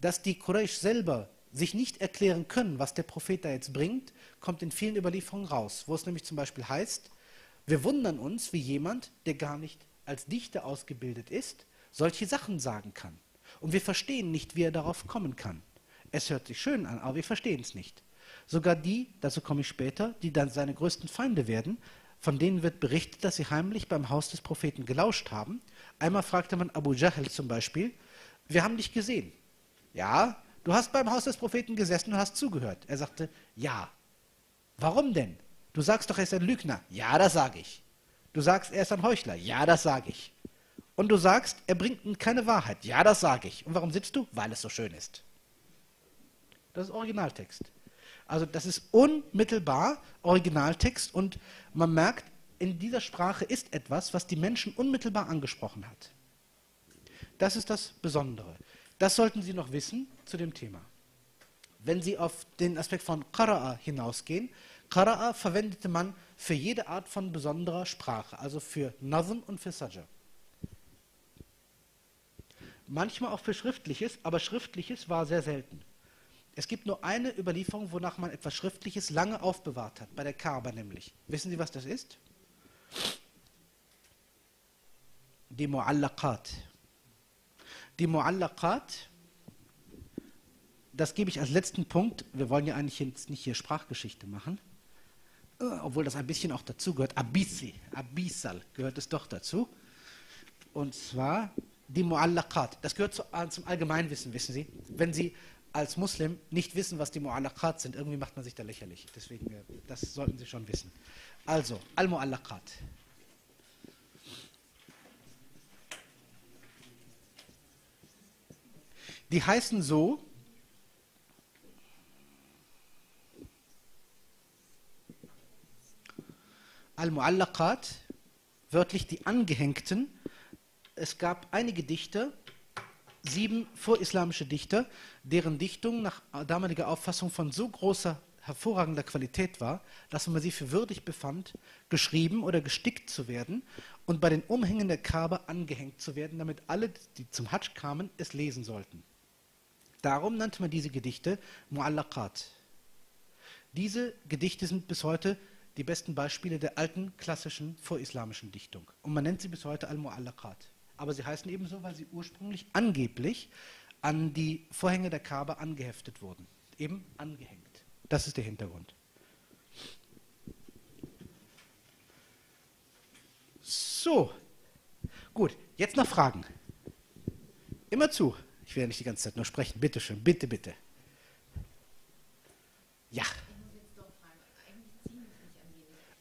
Dass die Quraysh selber sich nicht erklären können, was der Prophet da jetzt bringt, kommt in vielen Überlieferungen raus, wo es nämlich zum Beispiel heißt, wir wundern uns, wie jemand, der gar nicht als Dichter ausgebildet ist, solche Sachen sagen kann. Und wir verstehen nicht, wie er darauf kommen kann. Es hört sich schön an, aber wir verstehen es nicht. Sogar die, dazu komme ich später, die dann seine größten Feinde werden, von denen wird berichtet, dass sie heimlich beim Haus des Propheten gelauscht haben. Einmal fragte man Abu Jahl zum Beispiel, wir haben dich gesehen. Ja, Du hast beim Haus des Propheten gesessen und hast zugehört. Er sagte, ja. Warum denn? Du sagst doch, er ist ein Lügner. Ja, das sage ich. Du sagst, er ist ein Heuchler. Ja, das sage ich. Und du sagst, er bringt keine Wahrheit. Ja, das sage ich. Und warum sitzt du? Weil es so schön ist. Das ist Originaltext. Also das ist unmittelbar Originaltext und man merkt, in dieser Sprache ist etwas, was die Menschen unmittelbar angesprochen hat. Das ist das Besondere. Das sollten Sie noch wissen zu dem Thema. Wenn Sie auf den Aspekt von Qara'a hinausgehen, Qara'a verwendete man für jede Art von besonderer Sprache, also für Nazm und für Sajja. Manchmal auch für Schriftliches, aber Schriftliches war sehr selten. Es gibt nur eine Überlieferung, wonach man etwas Schriftliches lange aufbewahrt hat, bei der Kaaba nämlich. Wissen Sie, was das ist? Die Mu'allaqat. Die Mu'allaqat, das gebe ich als letzten Punkt. Wir wollen ja eigentlich jetzt nicht hier Sprachgeschichte machen. äh, obwohl das ein bisschen auch dazu gehört, Abisi, Abisal gehört es doch dazu. Und zwar die Mu'allaqat. Das gehört zu, äh, zum Allgemeinwissen, wissen Sie. Wenn Sie als Muslim nicht wissen, was die Mu'allaqat sind, irgendwie macht man sich da lächerlich. Deswegen, äh, das sollten Sie schon wissen. Also, Al-Mu'allaqat. Die heißen so, Al-Mu'allaqat, wörtlich die Angehängten. Es gab einige Dichter, sieben vorislamische Dichter, deren Dichtung nach damaliger Auffassung von so großer, hervorragender Qualität war, dass man sie für würdig befand, geschrieben oder gestickt zu werden und bei den Umhängen der Kabe angehängt zu werden, damit alle, die zum Hadsch kamen, es lesen sollten. Darum nannte man diese Gedichte Mu'allaqat. Diese Gedichte sind bis heute die besten Beispiele der alten klassischen vorislamischen Dichtung. Und man nennt sie bis heute Al-Mu'allaqat. Aber sie heißen ebenso, weil sie ursprünglich angeblich an die Vorhänge der Kaaba angeheftet wurden. Eben angehängt. Das ist der Hintergrund. So, gut, jetzt noch Fragen. Immer zu. Ich werde nicht die ganze Zeit nur sprechen. Bitte schön, bitte, bitte. Ja.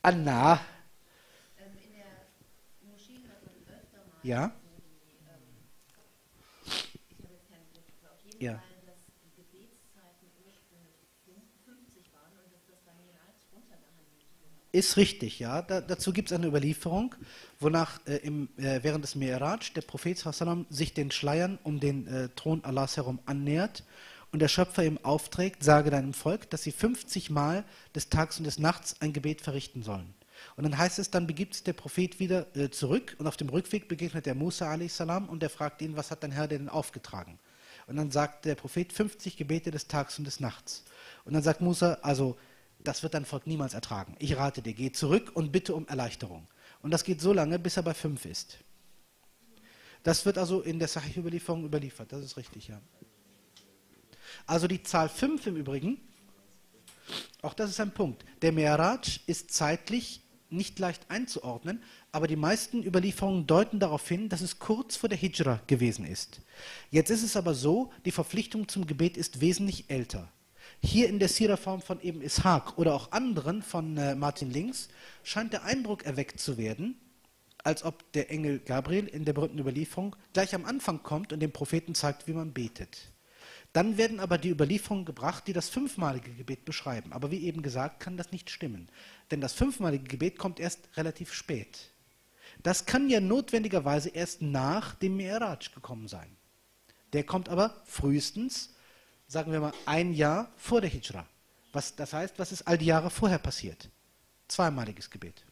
Anna. Ähm, in der Moschee hört man öfter mal, Ja. so die, ähm, ich habe jetzt keinen Begriff, aber auf jeden Ja. Fall, dass die Gebetszeiten ursprünglich fün- 50 waren und dass das bei Miraj runtergehandelt wurde. Ist richtig, ja. Da, dazu gibt es eine Überlieferung, wonach äh, im, äh, während des Mi'raj der Prophet sallam, sich den Schleiern um den äh, Thron Allahs herum annähert und der Schöpfer ihm aufträgt, sage deinem Volk, dass sie 50 Mal des Tags und des Nachts ein Gebet verrichten sollen. Und dann heißt es, dann begibt sich der Prophet wieder äh, zurück und auf dem Rückweg begegnet er Musa a.s. und er fragt ihn, was hat dein Herr denn aufgetragen? Und dann sagt der Prophet 50 Gebete des Tags und des Nachts. Und dann sagt Musa, also das wird dein Volk niemals ertragen. Ich rate dir, geh zurück und bitte um Erleichterung. Und das geht so lange, bis er bei fünf ist. Das wird also in der Sahih-Überlieferung überliefert, das ist richtig, ja. Also die Zahl 5 im Übrigen, auch das ist ein Punkt. Der Mi'raj ist zeitlich nicht leicht einzuordnen, aber die meisten Überlieferungen deuten darauf hin, dass es kurz vor der Hijra gewesen ist. Jetzt ist es aber so, die Verpflichtung zum Gebet ist wesentlich älter. Hier in der Sira-Form von eben Ishaq oder auch anderen von äh, Martin Links scheint der Eindruck erweckt zu werden, als ob der Engel Gabriel in der berühmten Überlieferung gleich am Anfang kommt und dem Propheten zeigt, wie man betet. Dann werden aber die Überlieferungen gebracht, die das fünfmalige Gebet beschreiben. Aber wie eben gesagt, kann das nicht stimmen. Denn das fünfmalige Gebet kommt erst relativ spät. Das kann ja notwendigerweise erst nach dem Mi'raj gekommen sein. Der kommt aber frühestens, sagen wir mal, ein Jahr vor der Hijra. Was, das heißt, was ist all die Jahre vorher passiert? Zweimaliges Gebet.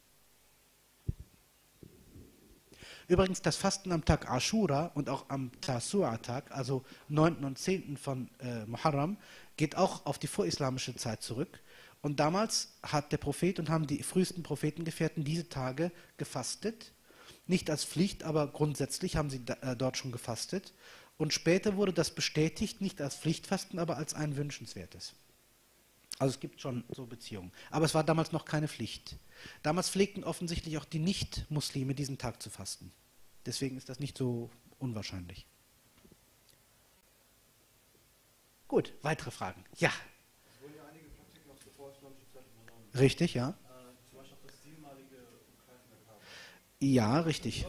Übrigens, das Fasten am Tag Ashura und auch am Tasua-Tag, also 9. und 10. von äh, Muharram, geht auch auf die vorislamische Zeit zurück. Und damals hat der Prophet und haben die frühesten Prophetengefährten diese Tage gefastet. Nicht als Pflicht, aber grundsätzlich haben sie da, äh, dort schon gefastet. Und später wurde das bestätigt, nicht als Pflichtfasten, aber als ein wünschenswertes. Also es gibt schon so Beziehungen. Aber es war damals noch keine Pflicht. Damals pflegten offensichtlich auch die Nicht-Muslime diesen Tag zu fasten. Deswegen ist das nicht so unwahrscheinlich. Gut, weitere Fragen. Ja, Es wurden ja einige Praktiken aus der vorislamische Zeit übernommen. richtig, ja. Äh, zum Beispiel auch das Kabe. Ja, richtig.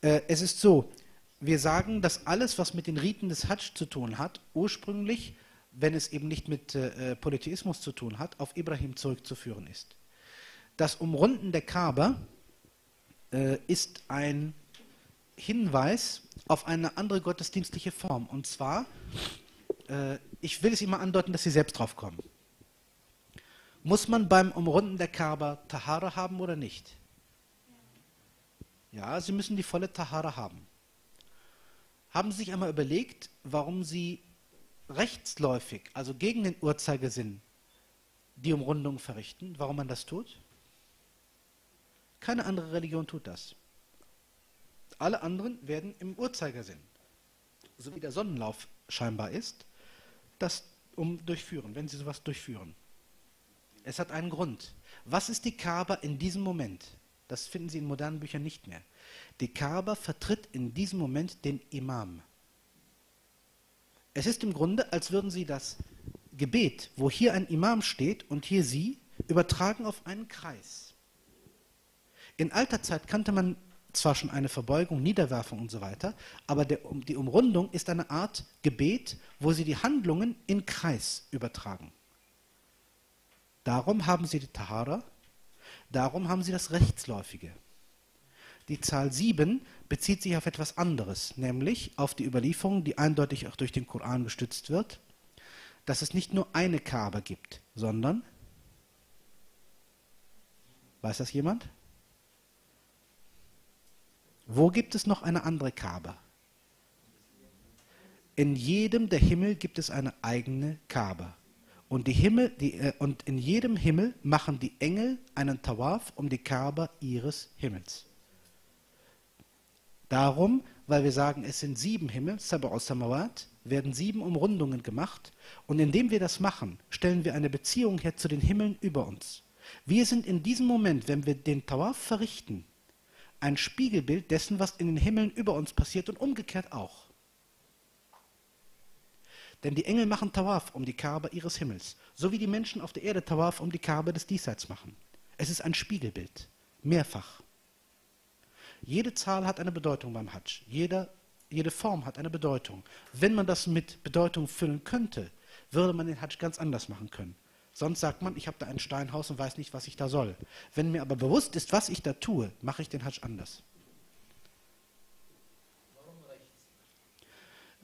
Äh, es ist so, wir sagen, dass alles, was mit den Riten des Hadsch zu tun hat, ursprünglich, wenn es eben nicht mit äh, Polytheismus zu tun hat, auf Ibrahim zurückzuführen ist. Das Umrunden der Kaaba äh, ist ein Hinweis auf eine andere gottesdienstliche Form. Und zwar, äh, ich will es Ihnen mal andeuten, dass Sie selbst drauf kommen. Muss man beim Umrunden der Kaaba Tahara haben oder nicht? Ja, Sie müssen die volle Tahara haben. Haben Sie sich einmal überlegt, warum Sie rechtsläufig, also gegen den Uhrzeigersinn, die Umrundung verrichten? Warum man das tut? Keine andere Religion tut das. Alle anderen werden im Uhrzeigersinn, so wie der Sonnenlauf scheinbar ist, das um durchführen, wenn sie sowas durchführen. Es hat einen Grund. Was ist die Kaaba in diesem Moment? Das finden Sie in modernen Büchern nicht mehr. Die Kaaba vertritt in diesem Moment den Imam. Es ist im Grunde, als würden Sie das Gebet, wo hier ein Imam steht und hier Sie, übertragen auf einen Kreis. In alter Zeit kannte man zwar schon eine Verbeugung, Niederwerfung und so weiter, aber der, die Umrundung ist eine Art Gebet, wo Sie die Handlungen in Kreis übertragen. Darum haben Sie die Tahara, darum haben Sie das Rechtsläufige. Die Zahl 7 bezieht sich auf etwas anderes, nämlich auf die Überlieferung, die eindeutig auch durch den Koran gestützt wird, dass es nicht nur eine Kaaba gibt, sondern, weiß das jemand? Wo gibt es noch eine andere Kaaba? In jedem der Himmel gibt es eine eigene Kaaba. Und, die Himmel, die, äh, und in jedem Himmel machen die Engel einen Tawaf um die Kaaba ihres Himmels. Darum, weil wir sagen, es sind sieben Himmel, Sab'u Samawat, werden sieben Umrundungen gemacht. Und indem wir das machen, stellen wir eine Beziehung her zu den Himmeln über uns. Wir sind in diesem Moment, wenn wir den Tawaf verrichten, ein Spiegelbild dessen, was in den Himmeln über uns passiert und umgekehrt auch. Denn die Engel machen Tawaf um die Kaaba ihres Himmels, so wie die Menschen auf der Erde Tawaf um die Kaaba des Diesseits machen. Es ist ein Spiegelbild, mehrfach. Jede Zahl hat eine Bedeutung beim Hajj. Jeder, jede Form hat eine Bedeutung. Wenn man das mit Bedeutung füllen könnte, würde man den Hajj ganz anders machen können. Sonst sagt man, ich habe da ein Steinhaus und weiß nicht, was ich da soll. Wenn mir aber bewusst ist, was ich da tue, mache ich den Hajj anders.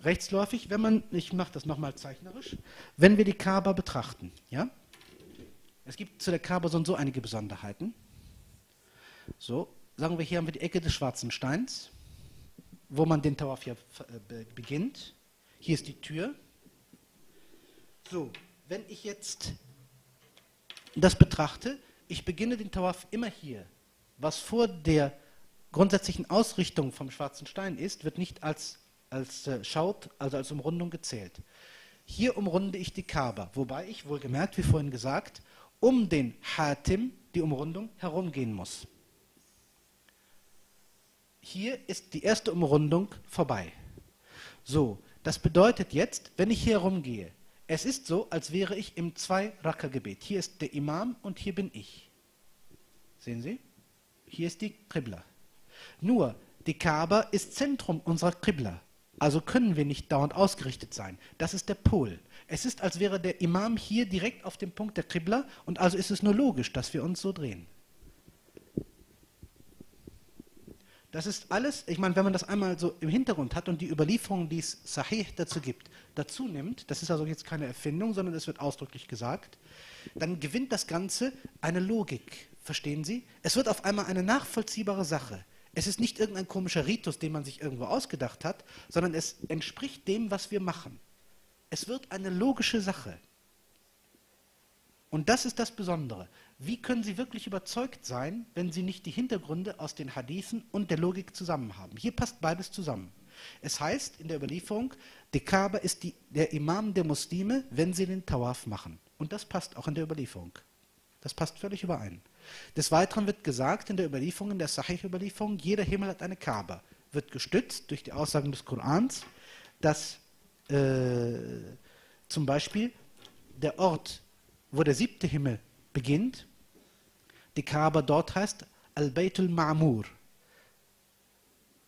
Rechtsläufig, wenn man, ich mache das nochmal zeichnerisch, wenn wir die Kaaba betrachten, ja, es gibt zu der Kaaba so und so einige Besonderheiten. So, sagen wir, hier haben wir die Ecke des schwarzen Steins, wo man den Tawaf hier äh, beginnt. Hier ist die Tür. So, wenn ich jetzt das betrachte, ich beginne den Tawaf immer hier. Was vor der grundsätzlichen Ausrichtung vom schwarzen Stein ist, wird nicht als, als äh, Schaut, also als Umrundung gezählt. Hier umrunde ich die Kaaba, wobei ich, wohlgemerkt, wie vorhin gesagt, um den Hatim, die Umrundung, herumgehen muss hier ist die erste Umrundung vorbei. So, das bedeutet jetzt, wenn ich hier rumgehe, es ist so, als wäre ich im Zwei-Raka-Gebet. Hier ist der Imam und hier bin ich. Sehen Sie? Hier ist die Qibla. Nur, die Kaaba ist Zentrum unserer Qibla. Also können wir nicht dauernd ausgerichtet sein. Das ist der Pol. Es ist, als wäre der Imam hier direkt auf dem Punkt der Qibla und also ist es nur logisch, dass wir uns so drehen. Das ist alles, ich meine, wenn man das einmal so im Hintergrund hat und die Überlieferung, die es Sahih dazu gibt, dazu nimmt, das ist also jetzt keine Erfindung, sondern es wird ausdrücklich gesagt, dann gewinnt das Ganze eine Logik. Verstehen Sie? Es wird auf einmal eine nachvollziehbare Sache. Es ist nicht irgendein komischer Ritus, den man sich irgendwo ausgedacht hat, sondern es entspricht dem, was wir machen. Es wird eine logische Sache. Und das ist das Besondere. Wie können Sie wirklich überzeugt sein, wenn Sie nicht die Hintergründe aus den Hadithen und der Logik zusammen haben? Hier passt beides zusammen. Es heißt in der Überlieferung, die Kaaba ist die, der Imam der Muslime, wenn sie den Tawaf machen. Und das passt auch in der Überlieferung. Das passt völlig überein. Des Weiteren wird gesagt in der Überlieferung, in der Sahih-Überlieferung, jeder Himmel hat eine Kaaba. Wird gestützt durch die Aussagen des Korans, dass äh, zum Beispiel der Ort, wo der siebte Himmel beginnt. Die Kaaba dort heißt Al-Baytul Ma'mur.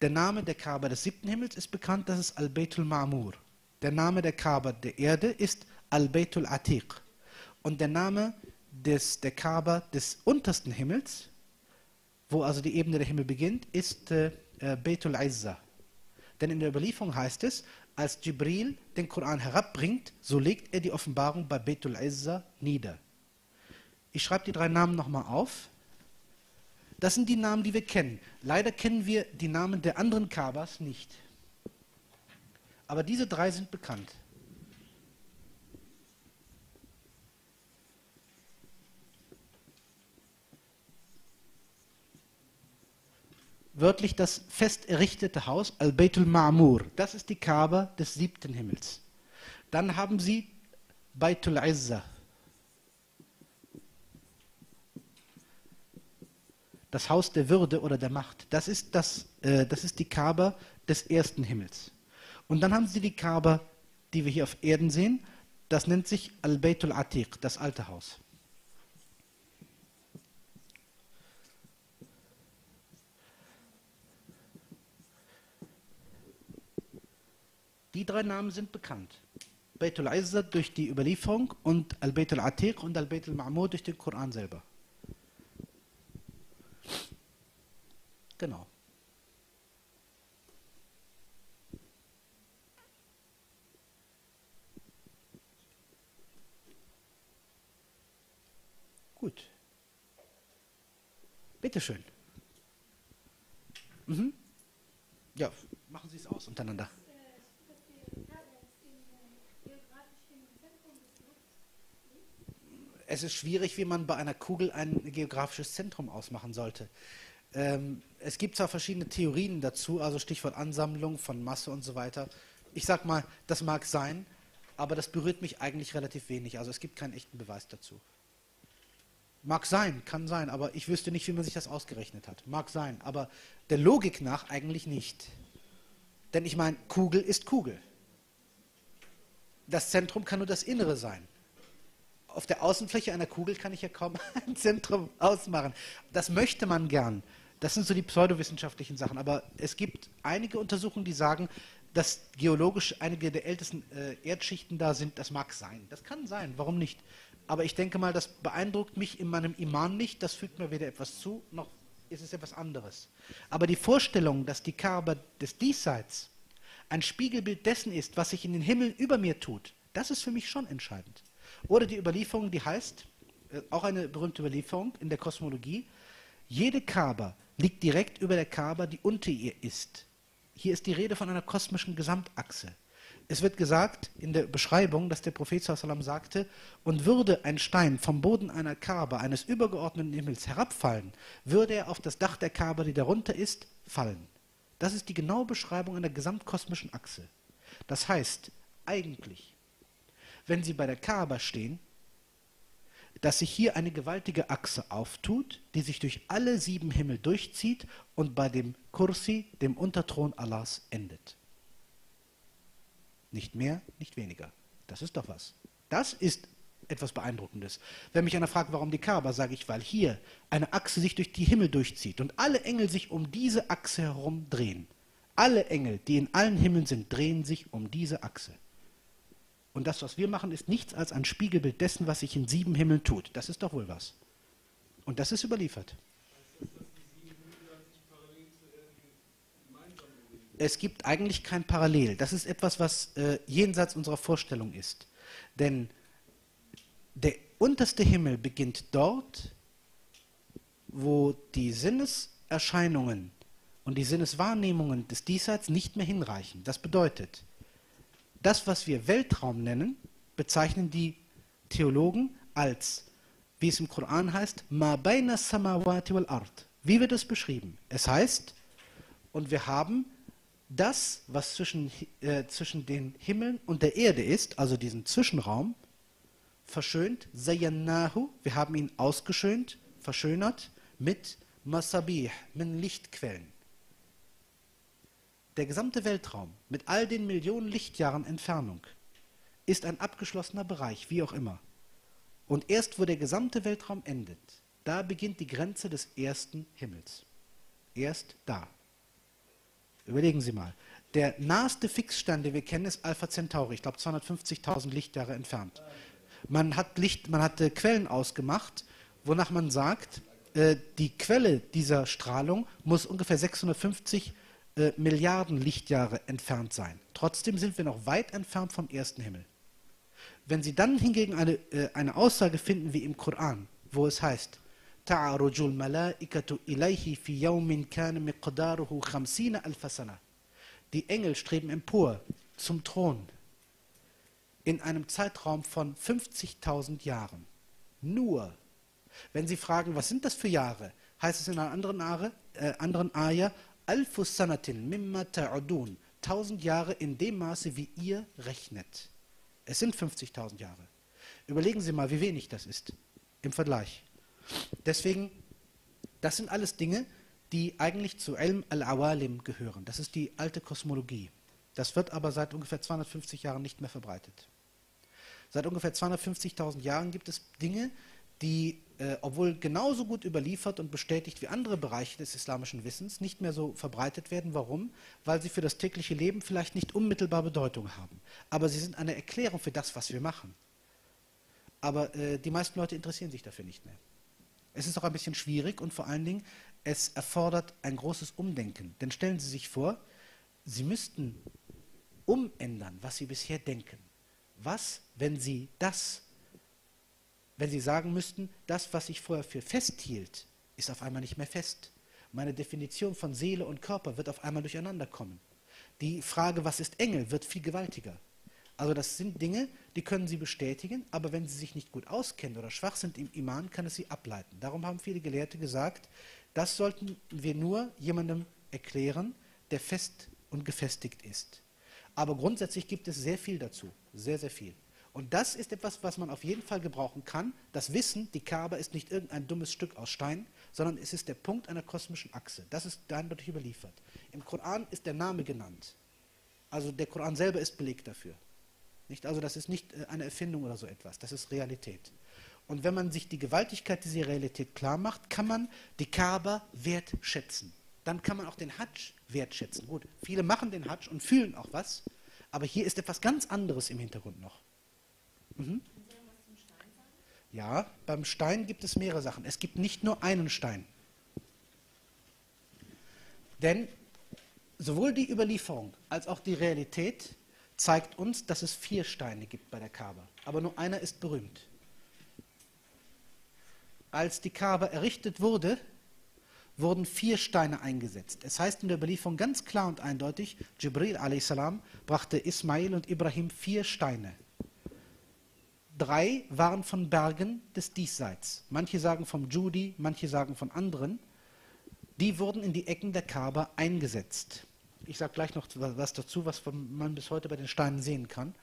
Der Name der Kaaba des siebten Himmels ist bekannt, das ist Al-Baytul Ma'mur. Der Name der Kaaba der Erde ist Al-Baytul Atiq. Und der Name des, der Kaaba des untersten Himmels, wo also die Ebene der Himmel beginnt, ist äh, äh Baytul Izza. Denn in der Überlieferung heißt es, als Jibril den Koran herabbringt, so legt er die Offenbarung bei Betul Izza nieder. Ich schreibe die drei Namen nochmal auf. Das sind die Namen, die wir kennen. Leider kennen wir die Namen der anderen Kabas nicht. Aber diese drei sind bekannt. Wörtlich das fest errichtete Haus, Al-Baitul Ma'mur. Das ist die Kaaba des siebten Himmels. Dann haben sie Baitul Izza, das Haus der Würde oder der Macht. Das ist, das, äh, das ist die Kaaba des ersten Himmels. Und dann haben sie die Kaaba, die wir hier auf Erden sehen. Das nennt sich Al-Baytul Atiq, das alte Haus. Die drei Namen sind bekannt. Beitul Izzat durch die Überlieferung und Al-Bayt al-Atiq und Al-Bayt al-Ma'mur durch den Koran selber. Genau. Gut. Bitteschön. Mhm. Ja, machen Sie es aus untereinander. es ist schwierig, wie man bei einer Kugel ein geografisches Zentrum ausmachen sollte. Ähm, es gibt zwar verschiedene Theorien dazu, also Stichwort Ansammlung von Masse und so weiter. Ich sag mal, das mag sein, aber das berührt mich eigentlich relativ wenig. Also es gibt keinen echten Beweis dazu. Mag sein, kann sein, aber ich wüsste nicht, wie man sich das ausgerechnet hat. Mag sein, aber der Logik nach eigentlich nicht. Denn ich meine, Kugel ist Kugel. Das Zentrum kann nur das Innere sein auf der Außenfläche einer Kugel kann ich ja kaum ein Zentrum ausmachen. Das möchte man gern. Das sind so die pseudowissenschaftlichen Sachen. Aber es gibt einige Untersuchungen, die sagen, dass geologisch einige der ältesten äh, Erdschichten da sind. Das mag sein. Das kann sein. Warum nicht? Aber ich denke mal, das beeindruckt mich in meinem Iman nicht. Das fügt mir weder etwas zu, noch ist es etwas anderes. Aber die Vorstellung, dass die Kaaba des Diesseits ein Spiegelbild dessen ist, was sich in den Himmeln über mir tut, das ist für mich schon entscheidend. Oder die Überlieferung, die heißt, äh, auch eine berühmte Überlieferung in der Kosmologie, jede Kaaba liegt direkt über der Kaaba, die unter ihr ist. Hier ist die Rede von einer kosmischen Gesamtachse. Es wird gesagt in der Beschreibung, dass der Prophet sallam sagte, und würde ein Stein vom Boden einer Kaaba, eines übergeordneten Himmels herabfallen, würde er auf das Dach der Kaaba, die darunter ist, fallen. Das ist die genaue Beschreibung einer gesamtkosmischen Achse. Das heißt, eigentlich wenn Sie bei der Kaaba stehen, dass sich hier eine gewaltige Achse auftut, die sich durch alle sieben Himmel durchzieht und bei dem Kursi, dem Unterthron Allahs, endet. Nicht mehr, nicht weniger. Das ist doch was. Das ist etwas Beeindruckendes. Wenn mich einer fragt, warum die Kaaba, sage ich, weil hier eine Achse sich durch die Himmel durchzieht und alle Engel sich um diese Achse herum drehen. Alle Engel, die in allen Himmeln sind, drehen sich um diese Achse. Und das, was wir machen, ist nichts als ein Spiegelbild dessen, was sich in sieben Himmeln tut. Das ist doch wohl was. Und das ist überliefert. Es gibt eigentlich kein Parallel. Das ist etwas, was äh, jenseits unserer Vorstellung ist. Denn der unterste Himmel beginnt dort, wo die Sinneserscheinungen und die Sinneswahrnehmungen des Diesseits nicht mehr hinreichen. Das bedeutet, das, was wir Weltraum nennen, bezeichnen die Theologen als, wie es im Koran heißt, ma baina samawati wal ard. Wie wird es beschrieben? Es heißt, und wir haben das, was zwischen, äh, zwischen den Himmeln und der Erde ist, also diesen Zwischenraum, verschönt, zayannahu, wir haben ihn ausgeschönt, verschönert mit masabih, mit Lichtquellen. Der gesamte Weltraum mit all den Millionen Lichtjahren Entfernung ist ein abgeschlossener Bereich, wie auch immer. Und erst wo der gesamte Weltraum endet, da beginnt die Grenze des ersten Himmels. Erst da. Überlegen Sie mal. Der naheste Fixstern, den wir kennen, ist Alpha Centauri, ich glaube 250.000 Lichtjahre entfernt. Man hat, Licht, man hat äh, Quellen ausgemacht, wonach man sagt, äh, die Quelle dieser Strahlung muss ungefähr 650 äh, Milliarden Lichtjahre entfernt sein. Trotzdem sind wir noch weit entfernt vom ersten Himmel. Wenn Sie dann hingegen eine, äh, eine Aussage finden wie im Koran, wo es heißt, Die Engel streben empor zum Thron in einem Zeitraum von 50.000 Jahren. Nur. Wenn Sie fragen, was sind das für Jahre, heißt es in einer anderen, Are, äh, anderen Ayah, Alfu sanatin mimma ta'udun. Tausend Jahre in dem Maße, wie ihr rechnet. Es sind 50.000 Jahre. Überlegen Sie mal, wie wenig das ist im Vergleich. Deswegen Das sind alles Dinge, die eigentlich zu Ilm al-Awalim gehören. Das ist die alte Kosmologie. Das wird aber seit ungefähr 250 Jahren nicht mehr verbreitet. Seit ungefähr 250.000 Jahren gibt es Dinge, die, äh, obwohl genauso gut überliefert und bestätigt wie andere Bereiche des islamischen Wissens, nicht mehr so verbreitet werden. Warum? Weil sie für das tägliche Leben vielleicht nicht unmittelbar Bedeutung haben. Aber sie sind eine Erklärung für das, was wir machen. Aber äh, die meisten Leute interessieren sich dafür nicht mehr. Es ist auch ein bisschen schwierig und vor allen Dingen, es erfordert ein großes Umdenken. Denn stellen Sie sich vor, Sie müssten umändern, was Sie bisher denken. Was, wenn Sie das, wenn Sie sagen müssten, das, was ich vorher für festhielt, ist auf einmal nicht mehr fest. Meine Definition von Seele und Körper wird auf einmal durcheinander kommen. Die Frage, was ist Engel, wird viel gewaltiger. Also das sind Dinge, die können Sie bestätigen, aber wenn Sie sich nicht gut auskennen oder schwach sind im Iman, kann es Sie ableiten. Darum haben viele Gelehrte gesagt, das sollten wir nur jemandem erklären, der fest und gefestigt ist. Aber grundsätzlich gibt es sehr viel dazu, sehr, sehr viel. Und das ist etwas, was man auf jeden Fall gebrauchen kann. Das Wissen, die Kaaba ist nicht irgendein dummes Stück aus Stein, sondern es ist der Punkt einer kosmischen Achse. Das ist eindeutig überliefert. Im Koran ist der Name genannt. Also der Koran selber ist Beleg dafür. Nicht? Also das ist nicht äh, eine Erfindung oder so etwas, das ist Realität. Und wenn man sich die Gewaltigkeit dieser Realität klar macht, kann man die Kaaba wertschätzen. Dann kann man auch den Hadsch wertschätzen. Gut, viele machen den Hadsch und fühlen auch was, aber hier ist etwas ganz anderes im Hintergrund noch. Mhm. Ja, beim Stein gibt es mehrere Sachen. Es gibt nicht nur einen Stein. Denn sowohl die Überlieferung als auch die Realität zeigt uns, dass es vier Steine gibt bei der Kaaba. Aber nur einer ist berühmt. Als die Kaaba errichtet wurde, wurden vier Steine eingesetzt. Es heißt in der Überlieferung ganz klar und eindeutig, Jibril a.s. brachte Ismail und Ibrahim vier Steine. Drei waren von Bergen des Diesseits. Manche sagen vom Judi, manche sagen von anderen. Die wurden in die Ecken der Kaaba eingesetzt. Ich sage gleich noch was dazu, was man bis heute bei den Steinen sehen kann.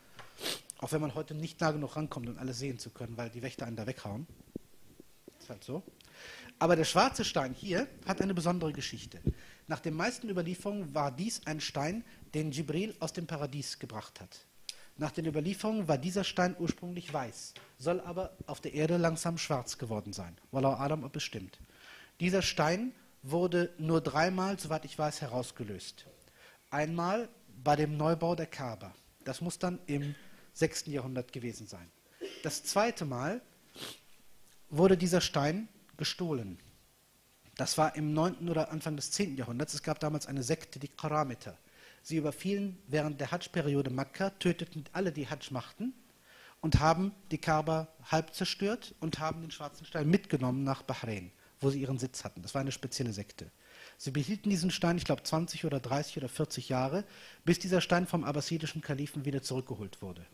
Auch wenn man heute nicht nah genug rankommt, um alles sehen zu können, weil die Wächter einen da weghauen. Ist halt so. Aber der schwarze Stein hier hat eine besondere Geschichte. Nach den meisten Überlieferungen war dies ein Stein, den Jibril aus dem Paradies gebracht hat. Nach den Überlieferungen war dieser Stein ursprünglich weiß, soll aber auf der Erde langsam schwarz geworden sein. Wallahu Adam, ob es stimmt. Dieser Stein wurde nur dreimal, soweit ich weiß, herausgelöst. Einmal bei dem Neubau der Kaaba. Das muss dann im 6. Jahrhundert gewesen sein. Das zweite Mal wurde dieser Stein gestohlen. Das war im 9. oder Anfang des 10. Jahrhunderts. Es gab damals eine Sekte, die Karamiter. Sie überfielen während der Hadsch-Periode Makka, töteten alle, die Hadsch machten und haben die Kaaba halb zerstört und haben den schwarzen Stein mitgenommen nach Bahrain, wo sie ihren Sitz hatten. Das war eine spezielle Sekte. Sie behielten diesen Stein, ich glaube 20 oder 30 oder 40 Jahre, bis dieser Stein vom abbasidischen Kalifen wieder zurückgeholt wurde.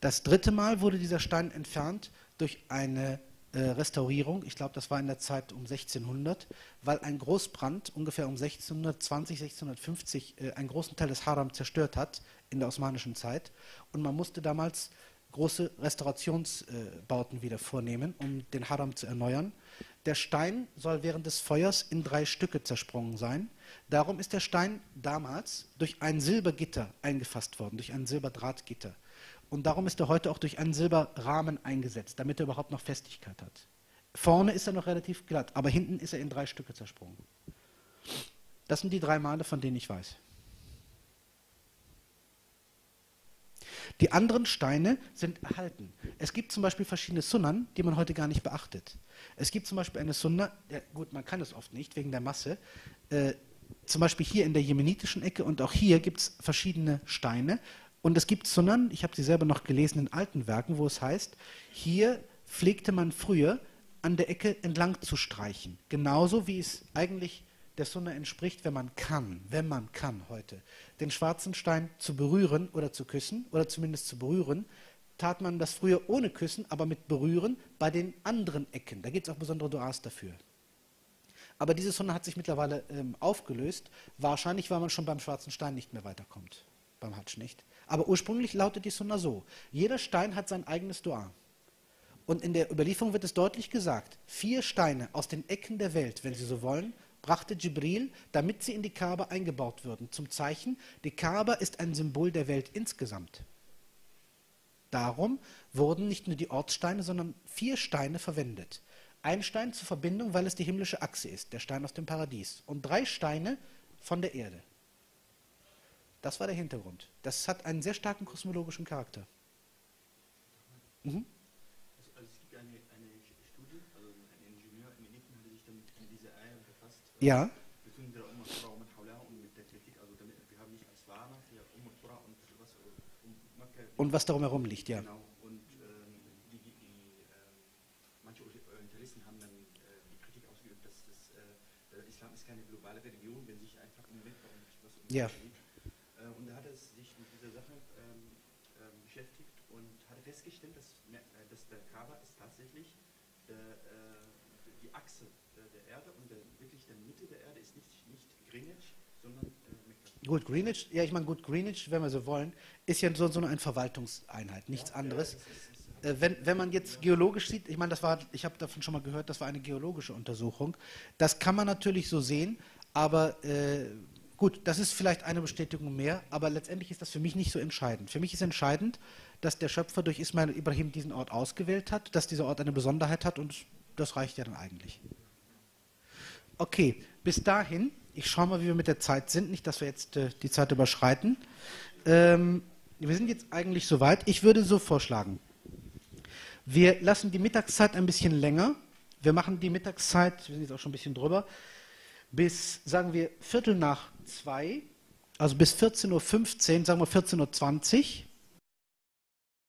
Das dritte Mal wurde dieser Stein entfernt durch eine äh, Restaurierung, ich glaube, das war in der Zeit um 1600, weil ein Großbrand ungefähr um 1620, 1650 äh, einen großen Teil des Haram zerstört hat in der osmanischen Zeit. Und man musste damals große Restaurationsbauten äh, wieder vornehmen, um den Haram zu erneuern. Der Stein soll während des Feuers in drei Stücke zersprungen sein. Darum ist der Stein damals durch ein Silbergitter eingefasst worden, durch ein Silberdrahtgitter. Und darum ist er heute auch durch einen Silberrahmen eingesetzt, damit er überhaupt noch Festigkeit hat. Vorne ist er noch relativ glatt, aber hinten ist er in drei Stücke zersprungen. Das sind die drei Male, von denen ich weiß. Die anderen Steine sind erhalten. Es gibt zum Beispiel verschiedene Sunnan, die man heute gar nicht beachtet. Es gibt zum Beispiel eine Sunna, ja, gut, man kann es oft nicht wegen der Masse. Äh, zum Beispiel hier in der jemenitischen Ecke und auch hier gibt es verschiedene Steine. Und es gibt Sunnan, ich habe sie selber noch gelesen in alten Werken, wo es heißt, hier pflegte man früher an der Ecke entlang zu streichen. Genauso wie es eigentlich der Sunna entspricht, wenn man kann, wenn man kann heute, den schwarzen Stein zu berühren oder zu küssen oder zumindest zu berühren, tat man das früher ohne Küssen, aber mit Berühren bei den anderen Ecken. Da gibt es auch besondere Duas dafür. Aber diese Sunna hat sich mittlerweile ähm, aufgelöst, wahrscheinlich weil man schon beim schwarzen Stein nicht mehr weiterkommt, beim Hatsch nicht. Aber ursprünglich lautet die Sunna so: Jeder Stein hat sein eigenes Dua. Und in der Überlieferung wird es deutlich gesagt, vier Steine aus den Ecken der Welt, wenn Sie so wollen, brachte Jibril, damit sie in die Kaaba eingebaut würden, zum Zeichen, die Kaaba ist ein Symbol der Welt insgesamt. Darum wurden nicht nur die Ortssteine, sondern vier Steine verwendet. Ein Stein zur Verbindung, weil es die himmlische Achse ist, der Stein aus dem Paradies. Und drei Steine von der Erde. Das war der Hintergrund. Das hat einen sehr starken kosmologischen Charakter. Mhm. Also, also es gibt eine, eine, Studie, also ein Ingenieur in Ägypten hatte sich damit mit dieser Eier befasst. Äh, ja. Besonders um Raum und und mit der Technik, also damit wir haben nicht als Ware, hier um und und was um Mekka. Und was darum herum liegt, ja. Genau. Und ähm, die, die, die äh, manche Orientalisten haben dann äh, die Kritik ausgeübt, dass das, äh, Islam ist keine globale Religion, wenn sich einfach im Weltraum was um ja. die Gut, Greenwich, ja, ich meine, gut, Greenwich, wenn wir so wollen, ist ja so, so eine Verwaltungseinheit, nichts anderes. Äh, wenn, wenn man jetzt geologisch sieht, ich meine, das war, ich habe davon schon mal gehört, das war eine geologische Untersuchung. Das kann man natürlich so sehen, aber äh, gut, das ist vielleicht eine Bestätigung mehr, aber letztendlich ist das für mich nicht so entscheidend. Für mich ist entscheidend, dass der Schöpfer durch Ismail Ibrahim diesen Ort ausgewählt hat, dass dieser Ort eine Besonderheit hat und das reicht ja dann eigentlich. Okay, bis dahin, ich schaue mal, wie wir mit der Zeit sind, nicht, dass wir jetzt äh, die Zeit überschreiten. Ähm, wir sind jetzt eigentlich soweit. Ich würde so vorschlagen, wir lassen die Mittagszeit ein bisschen länger. Wir machen die Mittagszeit, wir sind jetzt auch schon ein bisschen drüber, bis, sagen wir, Viertel nach zwei, also bis 14.15 Uhr, sagen wir 14.20 Uhr.